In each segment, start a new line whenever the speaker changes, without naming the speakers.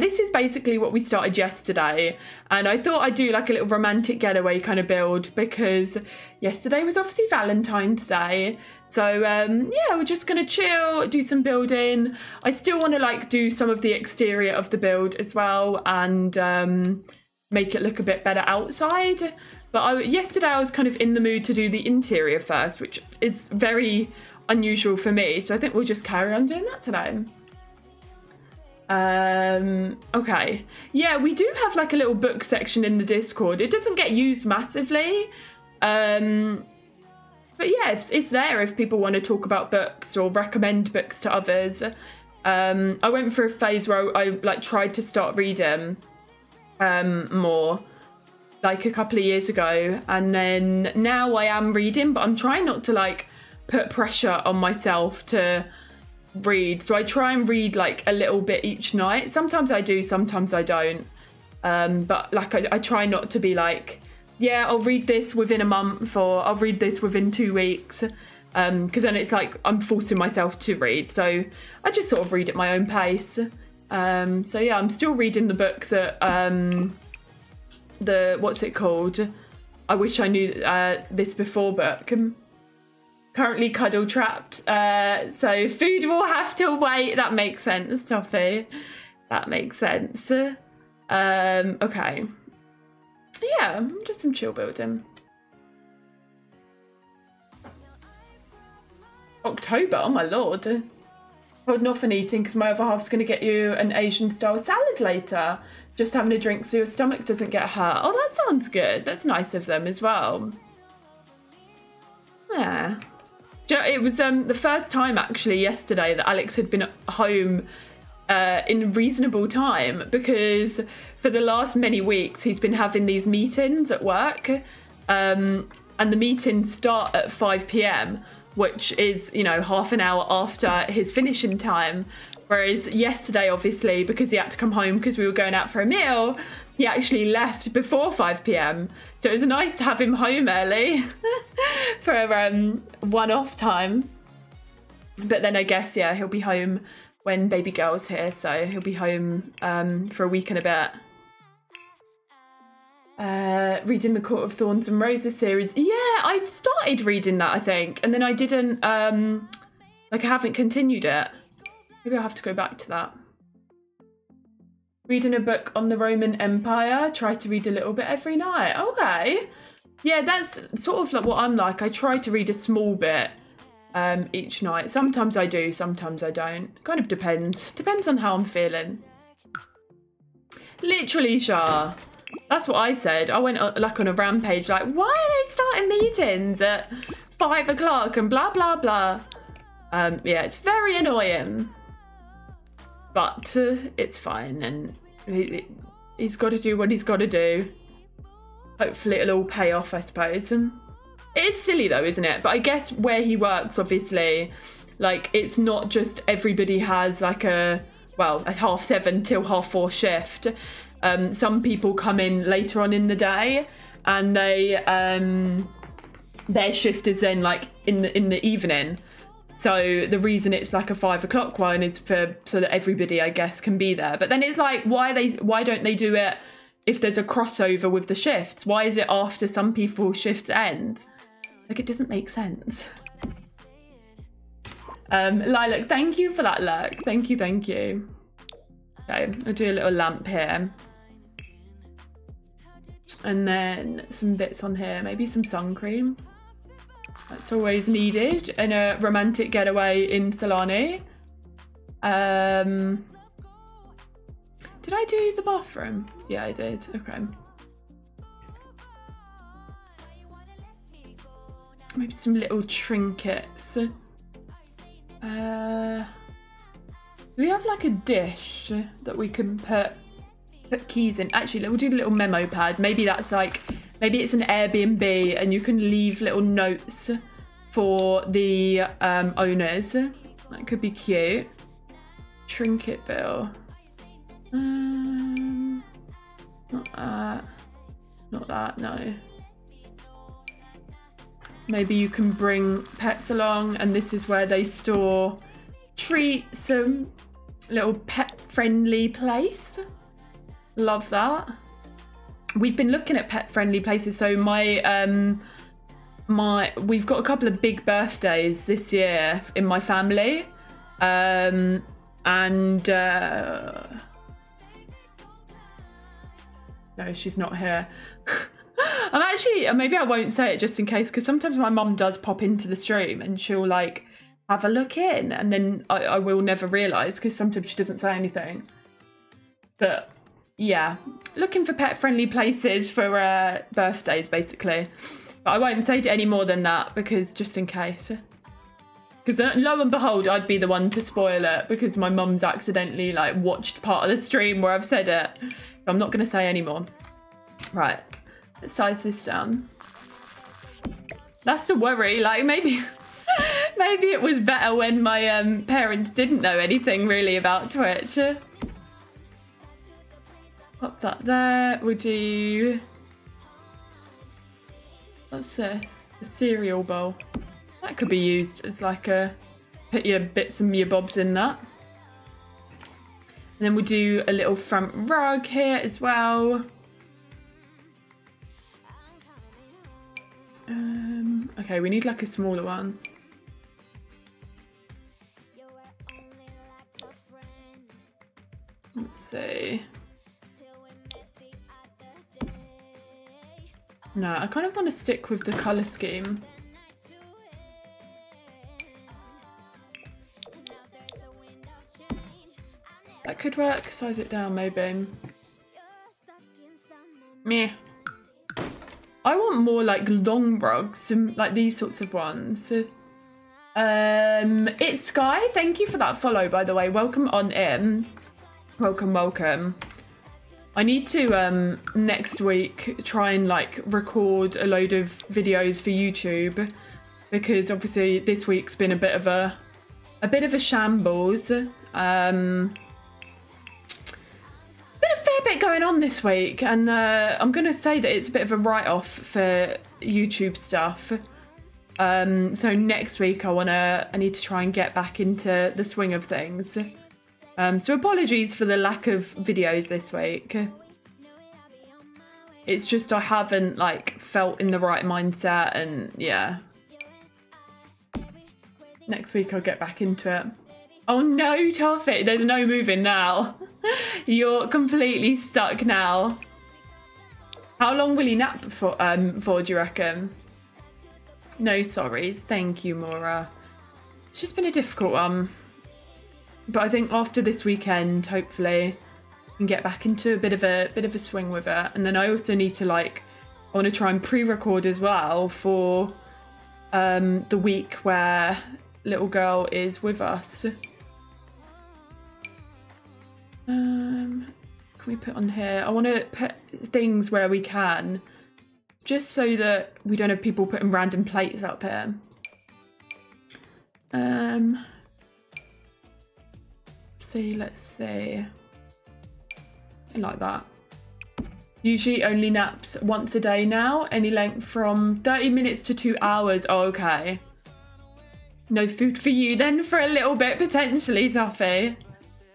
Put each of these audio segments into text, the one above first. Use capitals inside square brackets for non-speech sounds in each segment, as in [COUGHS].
this is basically what we started yesterday. And I thought I'd do like a little romantic getaway kind of build because yesterday was obviously Valentine's Day. So um, yeah, we're just gonna chill, do some building. I still want to like do some of the exterior of the build as well and um, make it look a bit better outside. But I, yesterday I was kind of in the mood to do the interior first, which is very unusual for me. So I think we'll just carry on doing that today. Um, okay. Yeah, we do have like a little book section in the Discord. It doesn't get used massively. Um, but yeah, it's, it's there if people want to talk about books or recommend books to others. Um, I went through a phase where I, I like tried to start reading um, more like a couple of years ago and then now I am reading but I'm trying not to like put pressure on myself to read. So I try and read like a little bit each night. Sometimes I do, sometimes I don't. Um, but like I, I try not to be like, yeah, I'll read this within a month or I'll read this within two weeks. Because um, then it's like I'm forcing myself to read. So I just sort of read at my own pace. Um, so yeah, I'm still reading the book that um, the what's it called? I wish I knew uh, this before book currently cuddle trapped. Uh, so food will have to wait. That makes sense, Toffee. That makes sense. Um, okay. Yeah, just some chill building. October, oh my lord. Holding off on eating because my other half's going to get you an Asian style salad later. Just having a drink so your stomach doesn't get hurt. Oh, that sounds good. That's nice of them as well. Yeah. It was um, the first time actually yesterday that Alex had been home uh, in reasonable time because for the last many weeks he's been having these meetings at work um, and the meetings start at 5 p.m which is you know half an hour after his finishing time. Whereas yesterday obviously because he had to come home because we were going out for a meal he actually left before 5 p.m. So it was nice to have him home early [LAUGHS] for um, one off time. But then I guess, yeah, he'll be home when baby girl's here. So he'll be home um, for a week and a bit. Uh, reading the Court of Thorns and Roses series. Yeah, I started reading that, I think. And then I didn't, um, like, I haven't continued it. Maybe I'll have to go back to that. Reading a book on the Roman Empire. Try to read a little bit every night. Okay. Yeah, that's sort of like what I'm like. I try to read a small bit um, each night. Sometimes I do, sometimes I don't. Kind of depends. Depends on how I'm feeling. Literally, Shah. That's what I said. I went uh, like on a rampage, like, why are they starting meetings at five o'clock and blah, blah, blah. Um, yeah, it's very annoying but uh, it's fine and he, has got to do what he's got to do. Hopefully it'll all pay off, I suppose. it is silly though, isn't it? But I guess where he works, obviously, like it's not just everybody has like a, well, a half seven till half four shift. Um, some people come in later on in the day and they, um, their shift is then like in the, in the evening. So the reason it's like a five o'clock one is for so that everybody, I guess, can be there. But then it's like, why they why don't they do it if there's a crossover with the shifts? Why is it after some people's shifts end? Like it doesn't make sense. Um, Lilac, thank you for that look. Thank you, thank you. Okay, I'll do a little lamp here. And then some bits on here, maybe some sun cream. That's always needed in a romantic getaway in Sulani. Um, did I do the bathroom? Yeah, I did. Okay. Maybe some little trinkets. Uh, we have like a dish that we can put put keys in? Actually, we'll do a little memo pad. Maybe that's like Maybe it's an Airbnb and you can leave little notes for the um, owners. That could be cute. Trinket bill. Um, not that. Not that, no. Maybe you can bring pets along and this is where they store treats, some little pet friendly place. Love that. We've been looking at pet friendly places. So my um my we've got a couple of big birthdays this year in my family. Um and uh no, she's not here. [LAUGHS] I'm actually maybe I won't say it just in case because sometimes my mum does pop into the stream and she'll like have a look in and then I, I will never realise because sometimes she doesn't say anything. But yeah, looking for pet friendly places for uh, birthdays basically. But I won't say any more than that because just in case. Because lo and behold, I'd be the one to spoil it because my mum's accidentally like watched part of the stream where I've said it. I'm not going to say any more. Right, let's size this down. That's a worry. Like maybe, [LAUGHS] maybe it was better when my um, parents didn't know anything really about Twitch. Pop that there. We'll do. What's this? A cereal bowl. That could be used as like a put your bits and your bobs in that. And then we'll do a little front rug here as well. Um, okay, we need like a smaller one. Let's see. No, I kind of want to stick with the colour scheme. That could work. Size it down, maybe. Meh. I want more like long rugs, like these sorts of ones. Um, it's Sky. Thank you for that follow, by the way. Welcome on in. Welcome, welcome. I need to um next week try and like record a load of videos for YouTube because obviously this week's been a bit of a a bit of a shambles. Um been a fair bit going on this week and uh, I'm to say that it's a bit of a write-off for YouTube stuff. Um, so next week I want to I need to try and get back into the swing of things. Um, so apologies for the lack of videos this week. It's just I haven't like felt in the right mindset and yeah. Next week I'll get back into it. Oh no, Toffee, there's no moving now. [LAUGHS] You're completely stuck now. How long will he nap for, um, for, do you reckon? No sorries. Thank you, Maura. It's just been a difficult one. But I think after this weekend, hopefully, can get back into a bit of a bit of a swing with it. And then I also need to like I want to try and pre-record as well for um, the week where little girl is with us. Um, can we put on here? I want to put things where we can, just so that we don't have people putting random plates up here. Um, see, let's see. I Like that. Usually only naps once a day now, any length from 30 minutes to two hours. Oh, okay. No food for you then for a little bit, potentially, Tuffy.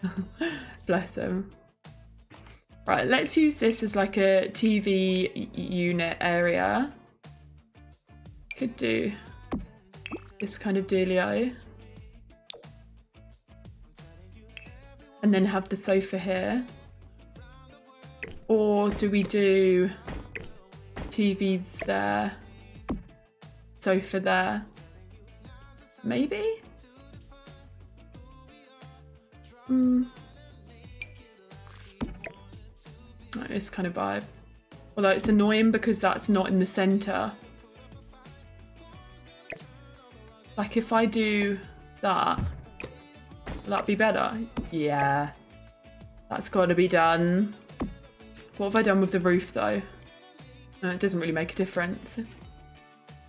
[LAUGHS] Bless him. Right, let's use this as like a TV unit area. Could do this kind of dealio. And then have the sofa here. Or do we do TV there, sofa there? Maybe? Hmm. Like this kind of vibe. Although it's annoying because that's not in the center. Like if I do that, will that be better? Yeah. That's got to be done. What have I done with the roof though? No, it doesn't really make a difference.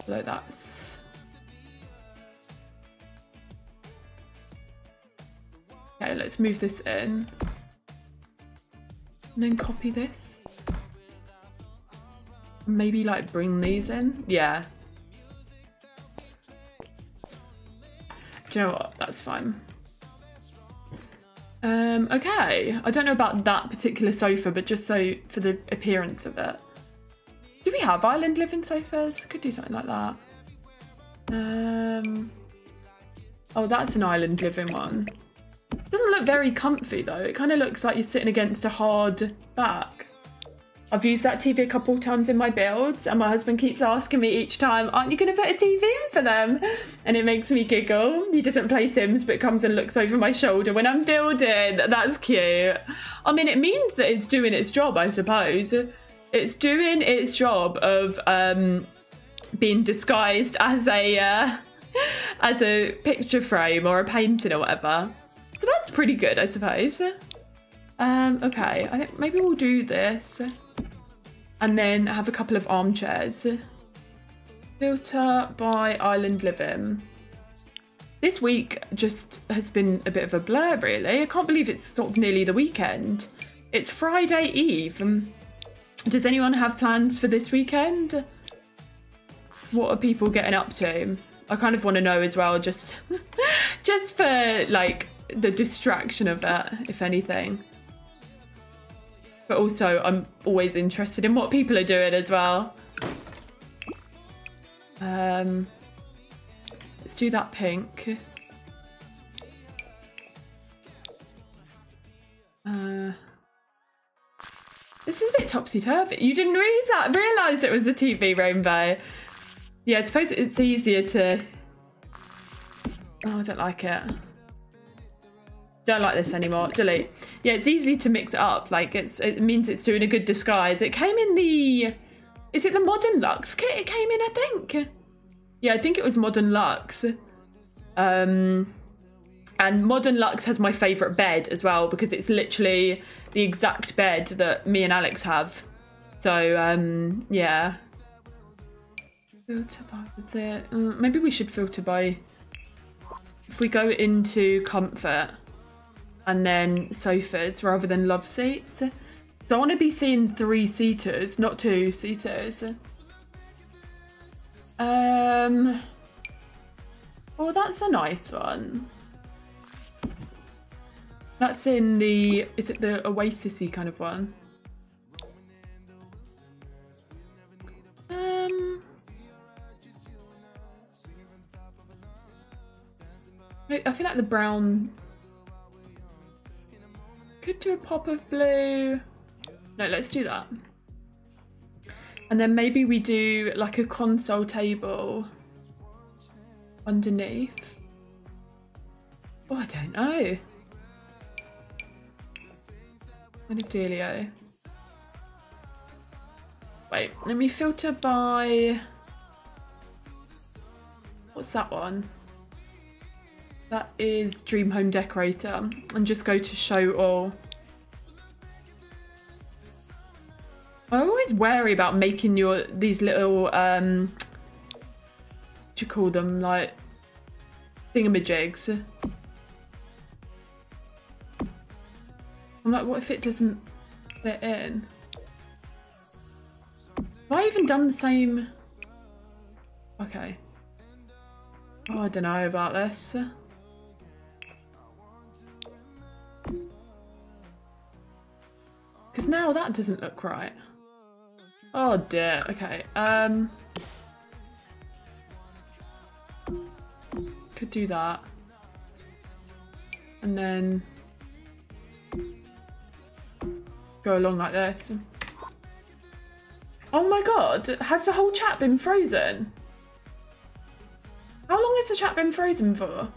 So that's... Okay, let's move this in. And then copy this. Maybe like bring these in. Yeah. Do you know what? That's fine. Um, okay. I don't know about that particular sofa, but just so for the appearance of it. Do we have island living sofas? Could do something like that. Um, oh, that's an island living one. Doesn't look very comfy though. It kind of looks like you're sitting against a hard back. I've used that TV a couple times in my builds, and my husband keeps asking me each time, Aren't you going to put a TV in for them? And it makes me giggle. He doesn't play Sims, but comes and looks over my shoulder when I'm building. That's cute. I mean, it means that it's doing its job, I suppose. It's doing its job of um, being disguised as a. Uh, [LAUGHS] as a picture frame or a painting or whatever. So that's pretty good, I suppose. Um, okay, I think maybe we'll do this and then I have a couple of armchairs. Filter by Island Living. This week just has been a bit of a blur, really. I can't believe it's sort of nearly the weekend. It's Friday Eve. Does anyone have plans for this weekend? What are people getting up to? I kind of want to know as well, just, [LAUGHS] just for like the distraction of that, if anything but also I'm always interested in what people are doing as well. Um, let's do that pink. Uh, this is a bit topsy-turvy. You didn't realise realise it was the TV rainbow. Yeah, I suppose it's easier to... Oh, I don't like it. Don't like this anymore. Delete. Yeah, it's easy to mix it up. Like it's it means it's doing a good disguise. It came in the is it the modern Luxe kit? It came in, I think. Yeah, I think it was modern Luxe. Um and modern Luxe has my favourite bed as well because it's literally the exact bed that me and Alex have. So um yeah. Filter by the mm, maybe we should filter by if we go into comfort and then sofas rather than love seats. So I want to be seeing three seaters, not two seaters. Um, oh, that's a nice one. That's in the, is it the Oasis-y kind of one? Um, I feel like the brown could do a pop of blue. No, let's do that. And then maybe we do like a console table underneath. Oh, I don't know. Kind of dealio. Wait, let me filter by... What's that one? That is Dream Home Decorator. And just go to show all. I'm always wary about making your these little um what you call them? Like thingamajigs. I'm like, what if it doesn't fit in? Have I even done the same? Okay. Oh, I don't know about this. Because now that doesn't look right. Oh dear, okay. Um, could do that. And then go along like this. Oh my god, has the whole chat been frozen? How long has the chat been frozen for?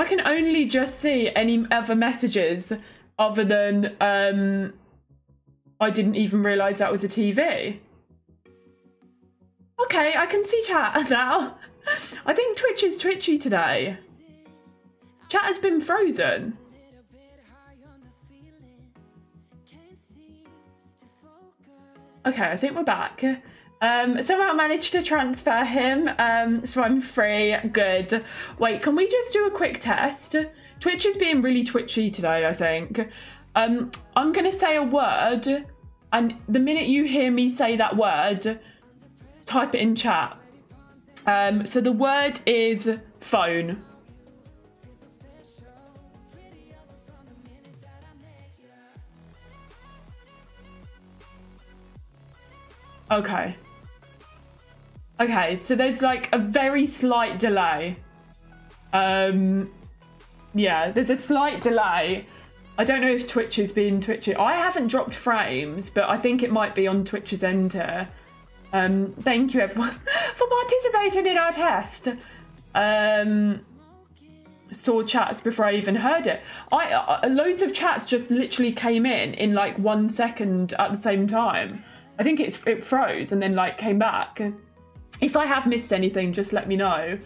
I can only just see any other messages other than um, I didn't even realise that was a TV. Okay, I can see chat [LAUGHS] now. I think Twitch is twitchy today. Chat has been frozen. Okay, I think we're back. Um, somehow managed to transfer him, um, so I'm free. Good. Wait, can we just do a quick test? Twitch is being really twitchy today, I think. Um, I'm going to say a word, and the minute you hear me say that word, type it in chat. Um, so the word is phone. Okay. Okay, so there's like a very slight delay. Um, yeah, there's a slight delay. I don't know if Twitch has been twitchy. I haven't dropped frames, but I think it might be on Twitch's end here. Um, thank you everyone [LAUGHS] for participating in our test. Um, saw chats before I even heard it. I uh, loads of chats just literally came in in like one second at the same time. I think it's it froze and then like came back. If I have missed anything, just let me know.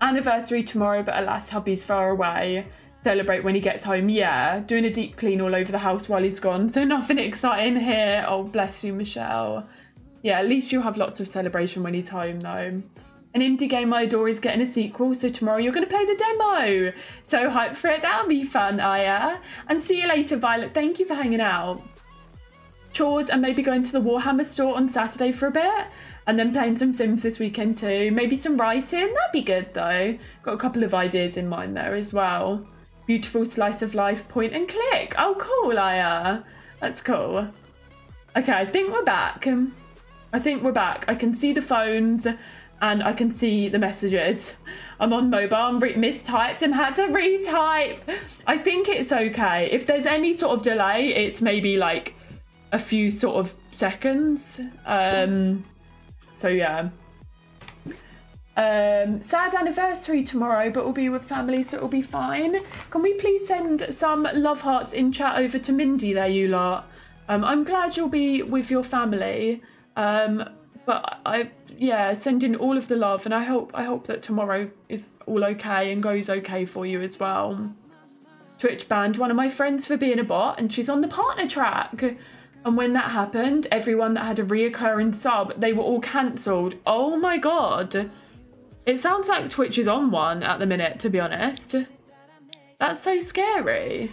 Anniversary tomorrow, but alas, hubby's far away. Celebrate when he gets home. Yeah, doing a deep clean all over the house while he's gone. So [LAUGHS] nothing exciting here. Oh, bless you, Michelle. Yeah, at least you'll have lots of celebration when he's home, though. An indie game I adore is getting a sequel, so tomorrow you're going to play the demo. So hype for it. That'll be fun, Aya. And see you later, Violet. Thank you for hanging out. Chores and maybe going to the Warhammer store on Saturday for a bit and then playing some Sims this weekend too. Maybe some writing. That'd be good though. Got a couple of ideas in mind there as well. Beautiful slice of life, point and click. Oh, cool, Aya. That's cool. Okay, I think we're back. I think we're back. I can see the phones and I can see the messages. I'm on mobile, I'm re- mistyped and had to retype. I think it's okay. If there's any sort of delay, it's maybe like a few sort of seconds. Um, so yeah. Um, sad anniversary tomorrow, but we'll be with family, so it'll be fine. Can we please send some love hearts in chat over to Mindy there, you lot? Um, I'm glad you'll be with your family. Um, but I, yeah, sending all of the love, and I hope I hope that tomorrow is all okay and goes okay for you as well. Twitch banned one of my friends for being a bot, and she's on the partner track. And when that happened, everyone that had a reoccurring sub, they were all cancelled. Oh my god. It sounds like Twitch is on one at the minute, to be honest. That's so scary.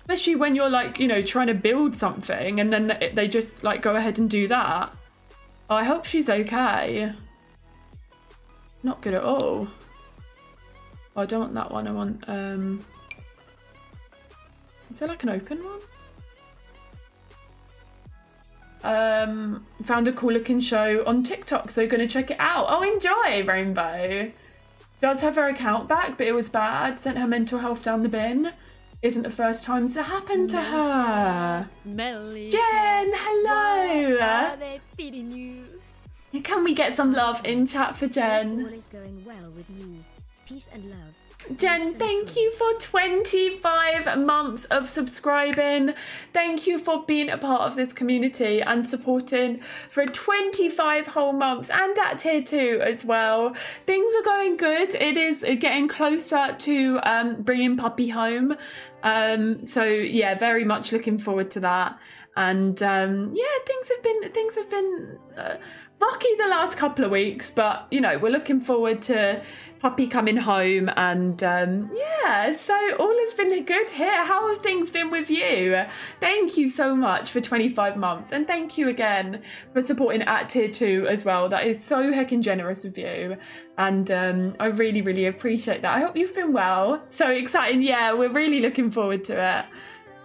Especially when you're like, you know, trying to build something and then they just like go ahead and do that. Oh, I hope she's okay. Not good at all. Oh, I don't want that one. I want, um... Is there like an open one? Um, found a cool looking show on TikTok, so gonna check it out. Oh, enjoy, Rainbow. Does have her account back, but it was bad. Sent her mental health down the bin. Isn't the first time it's happened to her. Smelly. Jen, hello. How are they feeding you? Can we get some love in chat for Jen? All is going well with you. Peace and love. Jen, thank you for 25 months of subscribing. Thank you for being a part of this community and supporting for 25 whole months and at tier 2 as well. Things are going good. It is getting closer to um, bringing Puppy home. Um, so yeah, very much looking forward to that. And um, yeah, things have been things have been uh, rocky the last couple of weeks, but you know we're looking forward to puppy coming home and um, yeah so all has been good here. How have things been with you? Thank you so much for 25 months and thank you again for supporting at tier 2 as well. That is so heckin' generous of you and um, i really really appreciate that. I hope you've been well. So exciting. Yeah we're really looking forward to it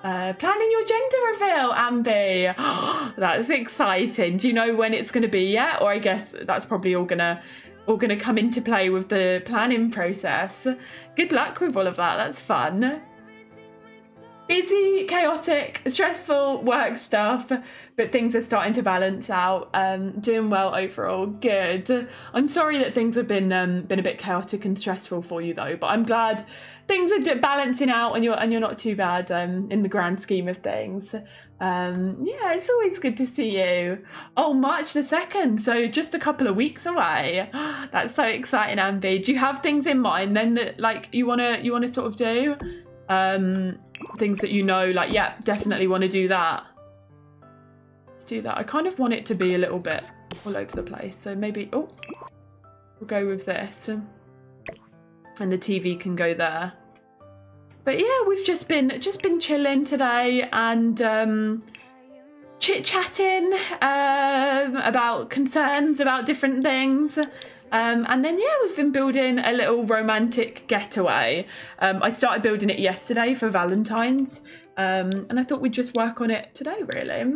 uh, planning your gender reveal, Ambi. [GASPS] that's exciting. Do you know when it's going to be yet? Or I guess that's probably all going to all going to come into play with the planning process. Good luck with all of that, that's fun. Busy, chaotic, stressful work stuff, but things are starting to balance out. Um, doing well overall, good. I'm sorry that things have been um, been a bit chaotic and stressful for you though, but I'm glad things are balancing out and you're and you're not too bad um, in the grand scheme of things. Um, yeah, it's always good to see you. Oh, March the 2nd, so just a couple of weeks away. [GASPS] That's so exciting, Ambi. Do you have things in mind then that like you wanna you wanna sort of do? Um, things that you know, like, yeah, definitely want to do that. Let's do that. I kind of want it to be a little bit all over the place. So maybe, oh, we'll go with this. And the TV can go there but yeah, we've just been just been chilling today, and um, chit chatting um, about concerns about different things. Um, and then, yeah, we've been building a little romantic getaway. Um, I started building it yesterday for Valentine's, um, and I thought we'd just work on it today, really.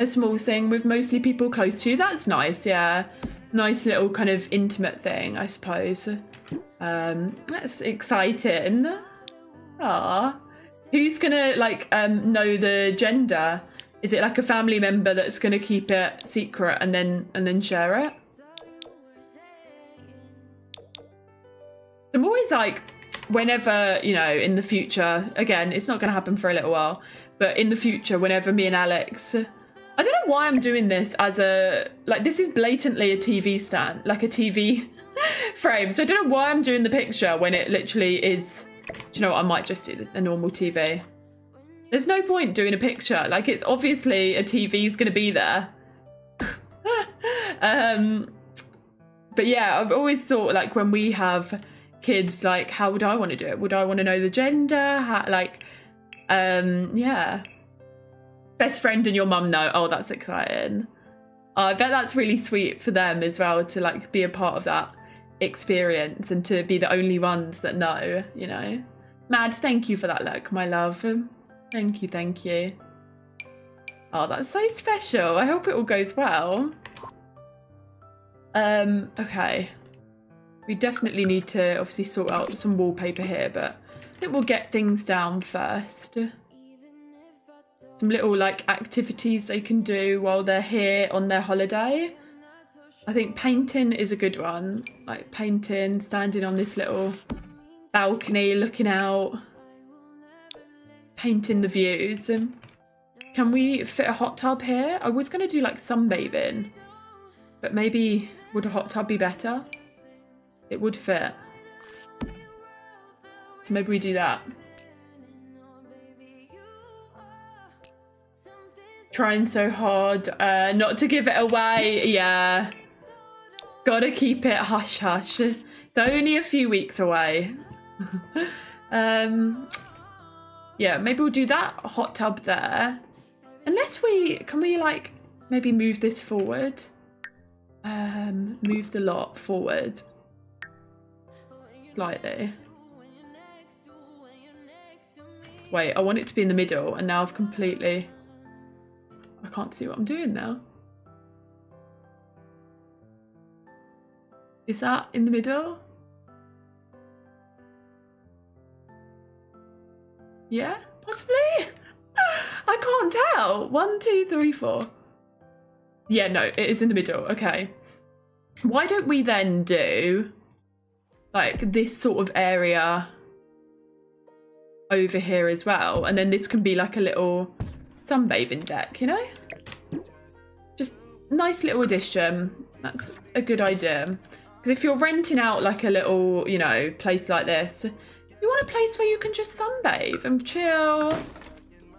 A small thing with mostly people close to you. That's nice, yeah. Nice little kind of intimate thing, I suppose. Um, that's exciting. Ah, who's gonna like um, know the gender? Is it like a family member that's gonna keep it secret and then and then share it? I'm always like, whenever you know, in the future. Again, it's not gonna happen for a little while, but in the future, whenever me and Alex. I don't know why I'm doing this as a like this is blatantly a TV stand, like a TV [LAUGHS] frame. So I don't know why I'm doing the picture when it literally is. Do you know what? I might just do a normal TV. There's no point doing a picture. Like it's obviously a TV's gonna be there. [LAUGHS] um, but yeah, I've always thought like when we have kids, like how would I want to do it? Would I want to know the gender? How, like, um, yeah. Best friend and your mum know. Oh, that's exciting. Oh, I bet that's really sweet for them as well to like be a part of that experience and to be the only ones that know, you know. Mad, thank you for that look, my love. Thank you, thank you. Oh, that's so special. I hope it all goes well. Um, okay. We definitely need to obviously sort out some wallpaper here, but I think we'll get things down first. Some little like activities they can do while they're here on their holiday. I think painting is a good one. Like painting, standing on this little balcony, looking out, painting the views. Can we fit a hot tub here? I was going to do like sunbathing, but maybe would a hot tub be better? It would fit. So maybe we do that. Trying so hard uh, not to give it away. Yeah. Gotta keep it hush hush. It's only a few weeks away. [LAUGHS] um, yeah, maybe we'll do that hot tub there. Unless we, can we like maybe move this forward? Um, move the lot forward slightly. Wait, I want it to be in the middle and now I've completely... I can't see what I'm doing now. Is that in the middle? Yeah, possibly? [LAUGHS] I can't tell. One, two, three, four. Yeah, no, it is in the middle. Okay. Why don't we then do like this sort of area over here as well. And then this can be like a little sunbathing deck, you know? Just nice little addition. That's a good idea. Because if you're renting out like a little, you know, place like this, you want a place where you can just sunbathe and chill.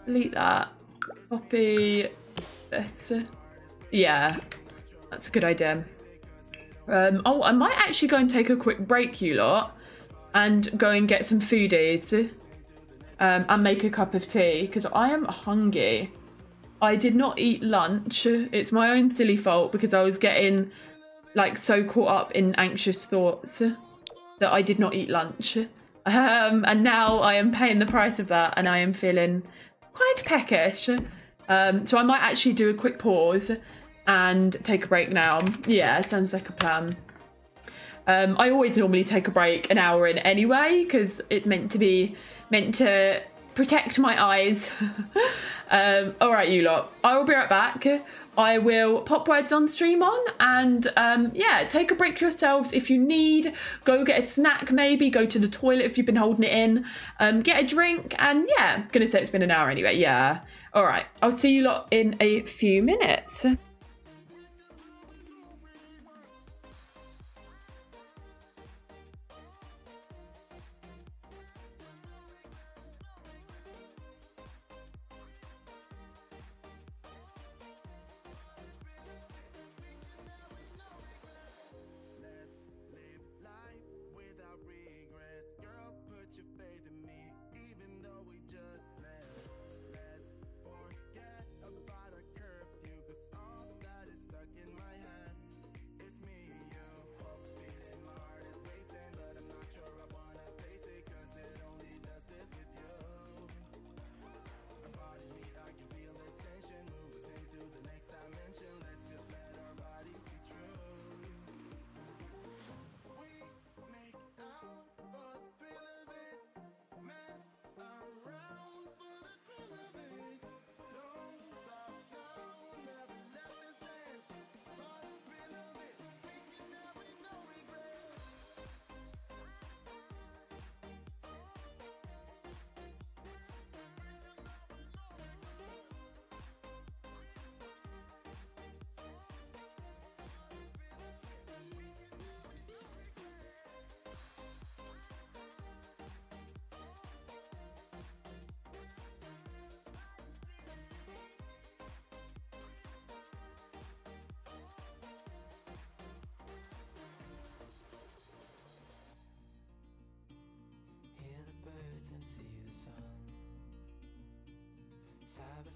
Delete that. Copy this. Yeah, that's a good idea. Um, oh, I might actually go and take a quick break, you lot, and go and get some foodies um, and make a cup of tea because I am hungry. I did not eat lunch. It's my own silly fault because I was getting like so caught up in anxious thoughts that I did not eat lunch. Um, and now I am paying the price of that and I am feeling quite peckish. Um, so I might actually do a quick pause and take a break now. Yeah, sounds like a plan. Um, I always normally take a break an hour in anyway because it's meant to be meant to protect my eyes. [LAUGHS] um, all right, you lot. I will be right back. I will pop words on stream on and um, yeah, take a break yourselves if you need. Go get a snack, maybe go to the toilet if you've been holding it in. Um, get a drink, and yeah, gonna say it's been an hour anyway. Yeah. All right, I'll see you lot in a few minutes.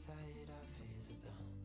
Sight, our fears are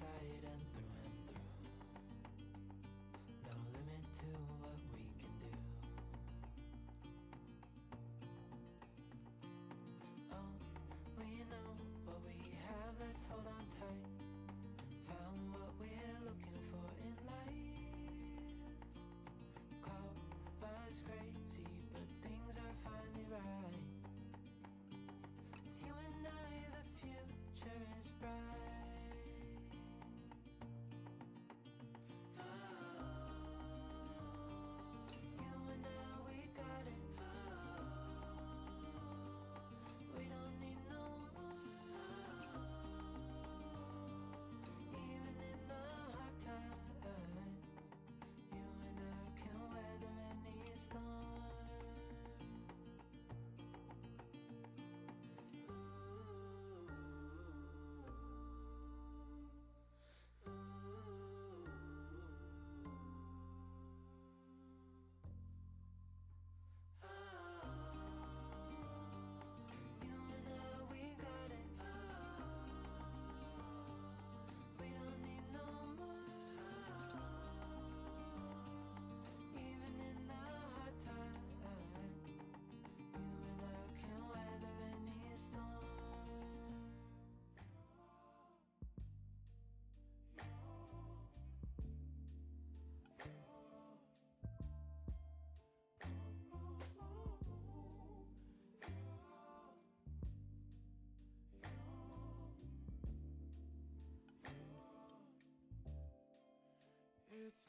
Side and through and through. No limit to what we can do. Oh, we know what we have, let's hold on tight.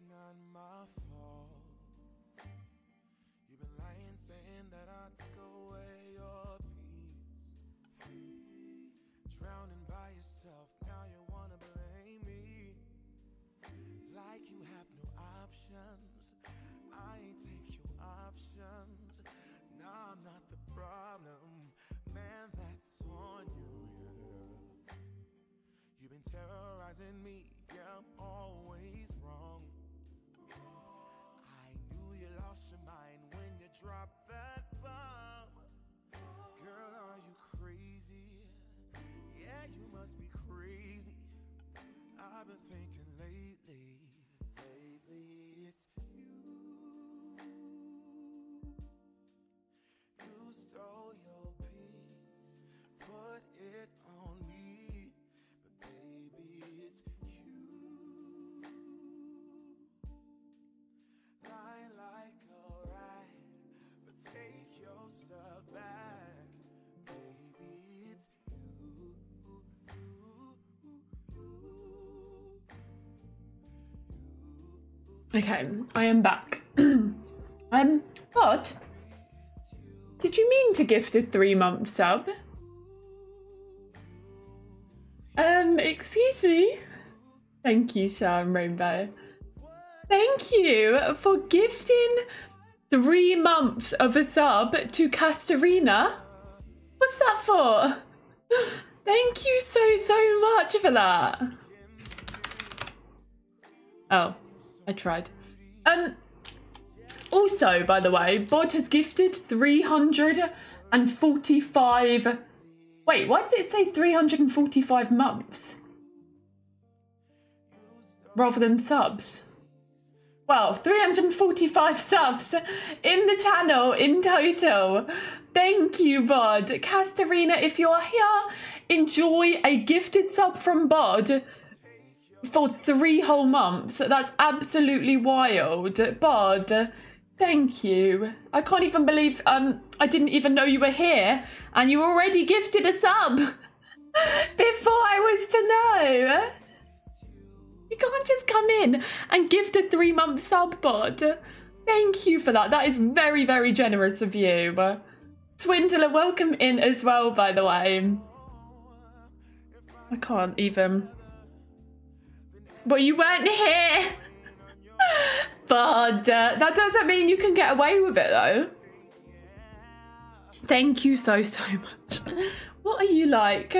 It's not my fault. You've been lying, saying that I took away your peace. Drowning
Okay, I am back. [CLEARS THROAT] um, but did you mean to gift a three month sub? Um, excuse me. Thank you, Sharon Rainbow. Thank you for gifting three months of a sub to Castarina. What's that for? [LAUGHS] Thank you so, so much for that. Oh, I tried. Um, also, by the way, Bod has gifted 345. Wait, why does it say 345 months? Rather than subs? well, 345 subs in the channel in total. Thank you, Bod. Castarina, if you're here, enjoy a gifted sub from Bod for three whole months. That's absolutely wild. Bod, thank you. I can't even believe um I didn't even know you were here and you already gifted a sub [LAUGHS] before I was to know. You can't just come in and gift a three month sub bod. Thank you for that. That is very, very generous of you. Swindler, welcome in as well, by the way. I can't even. But you weren't here. [LAUGHS] But uh, that doesn't mean you can get away with it, though. Thank you so, so much. [LAUGHS] What are you like?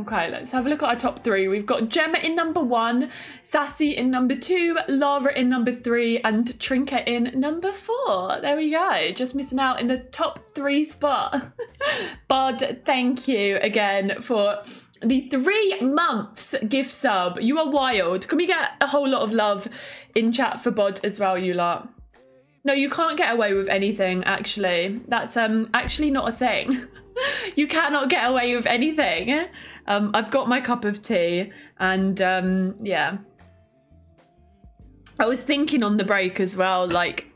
Okay, let's have a look at our top three. We've got Gemma in number one, Sassy in number two, Lara in number three, and Trinket in number four. There we go. Just missing out in the top three spot. [LAUGHS] Bud, thank you again for the three months gift sub. You are wild. Can we get a whole lot of love in chat for Bod as well, you lot? No, you can't get away with anything, actually. That's um actually not a thing. [LAUGHS] you cannot get away with anything. Um, I've got my cup of tea, and um, yeah. I was thinking on the break as well, like,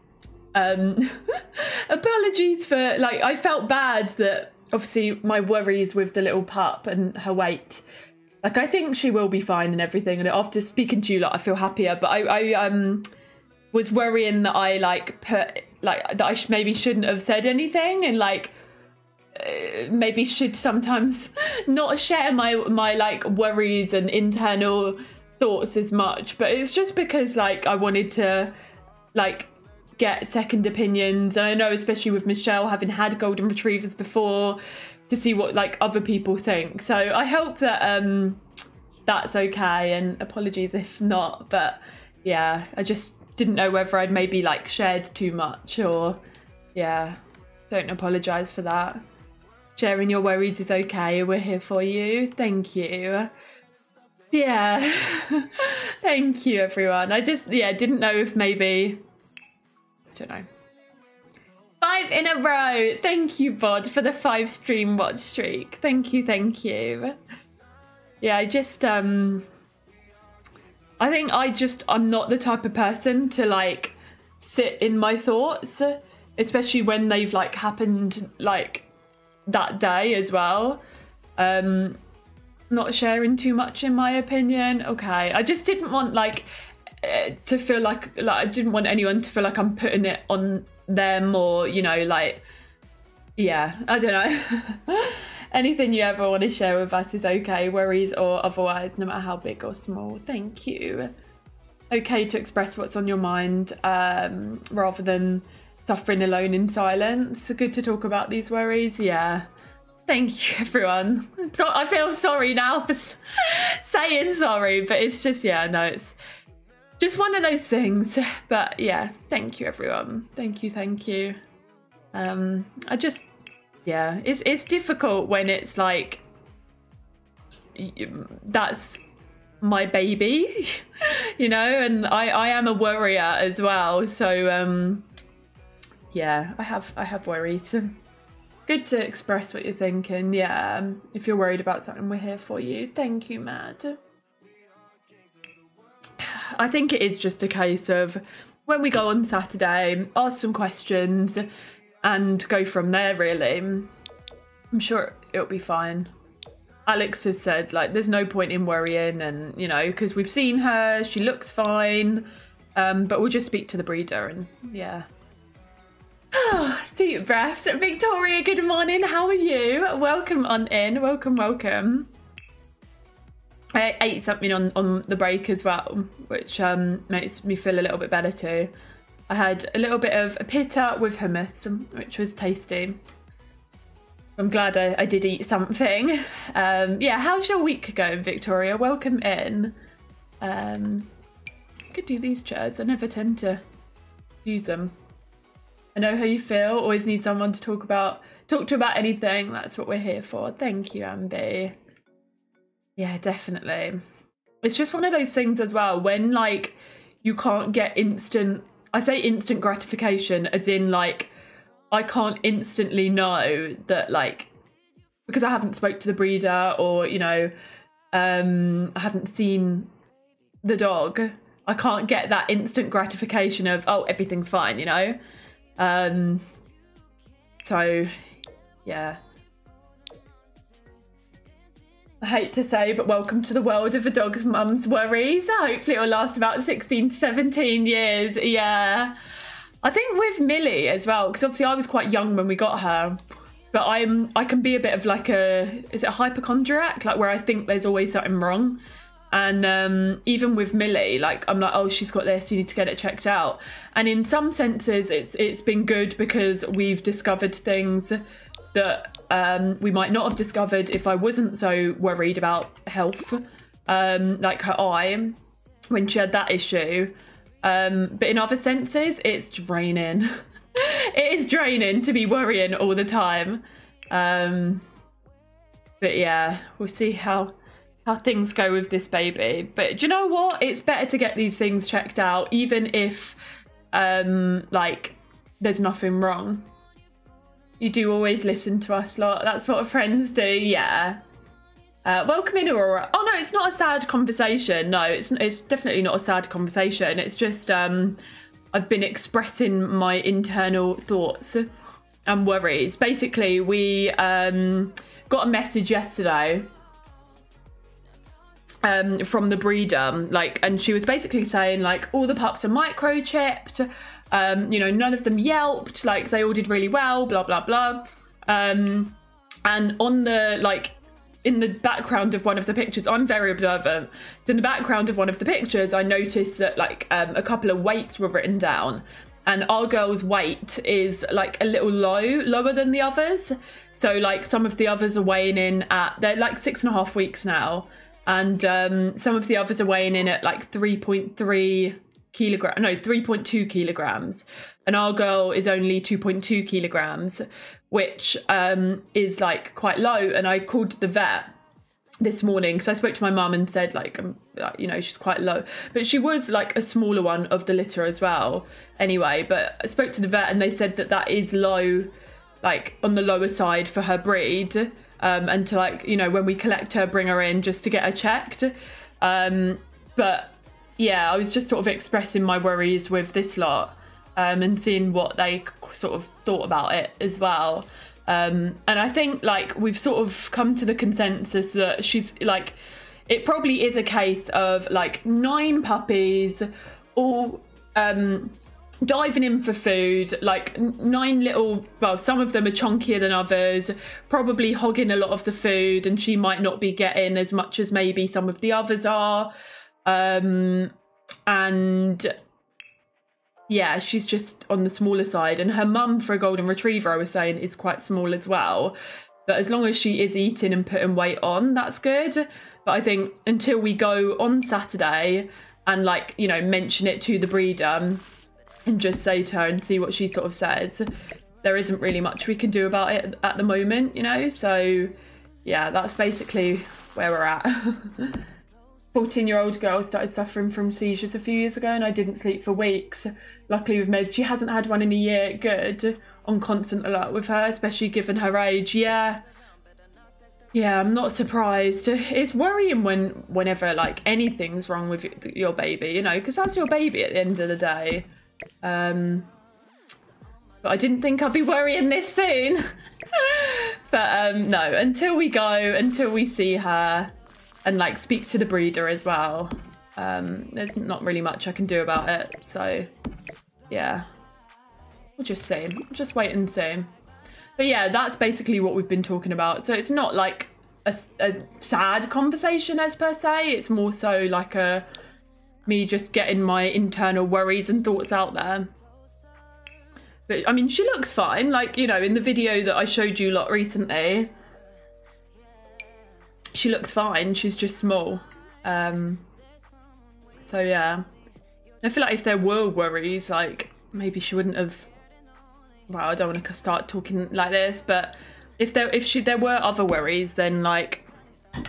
um, [LAUGHS] apologies for, like, I felt bad that obviously my worries with the little pup and her weight. Like, I think she will be fine and everything. And after speaking to you, like, I feel happier. But I, I um, was worrying that I like put like that I sh- maybe shouldn't have said anything and like maybe should sometimes [LAUGHS] not share my my like worries and internal thoughts as much but it's just because like I wanted to like get second opinions. And I know especially with Michelle having had golden retrievers before to see what like other people think. So I hope that um that's okay and apologies if not but yeah I just didn't know whether I'd maybe like shared too much or yeah don't apologize for that sharing your worries is okay we're here for you. Thank you. Yeah. [LAUGHS] Thank you everyone. I just yeah didn't know if maybe I don't know. Five in a row. Thank you bod for the five stream watch streak. Thank you thank you. Yeah I just um I think I just I'm not the type of person to like sit in my thoughts, especially when they've like happened like that day as well. Um not sharing too much in my opinion. Okay. I just didn't want like eh, to feel like like I didn't want anyone to feel like I'm putting it on them or you know like yeah, I don't know. [LAUGHS] Anything you ever want to share with us is okay, worries or otherwise, no matter how big or small. Thank you. Okay to express what's on your mind um, rather than suffering alone in silence. Good to talk about these worries. Yeah. Thank you, [LAUGHS] everyone. So I feel sorry now for [LAUGHS] saying sorry, but it's just, yeah, no, it's just one of those things. [LAUGHS] But yeah, thank you, everyone. Thank you, thank you. Um, I just yeah, it's it's difficult when it's like that's my baby, you know, and I I am a worrier as well. So um, yeah, I have I have worries. [LAUGHS] Good to express what you're thinking. Yeah, um, if you're worried about something, we're here for you. Thank you, Mad. I think it is just a case of when we go on Saturday, ask some questions and go from there, really. I'm sure it'll be fine. Alex has said, like, there's no point in worrying, and you know, because we've seen her, she looks fine, um, but we'll just speak to the breeder, and yeah. [SIGHS] Deep breaths. Victoria, good morning. How are you? Welcome on in. Welcome, welcome. I ate something on, on the break as well, which um, makes me feel a little bit better too. I had a little bit of a pita with hummus, which was tasty. I'm glad I, I did eat something. Um, yeah, how's your week going, Victoria? Welcome in. Um, I could do these chairs. I never tend to use them. I know how you feel. Always need someone to talk about talk to about anything. That's what we're here for. Thank you, Ambi. Yeah, definitely. It's just one of those things as well when like you can't get instant I say instant gratification as in like I can't instantly know that like because I haven't spoke to the breeder or you know um I haven't seen the dog I can't get that instant gratification of oh everything's fine you know um so yeah I hate to say, but welcome to the world of a dog's mum's worries. Hopefully, it'll last about 16 to 17 years. Yeah. I think with Millie as well, because obviously I was quite young when we got her, but I'm I can be a bit of like a is it a hypochondriac, like where I think there's always something wrong. And um, even with Millie, like I'm like, oh, she's got this. You need to get it checked out. And in some senses, it's it's been good because we've discovered things that um, we might not have discovered if I wasn't so worried about health, um, like her eye when she had that issue. Um, but in other senses, it's draining. [LAUGHS] it is draining to be worrying all the time. Um, but yeah, we'll see how how things go with this baby. But do you know what? It's better to get these things checked out, even if um, like there's nothing wrong. You do always listen to us lot. That's what friends do. Yeah. Uh, welcome in, Aurora. Oh no, it's not a sad conversation. No, it's it's definitely not a sad conversation. It's just um, I've been expressing my internal thoughts and worries. Basically, we um, got a message yesterday um, from the breeder, like, and she was basically saying like all the pups are microchipped. Um, you know, none of them yelped. Like they all did really well. Blah blah blah. Um, and on the like in the background of one of the pictures, I'm very observant. In the background of one of the pictures, I noticed that like um, a couple of weights were written down, and our girl's weight is like a little low, lower than the others. So like some of the others are weighing in at they're like six and a half weeks now, and um, some of the others are weighing in at like three point three kilogram, no, three point two kilograms, and our girl is only two point two kilograms, which um, is like quite low. And I called the vet this morning because I spoke to my mum and said like, um, like, you know she's quite low, but she was like a smaller one of the litter as well. Anyway, but I spoke to the vet and they said that that is low, like on the lower side for her breed. Um, and to like you know when we collect her, bring her in just to get her checked. Um, but yeah, I was just sort of expressing my worries with this lot um, and seeing what they sort of thought about it as well. Um, and I think like we've sort of come to the consensus that she's like, it probably is a case of like nine puppies all um, diving in for food, like nine little, well, some of them are chunkier than others, probably hogging a lot of the food, and she might not be getting as much as maybe some of the others are. Um, and yeah, she's just on the smaller side. And her mum for a golden retriever, I was saying, is quite small as well. But as long as she is eating and putting weight on, that's good. But I think until we go on Saturday and like, you know, mention it to the breeder and just say to her and see what she sort of says, there isn't really much we can do about it at the moment, you know? So yeah, that's basically where we're at. [LAUGHS] 14 year old girl started suffering from seizures a few years ago and I didn't sleep for weeks. Luckily, with meds, she hasn't had one in a year. Good. On constant alert with her, especially given her age. Yeah. Yeah, I'm not surprised. It's worrying when, whenever like anything's wrong with your baby, you know, because that's your baby at the end of the day. Um, but I didn't think I'd be worrying this soon. [LAUGHS] but um, no, until we go, until we see her, and like speak to the breeder as well. Um, there's not really much I can do about it. So yeah, we'll just see. Just wait and see. But yeah, that's basically what we've been talking about. So it's not like a sad conversation as per se. It's more so like a me just getting my internal worries and thoughts out there. But I mean, she looks fine. Like you know, in the video that I showed you lot recently, she looks fine. She's just small. Um, so yeah, I feel like if there were worries, like maybe she wouldn't have. Well, I don't want to start talking like this, but if there if she there were other worries, then like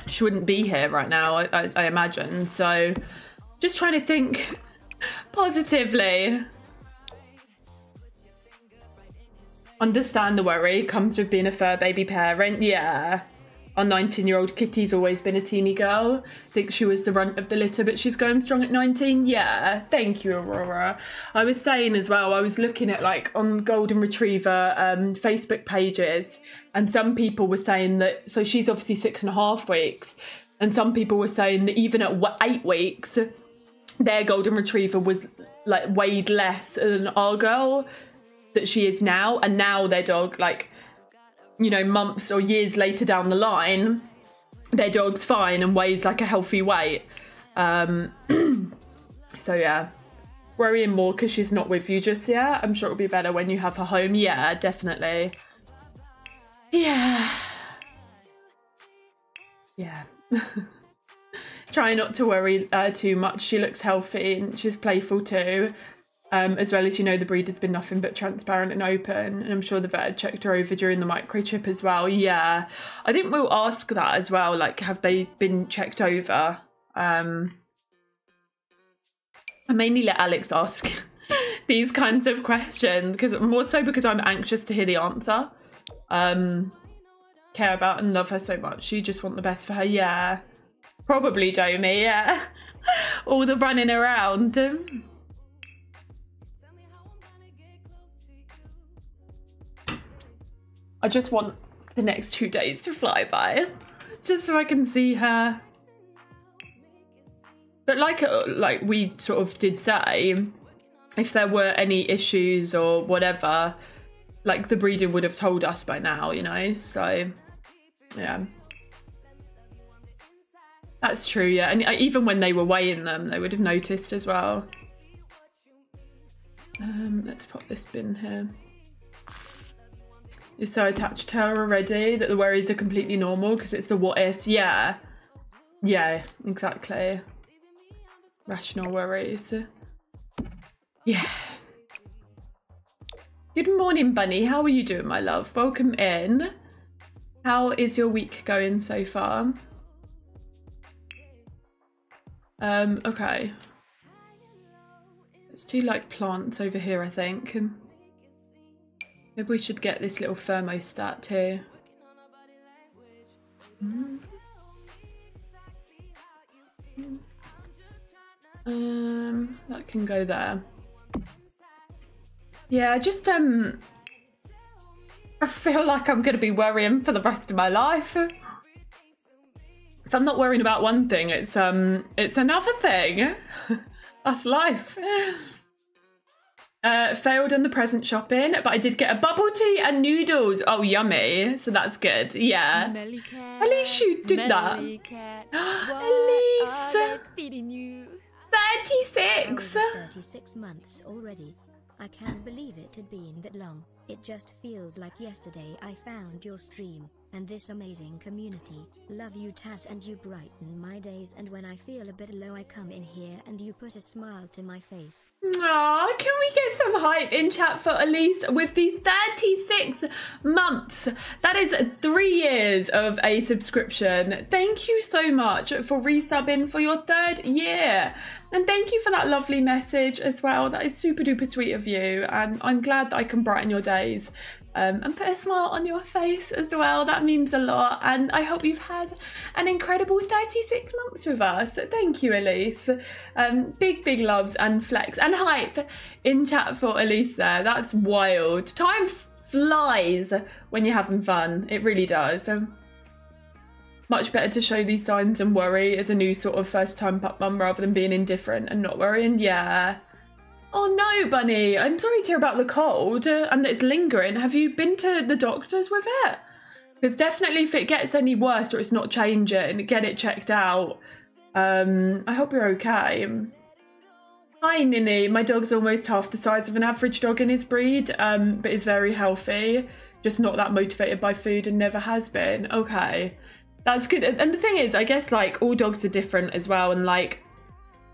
she wouldn't be here right now, I, I, I imagine. So just trying to think positively. Understand the worry comes with being a fur baby parent. Yeah. Our 19 year old Kitty's always been a teeny girl. Think she was the runt of the litter, but she's going strong at 19. Yeah. Thank you, Aurora. I was saying as well, I was looking at like on Golden Retriever um, Facebook pages, and some people were saying that, so she's obviously six and a half weeks, and some people were saying that even at eight weeks, their golden retriever was like weighed less than our girl that she is now and now their dog like you know months or years later down the line their dog's fine and weighs like a healthy weight. Um [CLEARS THROAT] so yeah. Worrying more because she's not with you just yet. I'm sure it'll be better when you have her home. Yeah definitely. Yeah. [LAUGHS] Yeah [LAUGHS] try not to worry uh, too much. She looks healthy and she's playful too. Um, as well as you know, the breed has been nothing but transparent and open, and I'm sure the vet checked her over during the microchip as well. Yeah, I think we'll ask that as well. Like, have they been checked over? Um, I mainly let Alex ask [LAUGHS] these kinds of questions because more so because I'm anxious to hear the answer. Um, care about and love her so much. You just want the best for her. Yeah. Probably Domi, yeah. [LAUGHS] All the running around. I just want the next two days to fly by, [LAUGHS] just so I can see her. But like uh, like we sort of did say, if there were any issues or whatever, like the breeder would have told us by now, you know. So yeah. That's true, yeah. And uh, even when they were weighing them, they would have noticed as well. Um, let's pop this bin here. You're so attached to her already that the worries are completely normal because it's the what ifs. Yeah. Yeah, exactly. Rational worries. Yeah. Good morning, Bunny. How are you doing, my love? Welcome in. How is your week going so far? Um, okay. It's two like plants over here, I think. Maybe we should get this little thermostat too. Mm. Um, that can go there. Yeah, I just um, I feel like I'm gonna be worrying for the rest of my life. If I'm not worrying about one thing, it's um, it's another thing. [LAUGHS] That's life. Uh, failed on the present shopping, but I did get a bubble tea and noodles. Oh, yummy! So that's good. Yeah. At least you did that.
smelly [GASPS] cat.
Elise.
What are they feeding you?
Thirty-six.
36 months already. I can't believe it had been that long. It just feels like yesterday I found your stream, and this amazing community. Love you Taz and you brighten my days and when I feel a bit low I come in here and you put a smile to my face.
Aw, can we get some hype in chat for Elise with the 36 months? That is three years of a subscription. Thank you so much for resubbing for your third year. And thank you for that lovely message as well. That is super duper sweet of you. And I'm glad that I can brighten your days um, and put a smile on your face as well. That means a lot. And I hope you've had an incredible 36 months with us. Thank you, Elise. Um, big, big loves and flex and hype in chat for Elise there. That's wild. Time flies when you're having fun. It really does. Um, much better to show these signs and worry as a new sort of first time pup mum rather than being indifferent and not worrying. Yeah. Oh no, Bunny. I'm sorry to hear about the cold uh, and that it's lingering. Have you been to the doctors with it? Because definitely, if it gets any worse or it's not changing, get it checked out. Um, I hope you're okay. Hi, Ninny. My dog's almost half the size of an average dog in his breed, um, but is very healthy. Just not that motivated by food and never has been. Okay. That's good. And the thing is, I guess like all dogs are different as well. And like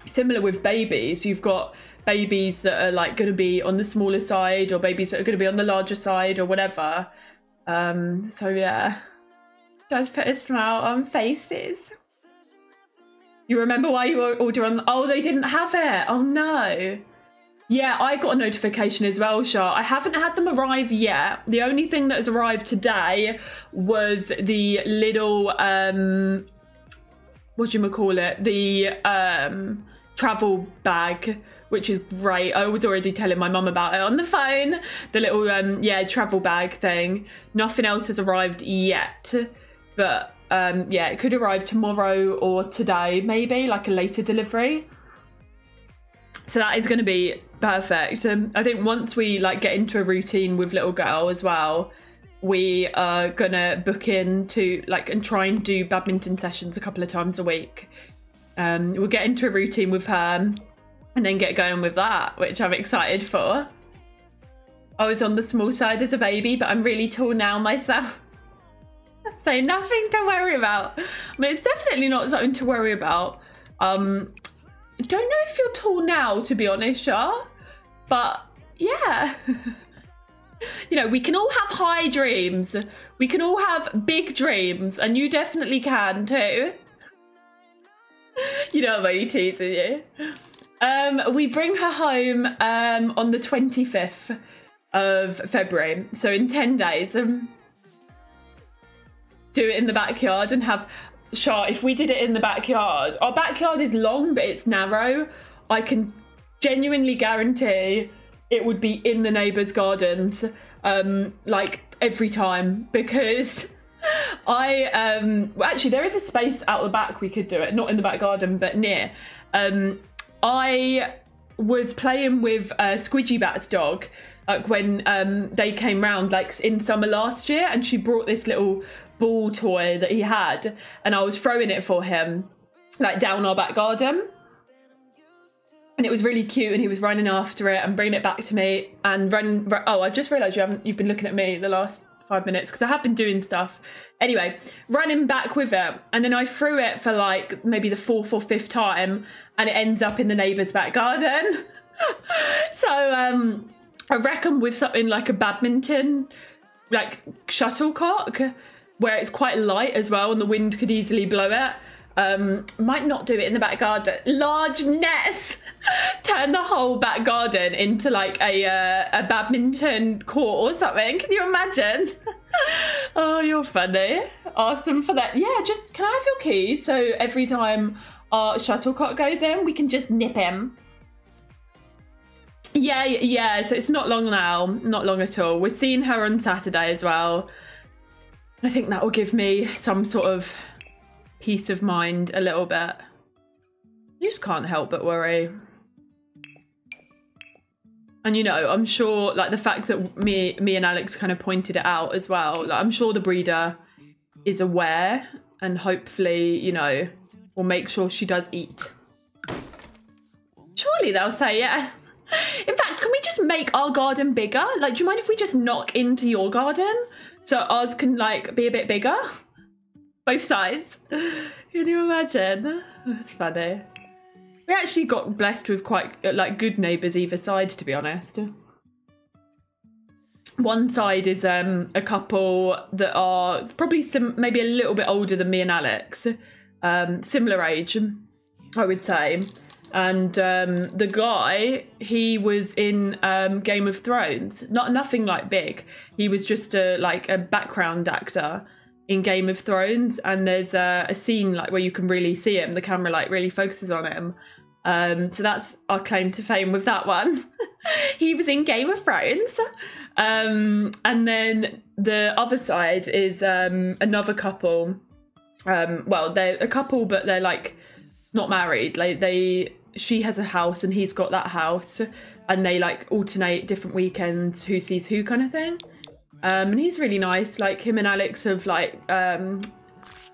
similar with babies, you've got babies that are like going to be on the smaller side or babies that are going to be on the larger side or whatever. Um, so yeah. Does put a smile on faces. You remember why you were ordering? Oh, they didn't have it. Oh no. Yeah, I got a notification as well, Shah. I haven't had them arrive yet. The only thing that has arrived today was the little um what do you call it? The um travel bag, which is great. I was already telling my mum about it on the phone. The little um yeah, travel bag thing. Nothing else has arrived yet. But um yeah, it could arrive tomorrow or today, maybe, like a later delivery so that is going to be perfect um, i think once we like get into a routine with little girl as well we are gonna book in to like and try and do badminton sessions a couple of times a week um, we'll get into a routine with her and then get going with that which i'm excited for i was on the small side as a baby but i'm really tall now myself [LAUGHS] so nothing to worry about i mean it's definitely not something to worry about um don't know if you're tall now, to be honest, Shah. But yeah. [LAUGHS] you know, we can all have high dreams. We can all have big dreams, and you definitely can too. [LAUGHS] you know I'm only teasing you. Um, we bring her home um, on the 25th of February, so in 10 days. Um, do it in the backyard and have Shah, if we did it in the backyard, our backyard is long but it's narrow. I can genuinely guarantee it would be in the neighbours' gardens, um, like every time [LAUGHS] because I um actually there is a space out the back we could do it, not in the back garden but near. Um, I was playing with uh, Squidgy Bat's dog like when um they came round like in summer last year and she brought this little ball toy that he had and I was throwing it for him like down our back garden. And it was really cute and he was running after it and bringing it back to me and run, run oh i just realized you haven't you've been looking at me the last five minutes because i have been doing stuff. Anyway running back with it and then i threw it for like maybe the fourth or fifth time and it ends up in the neighbour's back garden. [LAUGHS] So um i reckon with something like a badminton like shuttlecock where it's quite light as well and the wind could easily blow it um, might not do it in the back garden. Large nets [LAUGHS] turn the whole back garden into like a uh, a badminton court or something. Can you imagine? [LAUGHS] oh, you're funny. Ask them for that. Yeah, just can I have your keys so every time our shuttlecock goes in, we can just nip him. Yeah, yeah. So it's not long now. Not long at all. We're seeing her on Saturday as well. I think that will give me some sort of peace of mind a little bit. You just can't help but worry. And you know, I'm sure like the fact that me me and Alex kind of pointed it out as well, like I'm sure the breeder is aware and hopefully, you know, will make sure she does eat. Surely they'll say yeah. In fact, can we just make our garden bigger? Like, do you mind if we just knock into your garden so ours can like be a bit bigger? Both sides. [LAUGHS] Can you imagine? That's funny. We actually got blessed with quite uh, like good neighbours either side, to be honest. One side is um a couple that are probably some maybe a little bit older than me and Alex, um similar age, I would say. And um, the guy, he was in um, Game of Thrones. Not nothing like big. He was just a like a background actor in Game of Thrones, and there's a, a scene like where you can really see him. The camera like really focuses on him. Um, so that's our claim to fame with that one. [LAUGHS] he was in Game of Thrones. Um, and then the other side is um, another couple. Um, well, they're a couple, but they're like not married. Like they, she has a house and he's got that house, and they like alternate different weekends, who sees who kind of thing. Um, and he's really nice. Like him and Alex have like um,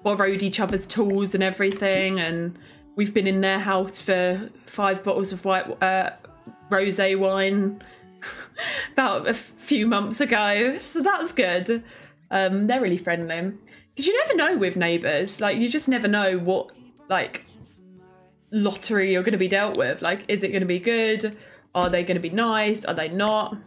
borrowed each other's tools and everything, and we've been in their house for five bottles of white uh, rosé wine [LAUGHS] about a few months ago. So that's good. Um, they're really friendly because you never know with neighbours. Like you just never know what like lottery you're going to be dealt with. Like, is it going to be good? Are they going to be nice? Are they not?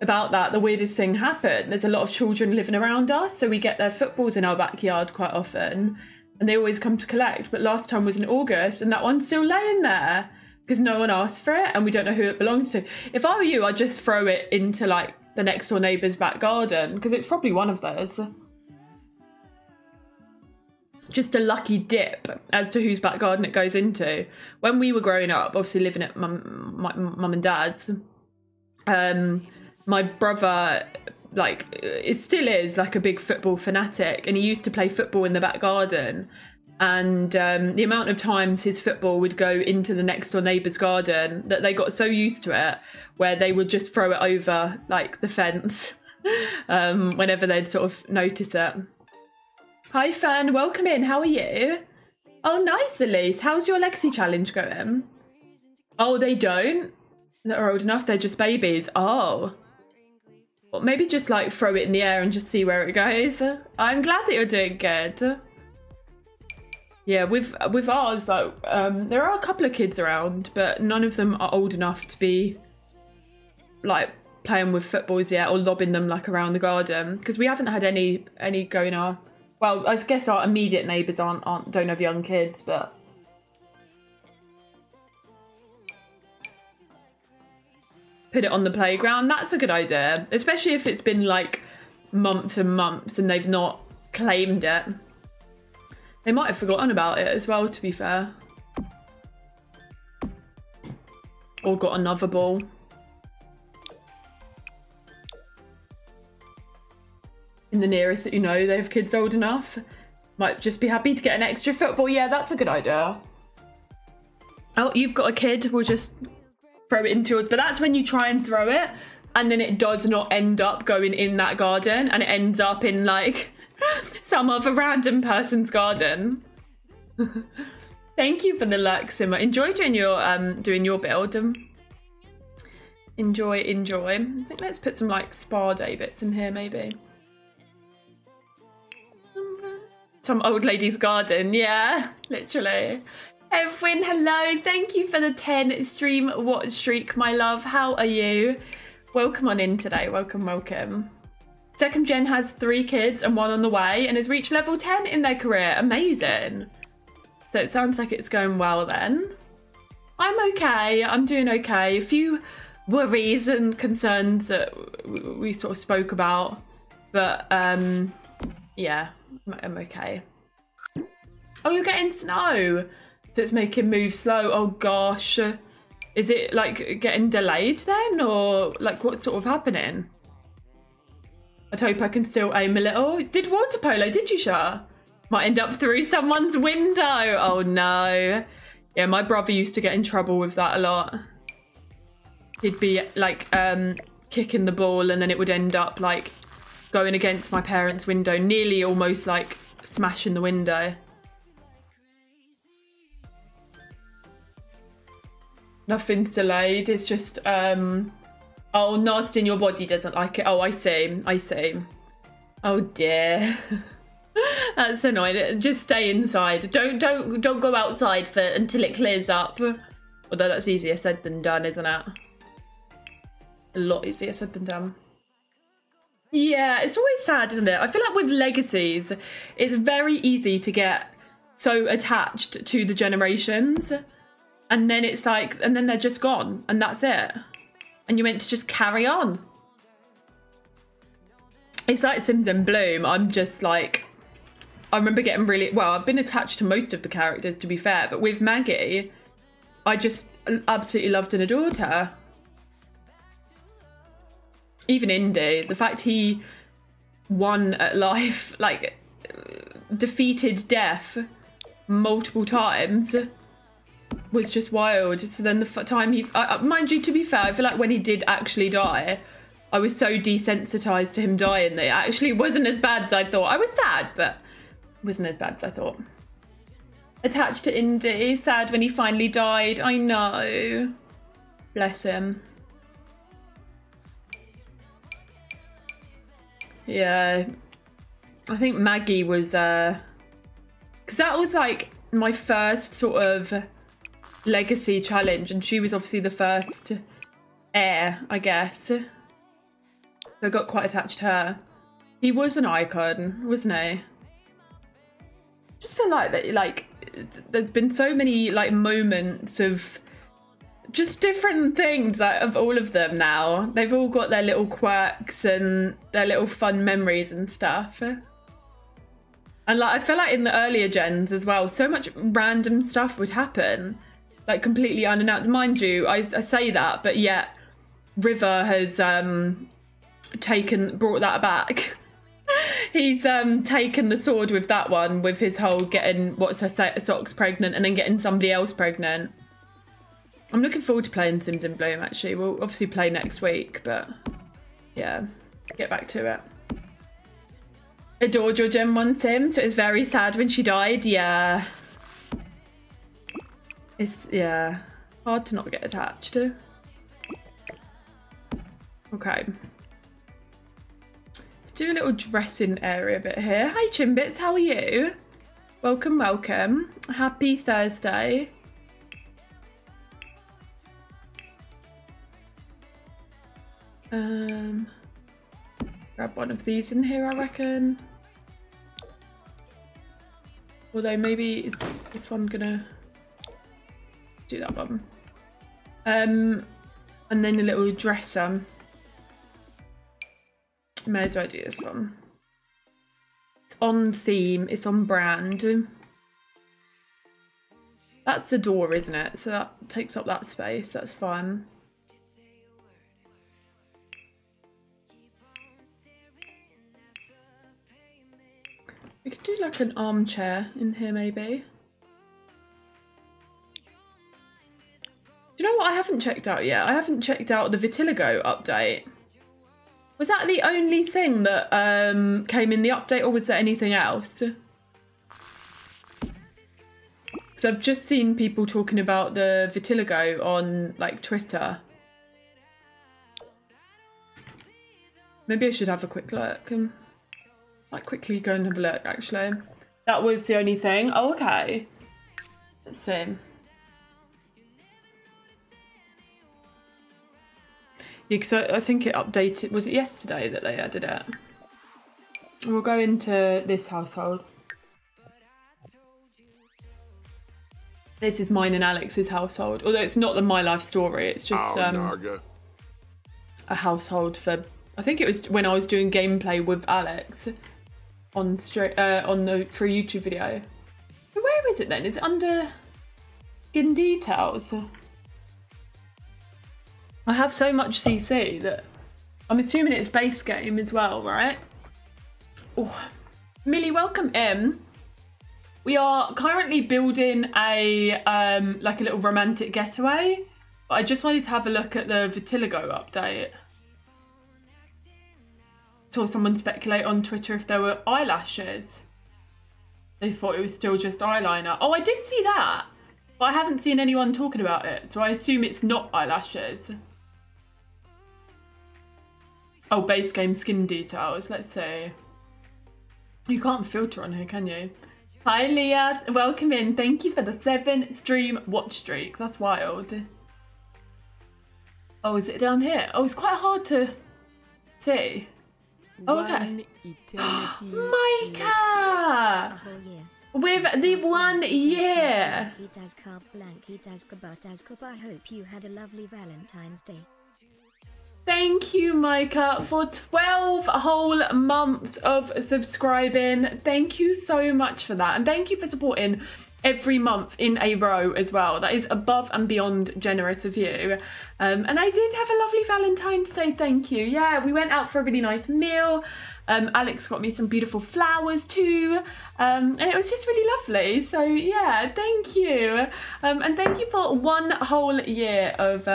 About that, the weirdest thing happened. There's a lot of children living around us, so we get their footballs in our backyard quite often, and they always come to collect. But last time was in August, and that one's still laying there because no one asked for it, and we don't know who it belongs to. If I were you, I'd just throw it into like the next door neighbour's back garden because it's probably one of those. Just a lucky dip as to whose back garden it goes into. When we were growing up, obviously living at mum, my mum and dad's, um, my brother like it still is like a big football fanatic and he used to play football in the back garden. And um, the amount of times his football would go into the next door neighbour's garden that they got so used to it where they would just throw it over like the fence [LAUGHS] um, whenever they'd sort of notice it. Hi fern. Welcome in. How are you? Oh nice elise. How's your legacy challenge going? Oh they don't? That are old enough. They're just babies. Oh well, maybe just like throw it in the air and just see where it goes. I'm glad that you're doing good. Yeah, with with ours though, um, there are a couple of kids around, but none of them are old enough to be like playing with footballs yet or lobbing them like around the garden because we haven't had any any going on. Well, I guess our immediate neighbours aren't, aren't don't have young kids, but put it on the playground. That's a good idea, especially if it's been like months and months and they've not claimed it. They might have forgotten about it as well, to be fair. Or got another ball. In the nearest that you know, they have kids old enough. Might just be happy to get an extra football. Yeah, that's a good idea. Oh, you've got a kid. We'll just throw it into it. But that's when you try and throw it, and then it does not end up going in that garden, and it ends up in like [LAUGHS] some other random person's garden. [LAUGHS] Thank you for the like, Simmer. Enjoy doing your um doing your build. Um, enjoy, enjoy. I think let's put some like spa day bits in here, maybe. Some old lady's garden, yeah, [LAUGHS] literally. Edwin, hello. Thank you for the 10 stream watch streak, my love. How are you? Welcome on in today. Welcome, welcome. Second gen has three kids and one on the way and has reached level 10 in their career. Amazing. So it sounds like it's going well then. I'm okay. I'm doing okay. A few worries and concerns that we sort of spoke about, but um, yeah, I'm okay. Oh, you're getting snow. So it's making moves slow. Oh gosh. Is it like getting delayed then? Or like what's sort of happening? I hope I can still aim a little. Did water polo, did you, Shah? Might end up through someone's window. Oh no. Yeah, my brother used to get in trouble with that a lot. He'd be like um kicking the ball and then it would end up like going against my parents' window, nearly almost like smashing the window. Nothing's delayed. It's just um oh nasty in your body doesn't like it. Oh I see. I see. Oh dear. [LAUGHS] That's annoying. Just stay inside. Don't don't don't go outside for until it clears up. Although that's easier said than done, isn't it? A lot easier said than done. Yeah, it's always sad, isn't it? I feel like with legacies, it's very easy to get so attached to the generations and then it's like and then they're just gone and that's it. And you're meant to just carry on. It's like Sims in Bloom. I'm just like i remember getting really well i've been attached to most of the characters to be fair but with maggie i just absolutely loved and adored her. Even indy the fact he won at life like defeated death multiple times was just wild. So then the time he, mind you, to be fair, I feel like when he did actually die, I was so desensitized to him dying that it actually wasn't as bad as I thought. I was sad, but wasn't as bad as I thought. Attached to Indy, sad when he finally died. I know. Bless him. Yeah. I think Maggie was, uh, because that was like my first sort of legacy challenge, and she was obviously the first heir, I guess. So I got quite attached to her. He was an icon, wasn't he? Just feel like that, like there's been so many like moments of just different things like, of all of them now. They've all got their little quirks and their little fun memories and stuff. And like I feel like in the earlier gens as well, so much random stuff would happen, like completely unannounced. Mind you, I, I say that, but yet River has um taken brought that back. [LAUGHS] He's um taken the sword with that one with his whole getting what's her so- socks pregnant and then getting somebody else pregnant. I'm looking forward to playing Sims in Bloom actually. We'll obviously play next week, but yeah, get back to it. Adored your Gen 1 Sim, so it's very sad when she died. Yeah. It's, yeah, hard to not get attached. To. Okay. Let's do a little dressing area bit here. Hi Chimbits, how are you? Welcome, welcome. Happy Thursday. Um, grab one of these in here, I reckon. Although maybe is this one gonna do that one? Um, and then a little dresser. May as well do this one. It's on theme. It's on brand. That's the door, isn't it? So that takes up that space. That's fine. We could do like an armchair in here, maybe. Do you know what I haven't checked out yet? I haven't checked out the Vitiligo update. Was that the only thing that um, came in the update, or was there anything else? Because I've just seen people talking about the Vitiligo on like Twitter. Maybe I should have a quick look. Um, might quickly go and have a look. Actually, that was the only thing. Oh, okay. Let's see. Yeah, because I, I think it updated. Was it yesterday that they added it? We'll go into this household. This is mine and Alex's household. Although it's not the my life story. It's just
Oh,
um, a household for. I think it was when I was doing gameplay with Alex on straight uh, on the for a YouTube video. Where is it then? Is it under in details? I have so much CC that I'm assuming it's base game as well, right? Oh, Millie, welcome in. We are currently building a um like a little romantic getaway, but I just wanted to have a look at the Vitiligo update. Saw someone speculate on Twitter if there were eyelashes. They thought it was still just eyeliner. Oh, I did see that, but I haven't seen anyone talking about it, so I assume it's not eyelashes. Oh, base game skin details. Let's see. You can't filter on here, can you? Hi, Leah. Welcome in. Thank you for the seven stream watch streak. That's wild. Oh, is it down here? Oh, it's quite hard to see. Oh, okay.
One eternity.
A [GASPS]
Micah! With the one year.
He does blank, he does kabat does cup. I hope you had a lovely Valentine's Day.
Thank you, Micah, for 12 whole months of subscribing. Thank you so much for that. And thank you for supporting every month in a row as well. That is above and beyond generous of you. Um, and I did have a lovely Valentine's Day, thank you. Yeah, we went out for a really nice meal. Um, Alex got me some beautiful flowers too. Um, and it was just really lovely. So, yeah, thank you. Um, and thank you for one whole year of.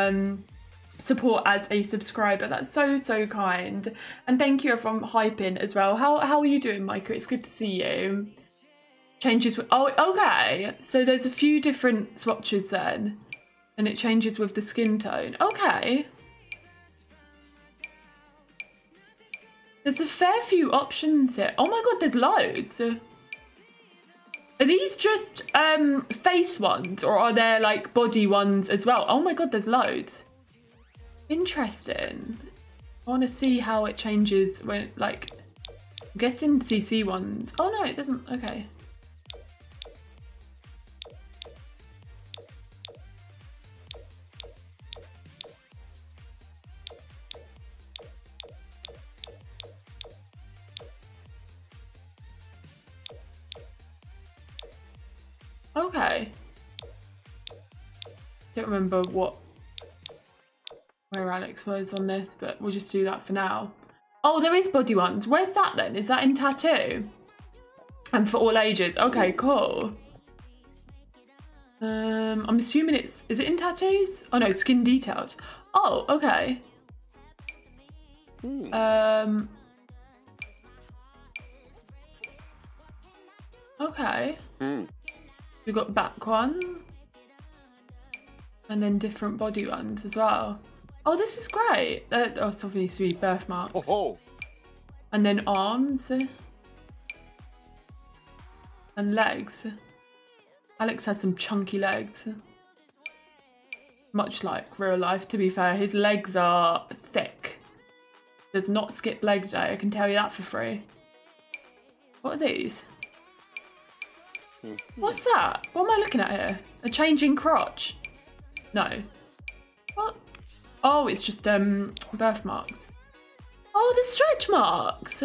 Support as a subscriber. That's so so kind. And thank you from hyping as well. How how are you doing, Micah? It's good to see you. Changes oh okay. So there's a few different swatches then. And it changes with the skin tone. Okay. There's a fair few options here. Oh my god, there's loads. Are these just um face ones or are there like body ones as well? Oh my god, there's loads. Interesting. I want to see how it changes when, like, I'm guessing CC ones. Oh no, it doesn't. Okay. Okay. Don't remember what where Alex was on this, but we'll just do that for now. Oh, there is body ones. Where's that then? Is that in tattoo? And for all ages. Okay, cool. Um, I'm assuming it's is it in tattoos? Oh no, skin details. Oh, okay. Um. Okay. We've got back one. And then different body ones as well. Oh, this is great. Uh, oh, it's obviously birthmarks.
Oh, ho.
And then arms. And legs. Alex has some chunky legs. Much like real life, to be fair. His legs are thick. Does not skip leg day, I can tell you that for free. What are these? What's that? What am I looking at here? A changing crotch? No. What? Oh, it's just um birthmarks. Oh, the stretch marks.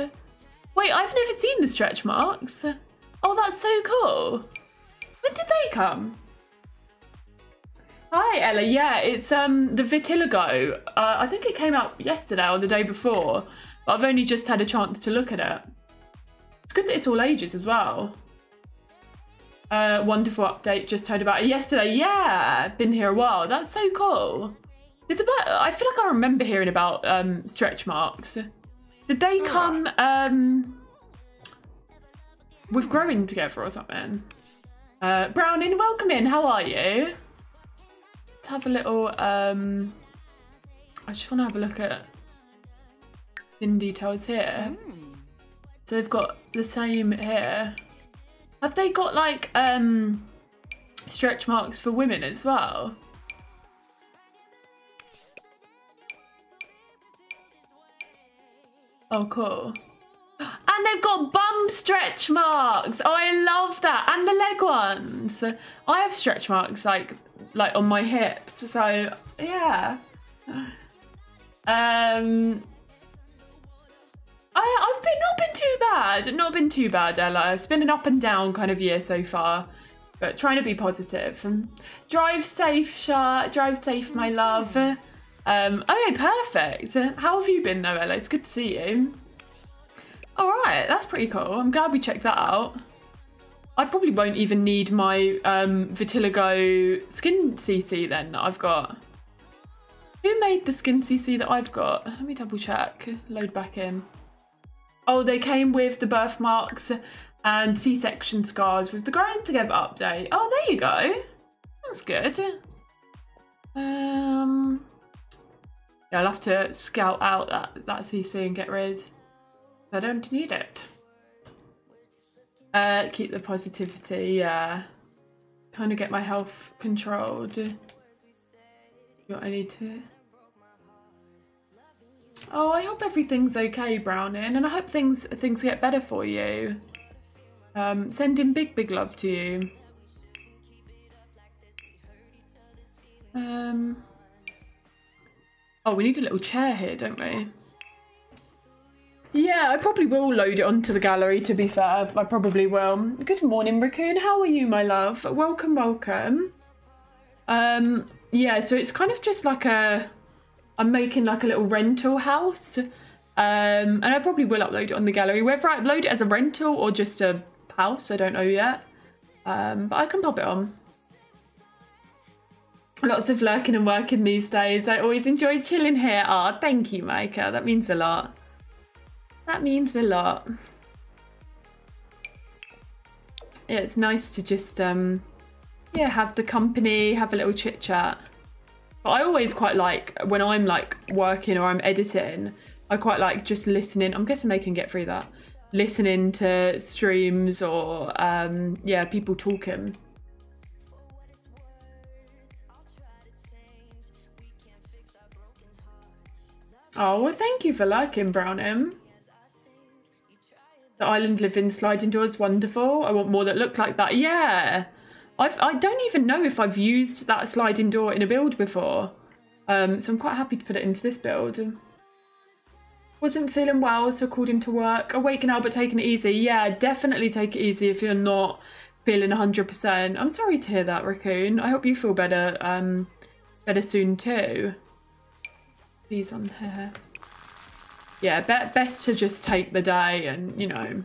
Wait, I've never seen the stretch marks. Oh, that's so cool. When did they come? Hi, Ella. Yeah, it's um the vitiligo. Uh, I think it came out yesterday or the day before, but I've only just had a chance to look at it. It's good that it's all ages as well. Uh, wonderful update. Just heard about it yesterday. Yeah, been here a while. That's so cool. Did the I feel like I remember hearing about um, stretch marks. Did they come um, with growing together or something? Uh, Browning, welcome in. How are you? Let's have a little. Um, I just want to have a look at in details here. So they've got the same here. Have they got like um stretch marks for women as well? Oh, cool. And they've got bum stretch marks. Oh, I love that. And the leg ones. I have stretch marks like like on my hips. So yeah. Um I, I've been not been too bad. Not been too bad, Ella. It's been an up and down kind of year so far. But trying to be positive. And drive safe, Shah. Drive safe, my love. Um, okay, perfect. How have you been though, Ella? It's good to see you. Alright, that's pretty cool. I'm glad we checked that out. I probably won't even need my um, Vitiligo skin CC then that I've got. Who made the skin CC that I've got? Let me double check. Load back in. Oh, they came with the birthmarks and C-section scars with the growing together update. Oh, there you go. That's good. Um, yeah, I'll have to scout out that that CC and get rid. I don't need it. Uh, keep the positivity. Yeah, kind of get my health controlled. What I need to. Oh, I hope everything's okay, Browning, and I hope things things get better for you. Um, sending big, big love to you. Um. Oh, we need a little chair here, don't we? Yeah, I probably will load it onto the gallery, to be fair. I probably will. Good morning, Raccoon. How are you, my love? Welcome, welcome. Um, yeah, so it's kind of just like a. I'm making like a little rental house. Um, and I probably will upload it on the gallery. Whether I upload it as a rental or just a house, I don't know yet. Um, but I can pop it on. Lots of lurking and working these days. I always enjoy chilling here. Ah, thank you, Micah. That means a lot. That means a lot. Yeah, it's nice to just um yeah, have the company, have a little chit chat. But I always quite like when I'm like working or I'm editing, I quite like just listening. I'm guessing they can get through that. Listening to streams or um yeah, people talking. Oh, well, thank you for liking Brownham. The island living sliding door is wonderful. I want more that look like that. Yeah. I've, I don't even know if I've used that sliding door in a build before. Um, so I'm quite happy to put it into this build. Wasn't feeling well, so called into work. Awake now, but taking it easy. Yeah, definitely take it easy if you're not feeling 100%. I'm sorry to hear that, Raccoon. I hope you feel better, um, better soon too. These on her. Yeah, be- best to just take the day and, you know,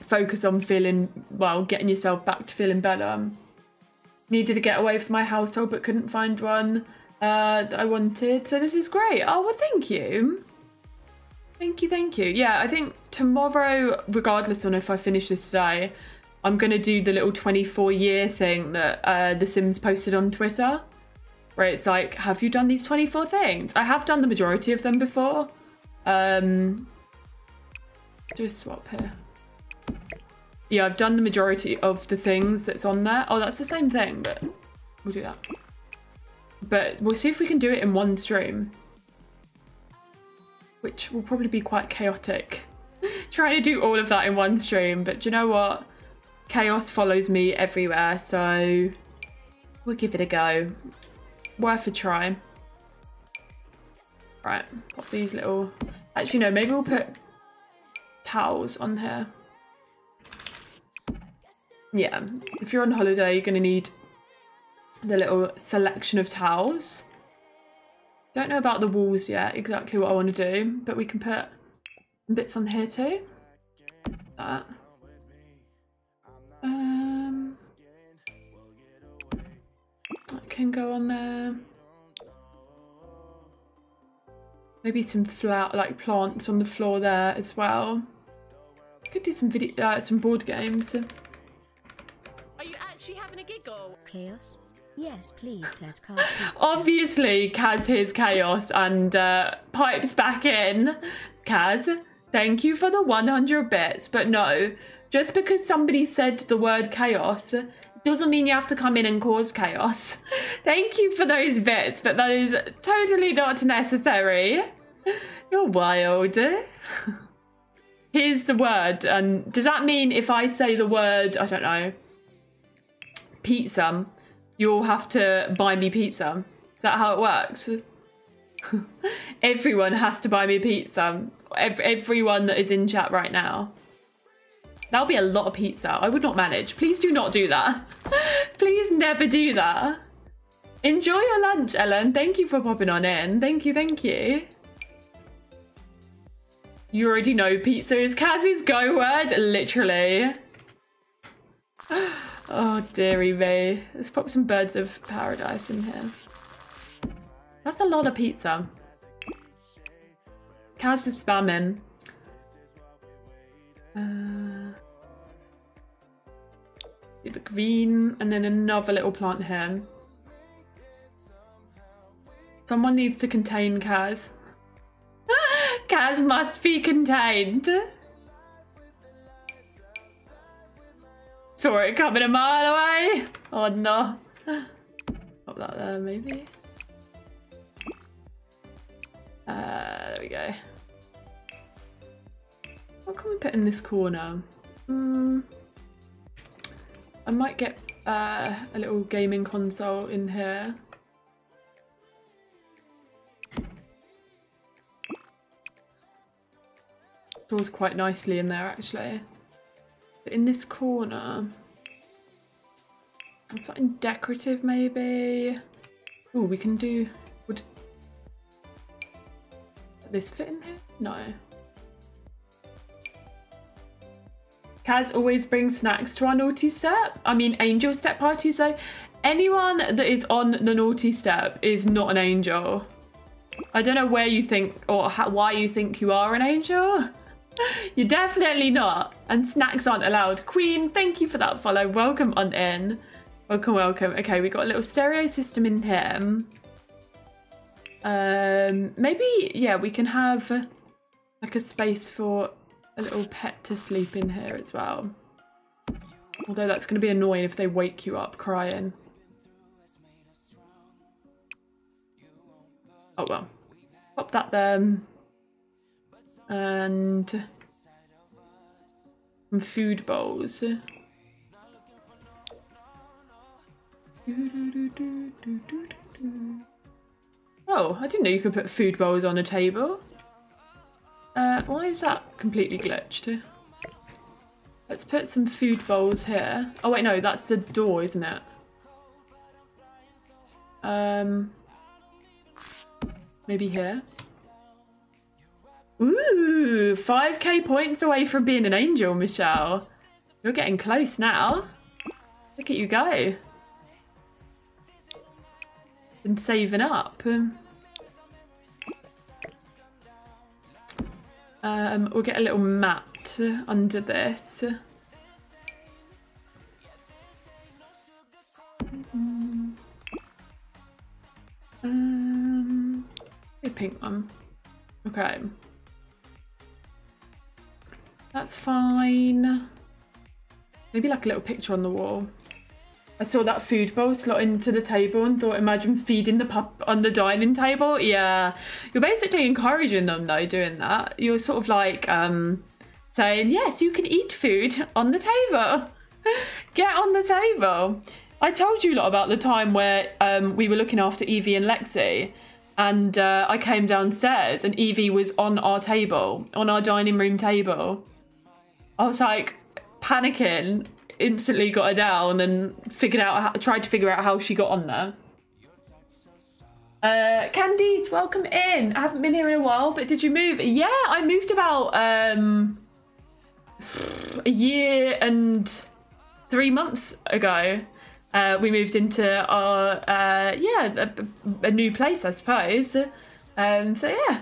focus on feeling, well, getting yourself back to feeling better. Needed to get away from my household, but couldn't find one uh, that I wanted. So this is great. Oh, well, thank you. Thank you, thank you. Yeah, I think tomorrow, regardless on if I finish this today, I'm going to do the little 24 year thing that uh, The Sims posted on Twitter, where it's like, have you done these 24 things? I have done the majority of them before. Um, just swap here. Yeah, I've done the majority of the things that's on there. Oh, that's the same thing, but we'll do that. But we'll see if we can do it in one stream which will probably be quite chaotic. [LAUGHS] Trying to do all of that in one stream, but you know what? Chaos follows me everywhere, so we'll give it a go. Worth a try. Right, pop these little. Actually, no, maybe we'll put towels on here. Yeah, if you're on holiday, you're going to need the little selection of towels. Don't know about the walls yet, exactly what I want to do, but we can put bits on here too. That. Um, can go on there. Maybe some flat, like plants on the floor there as well. Could do some video, uh, some board games.
Are you actually having a giggle?
Chaos? Yes, please, Tess
Obviously, Kaz hears chaos and uh, pipes back in. Kaz, thank you for the 100 bits, but no, just because somebody said the word chaos doesn't mean you have to come in and cause chaos. [LAUGHS] thank you for those bits, but that is totally not necessary. [LAUGHS] You're wild. [LAUGHS] Here's the word, and does that mean if I say the word, I don't know, pizza, you'll have to buy me pizza. Is that how it works? Everyone has to buy me pizza. Ev- everyone that is in chat right now. That'll be a lot of pizza. I would not manage. Please do not do that. [LAUGHS] Please never do that. Enjoy your lunch, Ellen. Thank you for popping on in. Thank you, thank you. You already know pizza is Kaz's go word, literally. [GASPS] Oh, dearie me. Let's pop some birds of paradise in here. That's a lot of pizza. Is spamming. Uh, the green and then another little plant here. Someone needs to contain Kaz. [LAUGHS] Kaz must be contained. Saw it coming a mile away. Oh no. Pop that there, maybe. Uh, there we go. What can we put in this corner? Hmm. I might get uh, a little gaming console in here. Draws quite nicely in there actually. But in this corner, something decorative maybe. Oh, we can do. Would this fit in here? No. Kaz always brings snacks to our naughty step. I mean, angel step parties though. Anyone that is on the naughty step is not an angel. I don't know where you think or how, why you think you are an angel. [LAUGHS] You're definitely not. And snacks aren't allowed. Queen, thank you for that follow. Welcome on in. Welcome, welcome. Okay, we got a little stereo system in here. Um, maybe, yeah, we can have uh, like a space for a little pet to sleep in here as well. Although that's going to be annoying if they wake you up crying. Oh well. Pop that there. And some food bowls. Oh, I didn't know you could put food bowls on a table. Uh, why is that completely glitched? Let's put some food bowls here. Oh wait, no, that's the door, isn't it? Um, maybe here. Ooh, 5k points away from being an angel, Michelle. You're getting close now. Look at you go. Been saving up. Um, we'll get a little mat under this. Um, a pink one. Okay. That's fine. Maybe like a little picture on the wall. I saw that food bowl slot into the table and thought, imagine feeding the pup on the dining table. Yeah, you're basically encouraging them though doing that. You're sort of like um, saying, yes, you can eat food on the table. [LAUGHS] Get on the table. I told you a lot about the time where um, we were looking after Evie and Lexi, and uh, I came downstairs and Evie was on our table, on our dining room table. I was like panicking, instantly got her down and figured out, how, tried to figure out how she got on there. Uh, Candice, welcome in. I haven't been here in a while, but did you move? Yeah, I moved about um, a year and three months ago. Uh, we moved into our uh, yeah a, a new place, I suppose. Um, so yeah,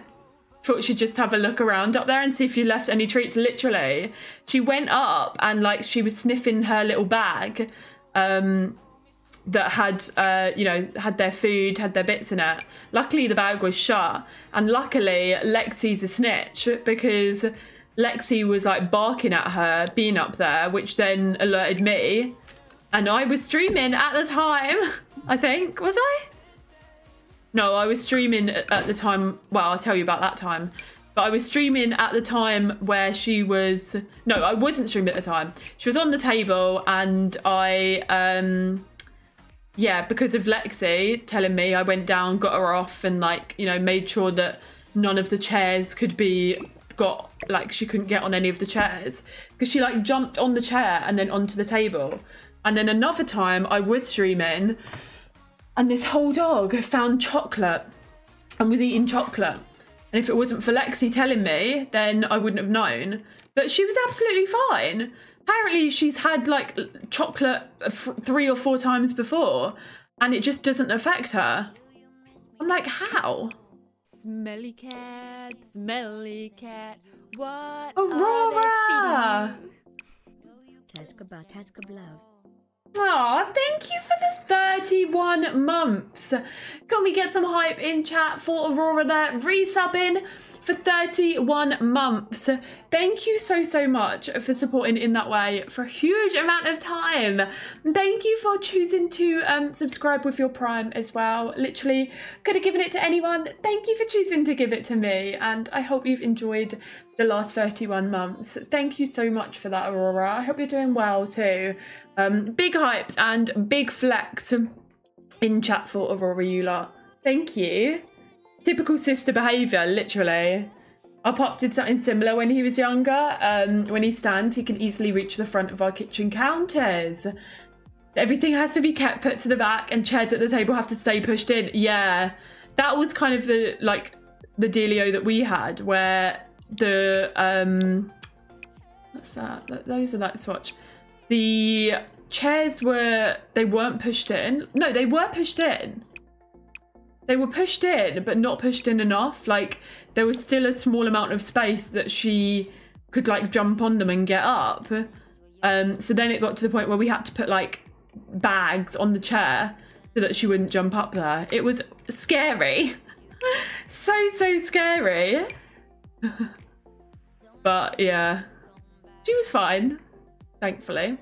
thought she'd just have a look around up there and see if you left any treats. Literally, she went up and like she was sniffing her little bag um, that had uh, you know had their food, had their bits in it. Luckily, the bag was shut, and luckily Lexi's a snitch because Lexi was like barking at her being up there, which then alerted me. And I was streaming at the time, I think. Was I? No, I was streaming at the time. Well, I'll tell you about that time. But I was streaming at the time where she was. No, I wasn't streaming at the time. She was on the table, and I, um, yeah, because of Lexi telling me, I went down, got her off, and like you know made sure that none of the chairs could be got like she couldn't get on any of the chairs because she like jumped on the chair and then onto the table. And then another time I was streaming and this whole dog found chocolate and was eating chocolate. And if it wasn't for Lexi telling me, then I wouldn't have known. But she was absolutely fine. Apparently, she's had like chocolate three or four times before, and it just doesn't affect her. I'm like, how?
Smelly cat, smelly cat. What?
Aurora!
Tesca Tesca love.
Aw, thank you for the 31 months. Can we get some hype in chat for Aurora there? Resubbing for 31 months. Thank you so, so much for supporting in that way for a huge amount of time. Thank you for choosing to um, subscribe with your Prime as well. Literally, could have given it to anyone. Thank you for choosing to give it to me. And I hope you've enjoyed the last 31 months. Thank you so much for that, Aurora. I hope you're doing well too. Um, big hypes and big flex in chat for Aurora Eula. Thank you. Typical sister behaviour, literally. Our pop did something similar when he was younger. Um, when he stands, he can easily reach the front of our kitchen counters. Everything has to be kept put to the back, and chairs at the table have to stay pushed in. Yeah, that was kind of the like the dealio that we had, where the um, what's that? Those are like swatch. The chairs were they weren't pushed in. No, they were pushed in. They were pushed in, but not pushed in enough. Like there was still a small amount of space that she could like jump on them and get up. Um, so then it got to the point where we had to put like bags on the chair so that she wouldn't jump up there. It was scary. [LAUGHS] so so scary. [LAUGHS] but yeah. She was fine, thankfully.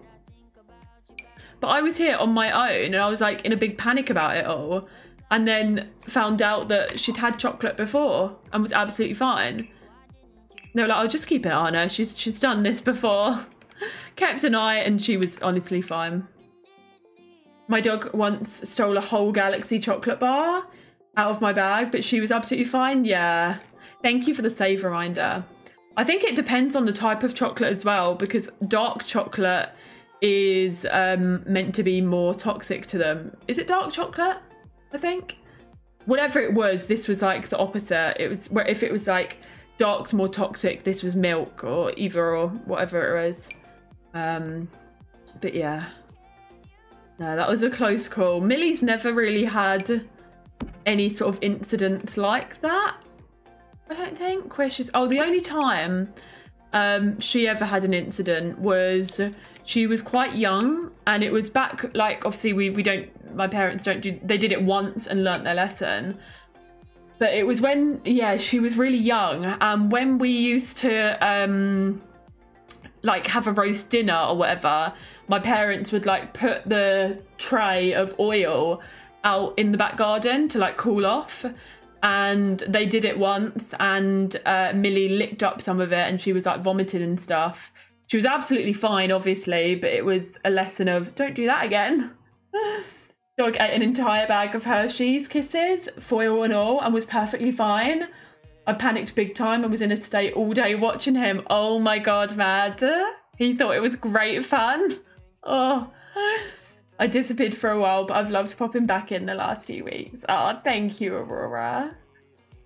But I was here on my own and I was like in a big panic about it all. And then found out that she'd had chocolate before and was absolutely fine. Were like, "I'll just keep it on her. She's she's done this before." [LAUGHS] Kept an eye, and she was honestly fine. My dog once stole a whole Galaxy chocolate bar out of my bag, but she was absolutely fine. Yeah. Thank you for the save reminder. I think it depends on the type of chocolate as well, because dark chocolate is um, meant to be more toxic to them. Is it dark chocolate? I think. Whatever it was, this was like the opposite. It was where if it was like dark's more toxic, this was milk or either or whatever it was. Um, but yeah. No, that was a close call. Millie's never really had any sort of incident like that. I don't think. Where she's oh, the only time um she ever had an incident was she was quite young and it was back like obviously we we don't my parents don't do they did it once and learnt their lesson. But it was when yeah she was really young and when we used to um like have a roast dinner or whatever my parents would like put the tray of oil out in the back garden to like cool off and they did it once and uh, millie licked up some of it and she was like vomiting and stuff she was absolutely fine obviously but it was a lesson of don't do that again [LAUGHS] dog ate an entire bag of hershey's kisses foil and all and was perfectly fine I panicked big time and was in a state all day watching him. Oh my god, mad. He thought it was great fun. Oh. I disappeared for a while, but I've loved popping back in the last few weeks. Oh, thank you, Aurora.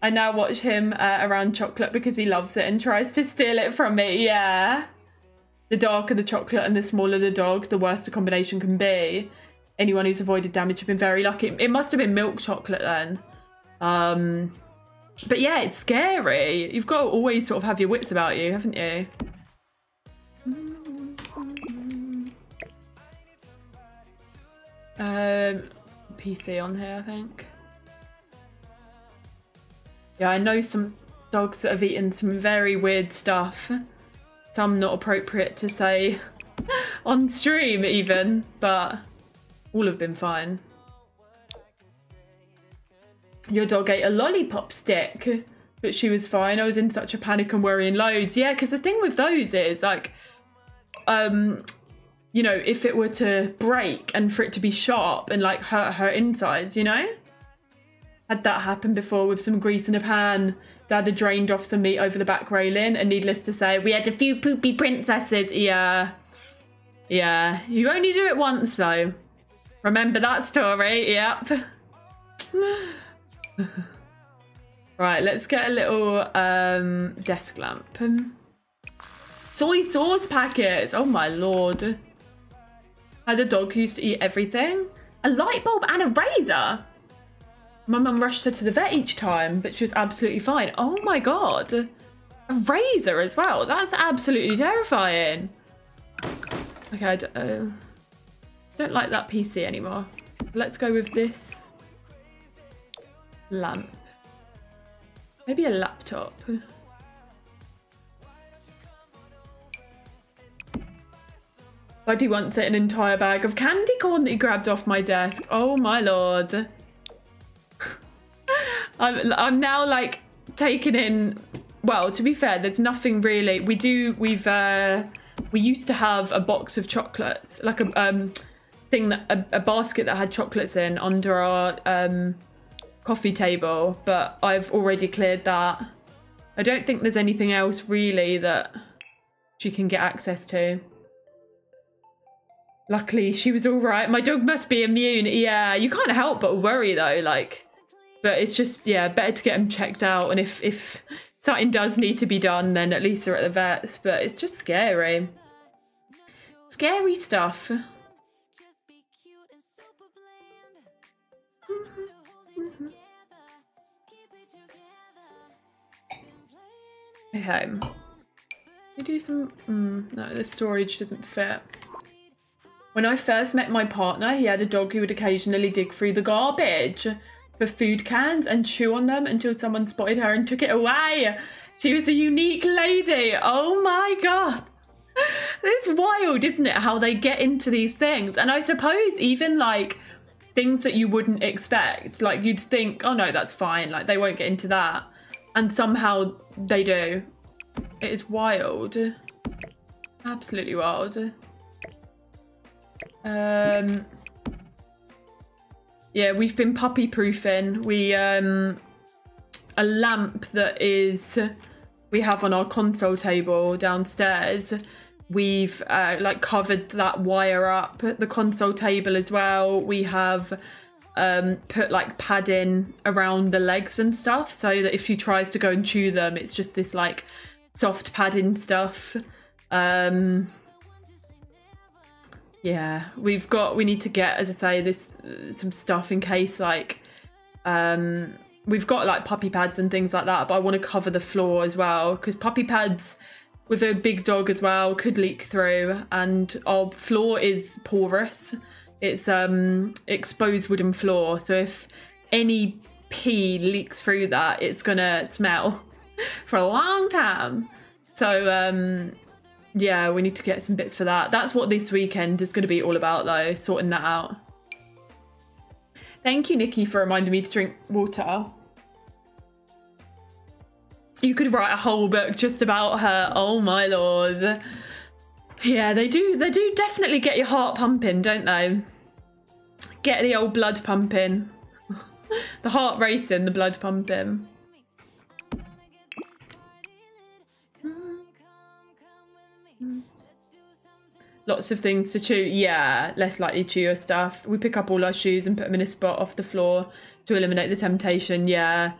I now watch him uh, around chocolate because he loves it and tries to steal it from me. Yeah. The darker the chocolate and the smaller the dog, the worse the combination can be. Anyone who's avoided damage have been very lucky. It must have been milk chocolate then. Um, but yeah, it's scary. You've got to always sort of have your wits about you, haven't you? Um, PC on here, I think. Yeah, I know some dogs that have eaten some very weird stuff. Some not appropriate to say [LAUGHS] on stream, even, but all have been fine. Your dog ate a lollipop stick, but she was fine. I was in such a panic and worrying loads. Yeah, because the thing with those is like, um, you know, if it were to break and for it to be sharp and like hurt her insides, you know? Had that happen before with some grease in a pan. Dad had drained off some meat over the back railing, and needless to say, we had a few poopy princesses. Yeah. Yeah. You only do it once though. Remember that story? Yep. [LAUGHS] right, let's get a little um, desk lamp. Soy sauce packets. Oh my lord. Had a dog who used to eat everything. A light bulb and a razor. My mum rushed her to the vet each time, but she was absolutely fine. Oh my god. A razor as well. That's absolutely terrifying. Okay, I don't, uh, don't like that PC anymore. Let's go with this lamp. Maybe a laptop. Buddy wants it an entire bag of candy corn that he grabbed off my desk. Oh my lord. [LAUGHS] I'm, I'm now like taking in. Well, to be fair, there's nothing really. We do. We've. uh We used to have a box of chocolates, like a um thing that a, a basket that had chocolates in under our um coffee table, but I've already cleared that. I don't think there's anything else really that she can get access to. Luckily, she was all right. My dog must be immune. Yeah, you can't help but worry though. Like, but it's just yeah, better to get them checked out. And if if something does need to be done, then at least they're at the vets. But it's just scary. Scary stuff. Okay. We do some. Mm, no, the storage doesn't fit. When I first met my partner, he had a dog who would occasionally dig through the garbage for food cans and chew on them until someone spotted her and took it away. She was a unique lady. Oh my god. [LAUGHS] It's wild, isn't it? How they get into these things. And I suppose even like things that you wouldn't expect. Like you'd think, oh no, that's fine. Like they won't get into that, and somehow they do. It is wild, absolutely wild. Um, yeah, we've been puppy proofing. We um, a lamp that is we have on our console table downstairs. We've uh, like covered that wire up the console table as well. We have um, put like padding around the legs and stuff so that if she tries to go and chew them, it's just this like soft padding stuff. Um, yeah, we've got. We need to get, as I say, this uh, some stuff in case like um we've got like puppy pads and things like that, but I want to cover the floor as well because puppy pads with a big dog as well could leak through, and our floor is porous. It's um exposed wooden floor, so if any pee leaks through that, it's gonna smell [LAUGHS] for a long time. So um yeah, we need to get some bits for that. That's what this weekend is going to be all about, though, sorting that out. Thank you, Nikki, for reminding me to drink water. You could write a whole book just about her. Oh my lord. Yeah, they do. They do definitely get your heart pumping, don't they? Get the old blood pumping. [LAUGHS] the heart racing, the blood pumping. Lots of things to chew. Yeah, less likely to chew your stuff. We pick up all our shoes and put them in a spot off the floor to eliminate the temptation. Yeah.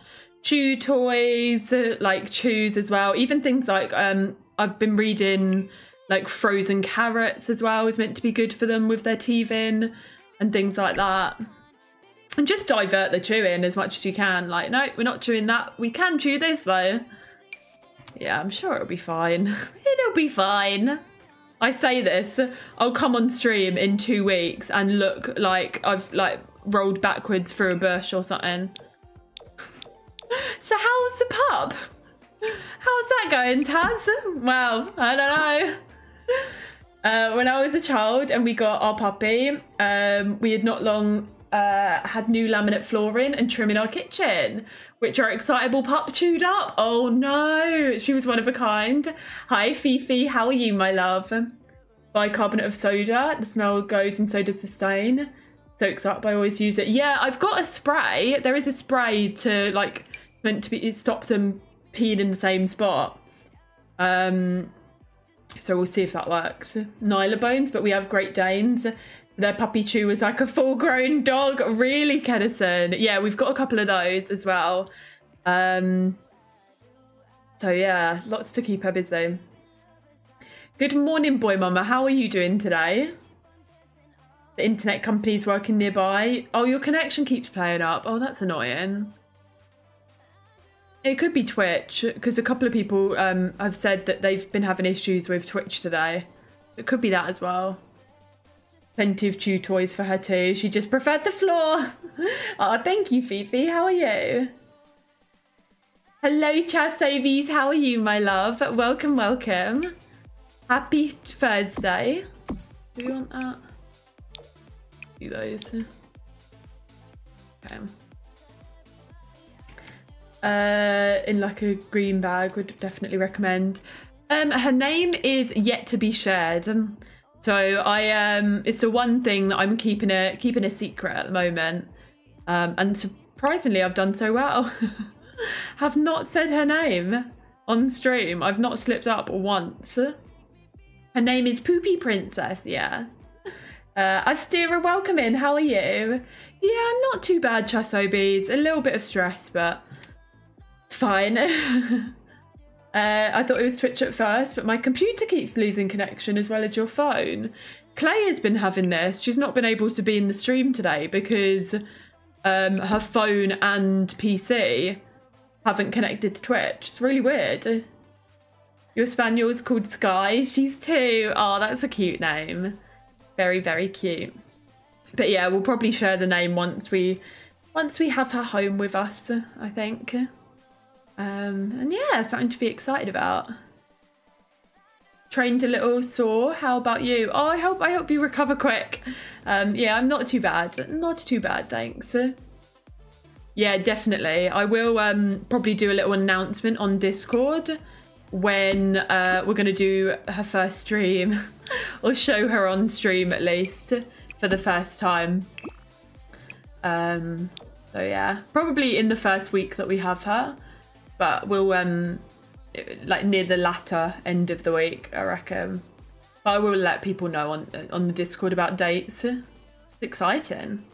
Chew toys, like chews as well. Even things like um I've been reading like frozen carrots as well is meant to be good for them with their teeth in and things like that. And just divert the chewing as much as you can. Like, no, we're not chewing that. We can chew this though. Yeah, I'm sure it'll be fine. [LAUGHS] It'll be fine. I say this, I'll come on stream in two weeks and look like I've like rolled backwards through a bush or something. so how's the pup? How's that going, Taz? Well, I don't know. Uh, when I was a child and we got our puppy, um, we had not long uh, had new laminate flooring and trim in our kitchen, which are excitable pup chewed up. Oh no, she was one of a kind. Hi, Fifi, how are you, my love? Bicarbonate of soda, the smell goes and so does the stain. Soaks up, I always use it. Yeah, I've got a spray. There is a spray to like meant to be stop them peeing in the same spot. Um, so we'll see if that works. Nylabones, but we have Great Danes. Their puppy chew was like a full grown dog. Really, Kennison? Yeah, we've got a couple of those as well. Um, so yeah, lots to keep her busy. Good morning, boy mama. How are you doing today? The internet company's working nearby. Oh, your connection keeps playing up. Oh, that's annoying. It could be Twitch because a couple of people um, have said that they've been having issues with Twitch today. It could be that as well. Plenty of chew toys for her too. She just preferred the floor. [LAUGHS] oh, thank you, Fifi. How are you? Hello, Chasovies. How are you, my love? Welcome, welcome. Happy Thursday. Do you want that? Do those. Okay. Uh, in like a green bag, would definitely recommend. Um, her name is yet to be shared. Um, so I um, it's the one thing that I'm keeping a keeping a secret at the moment. Um, and surprisingly, I've done so well. [LAUGHS] Have not said her name on stream. I've not slipped up once. Her name is Poopy Princess, yeah. Uh, Astira, welcome in. How are you? Yeah, I'm not too bad, Chusobies. A little bit of stress, but it's fine. [LAUGHS] uh, I thought it was Twitch at first, but my computer keeps losing connection as well as your phone. Clay has been having this. She's not been able to be in the stream today because um, her phone and PC haven't connected to Twitch. It's really weird. Your spaniel is called Sky. She's two. Oh, that's a cute name. Very, very cute. But yeah, we'll probably share the name once we once we have her home with us, I think. Um, and yeah, something to be excited about. trained a little sore. How about you? Oh, I hope I hope you recover quick. Um, yeah, I'm not too bad. Not too bad, thanks. Yeah, definitely. I will um, probably do a little announcement on Discord when uh, we're going to do her first stream, [LAUGHS] or show her on stream at least for the first time. Um, so yeah, probably in the first week that we have her, but we'll um, like near the latter end of the week, I reckon. But I will let people know on on the Discord about dates. It's exciting.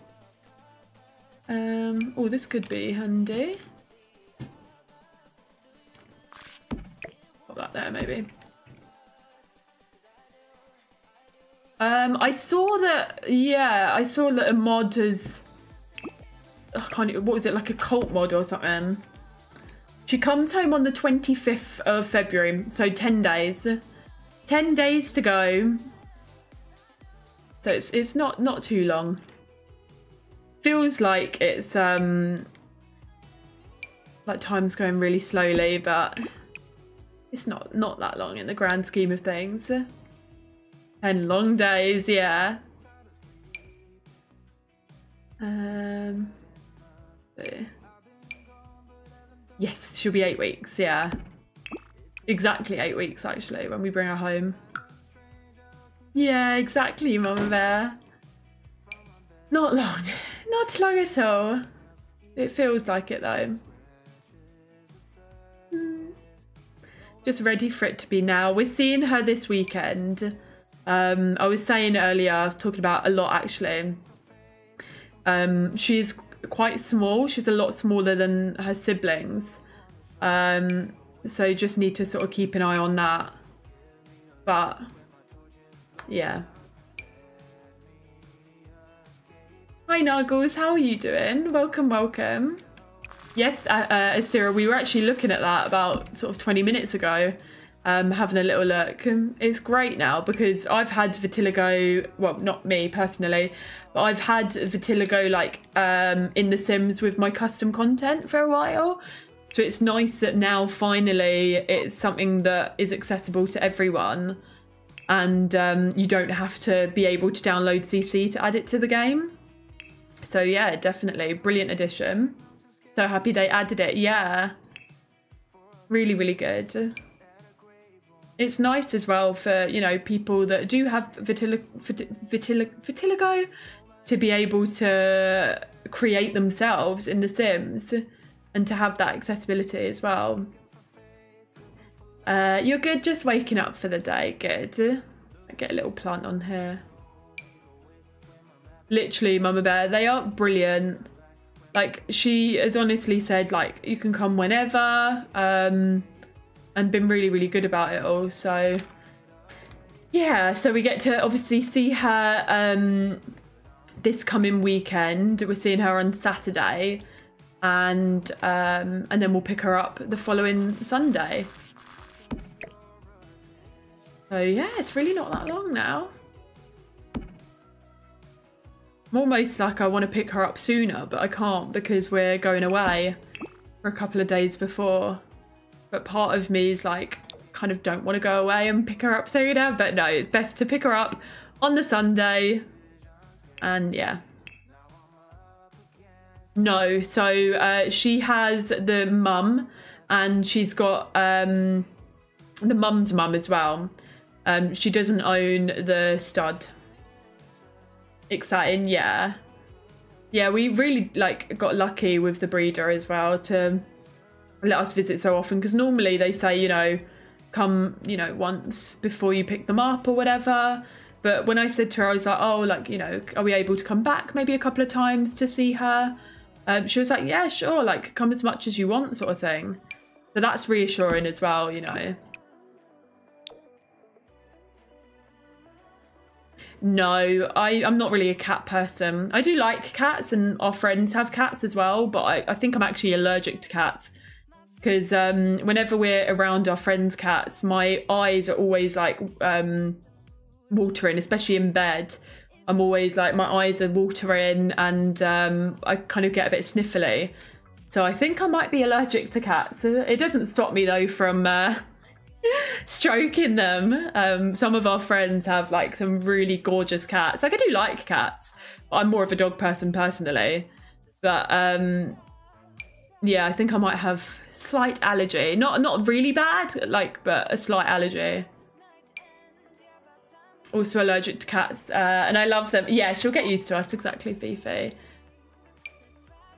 Um, oh, this could be handy. Put that there, maybe. Um, I saw that. Yeah, I saw that a mod has. I can't. What was it like a cult mod or something? She comes home on the twenty fifth of February, so ten days. Ten days to go. So it's it's not not too long. Feels like it's um like time's going really slowly, but it's not not that long in the grand scheme of things. And long days, yeah. Um. there. Yes, she'll be eight weeks. Yeah, exactly eight weeks actually when we bring her home. Yeah, exactly, Mama Bear. Not long, [LAUGHS] not long at all. It feels like it though. Hmm. Just ready for it to be now. We're seeing her this weekend. Um, I was saying earlier, talking about a lot actually. Um, she's quite small. She's a lot smaller than her siblings. Um, so just need to sort of keep an eye on that. But yeah. Hi Nuggles, how are you doing? Welcome, welcome. Yes, uh, uh, we were actually looking at that about sort of 20 minutes ago, um, having a little look. Um, It's great now because I've had vitiligo, well, not me personally, but I've had vitiligo like um, in The Sims with my custom content for a while. So it's nice that now finally it's something that is accessible to everyone and um, you don't have to be able to download CC to add it to the game. So yeah, definitely brilliant addition. So happy they added it. Yeah, really, really good. It's nice as well for you know people that do have vitiligo, vitiligo, vitiligo to be able to create themselves in The Sims and to have that accessibility as well. Uh, you're good just waking up for the day. Good. I get a little plant on here. Literally, Mama Bear, they are brilliant. Like she has honestly said, like you can come whenever, um, and been really, really good about it all. So yeah, so we get to obviously see her um, this coming weekend. We're seeing her on Saturday, and um, and then we'll pick her up the following Sunday. So yeah, it's really not that long now. I'm almost like I want to pick her up sooner, but I can't because we're going away for a couple of days before. But part of me is like, kind of don't want to go away and pick her up sooner. But no, it's best to pick her up on the Sunday. And yeah. No, so uh, she has the mum and she's got um, the mum's mum as well. Um, she doesn't own the stud. Exciting, yeah. Yeah, we really like got lucky with the breeder as well to let us visit so often because normally they say, you know, come, you know, once before you pick them up or whatever. But when I said to her, I was like, oh, like, you know, are we able to come back maybe a couple of times to see her? Um, she was like, yeah, sure, like, come as much as you want, sort of thing. So that's reassuring as well, you know. No, I, I'm not really a cat person. I do like cats, and our friends have cats as well, but I, I think I'm actually allergic to cats. Because um, whenever we're around our friends' cats, my eyes are always like um, watering, especially in bed. I'm always like, my eyes are watering, and um, I kind of get a bit sniffly. So I think I might be allergic to cats. It doesn't stop me though from uh, [LAUGHS] stroking them. Um, some of our friends have like some really gorgeous cats. Like I do like cats, I'm more of a dog person personally. But um, yeah, I think I might have slight allergy. Not not really bad, like, but a slight allergy. Also allergic to cats, uh, and I love them. Yeah, she'll get used to us. Exactly, Fifi.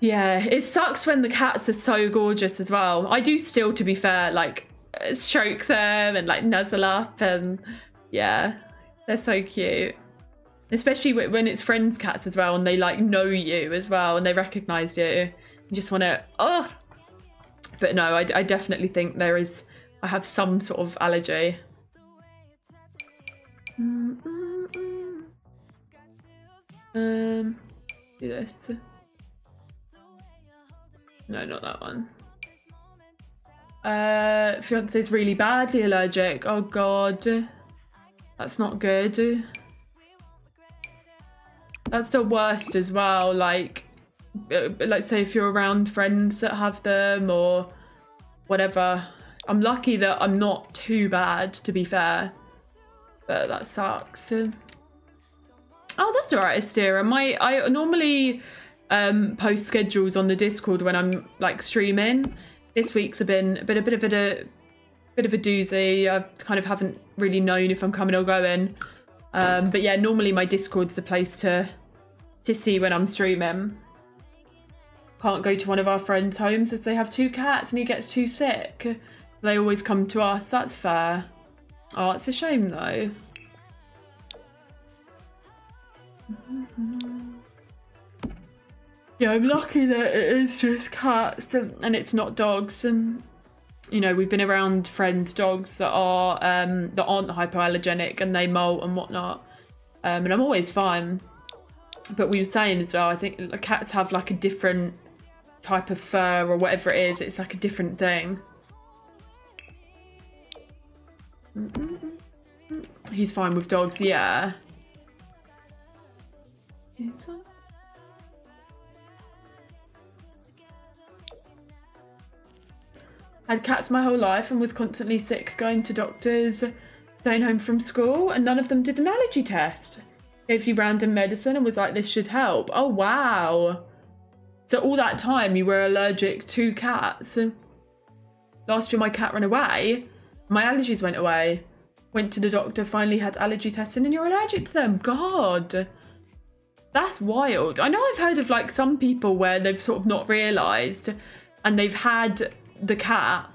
Yeah, it sucks when the cats are so gorgeous as well. I do still, to be fair, like uh, stroke them and like nuzzle up, and yeah, they're so cute. Especially when it's friends' cats as well, and they like know you as well, and they recognise you. You just want to, oh. But no, I, I definitely think there is. I have some sort of allergy. Um, do this. No, not that one. Uh, fiance's really badly allergic. Oh god, that's not good. That's the worst as well. Like, like say if you're around friends that have them or whatever. I'm lucky that I'm not too bad, to be fair. But that sucks. Oh, that's alright, Astera. My I normally um, post schedules on the Discord when I'm like streaming. This week's a been a bit a bit of a bit of a doozy. I kind of haven't really known if I'm coming or going. Um, but yeah, normally my Discord's the place to to see when I'm streaming. Can't go to one of our friends' homes as they have two cats and he gets too sick. They always come to us. That's fair. Oh, it's a shame though. [LAUGHS] Yeah, I'm lucky that it is just cats and, it's not dogs. And you know, we've been around friends' dogs that are um, that aren't hypoallergenic and they molt and whatnot, um, and I'm always fine. But we were saying as well, I think cats have like a different type of fur or whatever it is. It's like a different thing. He's fine with dogs, yeah. I Had cats my whole life and was constantly sick, going to doctors, staying home from school, and none of them did an allergy test. Gave you random medicine and was like, this should help. Oh, wow. So, all that time you were allergic to cats. Last year, my cat ran away. My allergies went away. Went to the doctor, finally had allergy testing, and you're allergic to them. God. That's wild. I know I've heard of like some people where they've sort of not realised and they've had the cat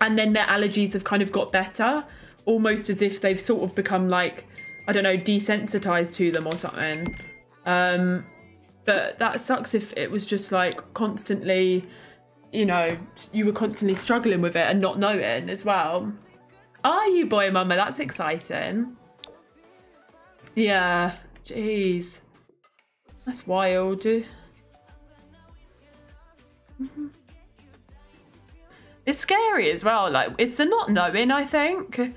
and then their allergies have kind of got better, almost as if they've sort of become like, I don't know, desensitized to them or something. Um, but that sucks if it was just like constantly, you know, you were constantly struggling with it and not knowing as well. Are you, boy, mama? That's exciting. Yeah, jeez. That's wild. Mhm. It's scary as well. Like it's the not knowing. I think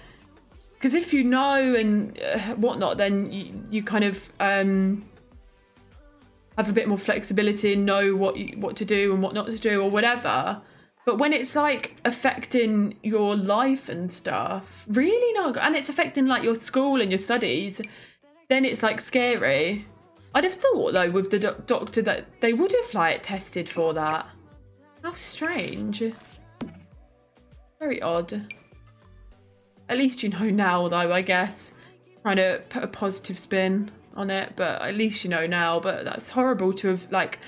because if you know and uh, whatnot, then you, you kind of um, have a bit more flexibility and know what you, what to do and what not to do or whatever. But when it's like affecting your life and stuff, really not, and it's affecting like your school and your studies, then it's like scary. I'd have thought though with the doc- doctor that they would have like tested for that. How strange. Very odd. At least you know now though, I guess. Trying to put a positive spin on it, but at least you know now. But that's horrible to have like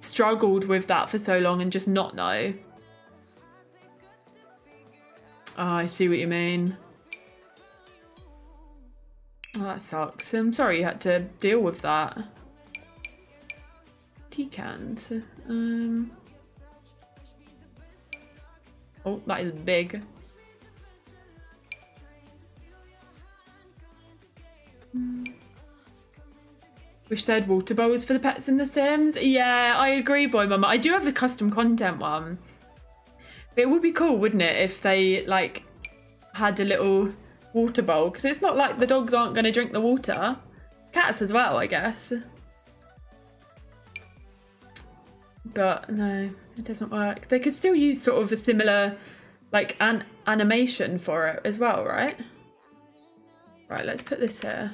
struggled with that for so long and just not know. Oh, I see what you mean. Oh, that sucks. I'm sorry you had to deal with that. Tea cans. Um. Oh, that is big. Wish said water bowls for the pets in The Sims. Yeah, I agree, boy mama. I do have a custom content one. It would be cool, wouldn't it, if they like had a little water bowl? Because it's not like the dogs aren't going to drink the water. Cats as well, I guess. But no, it doesn't work. They could still use sort of a similar like an animation for it as well, right? Right, let's put this here.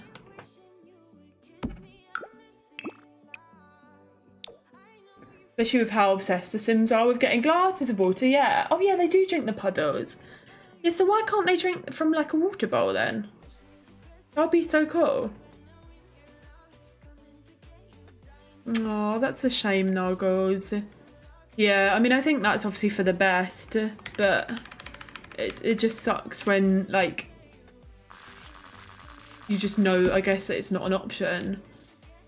Especially with how obsessed the Sims are with getting glasses of water, yeah. Oh yeah, they do drink the puddles. Yeah, so why can't they drink from like a water bowl then? That'd be so cool. Oh, that's a shame, Noggles. Yeah, I mean, I think that's obviously for the best, but it, it just sucks when, like, you just know, I guess, that it's not an option.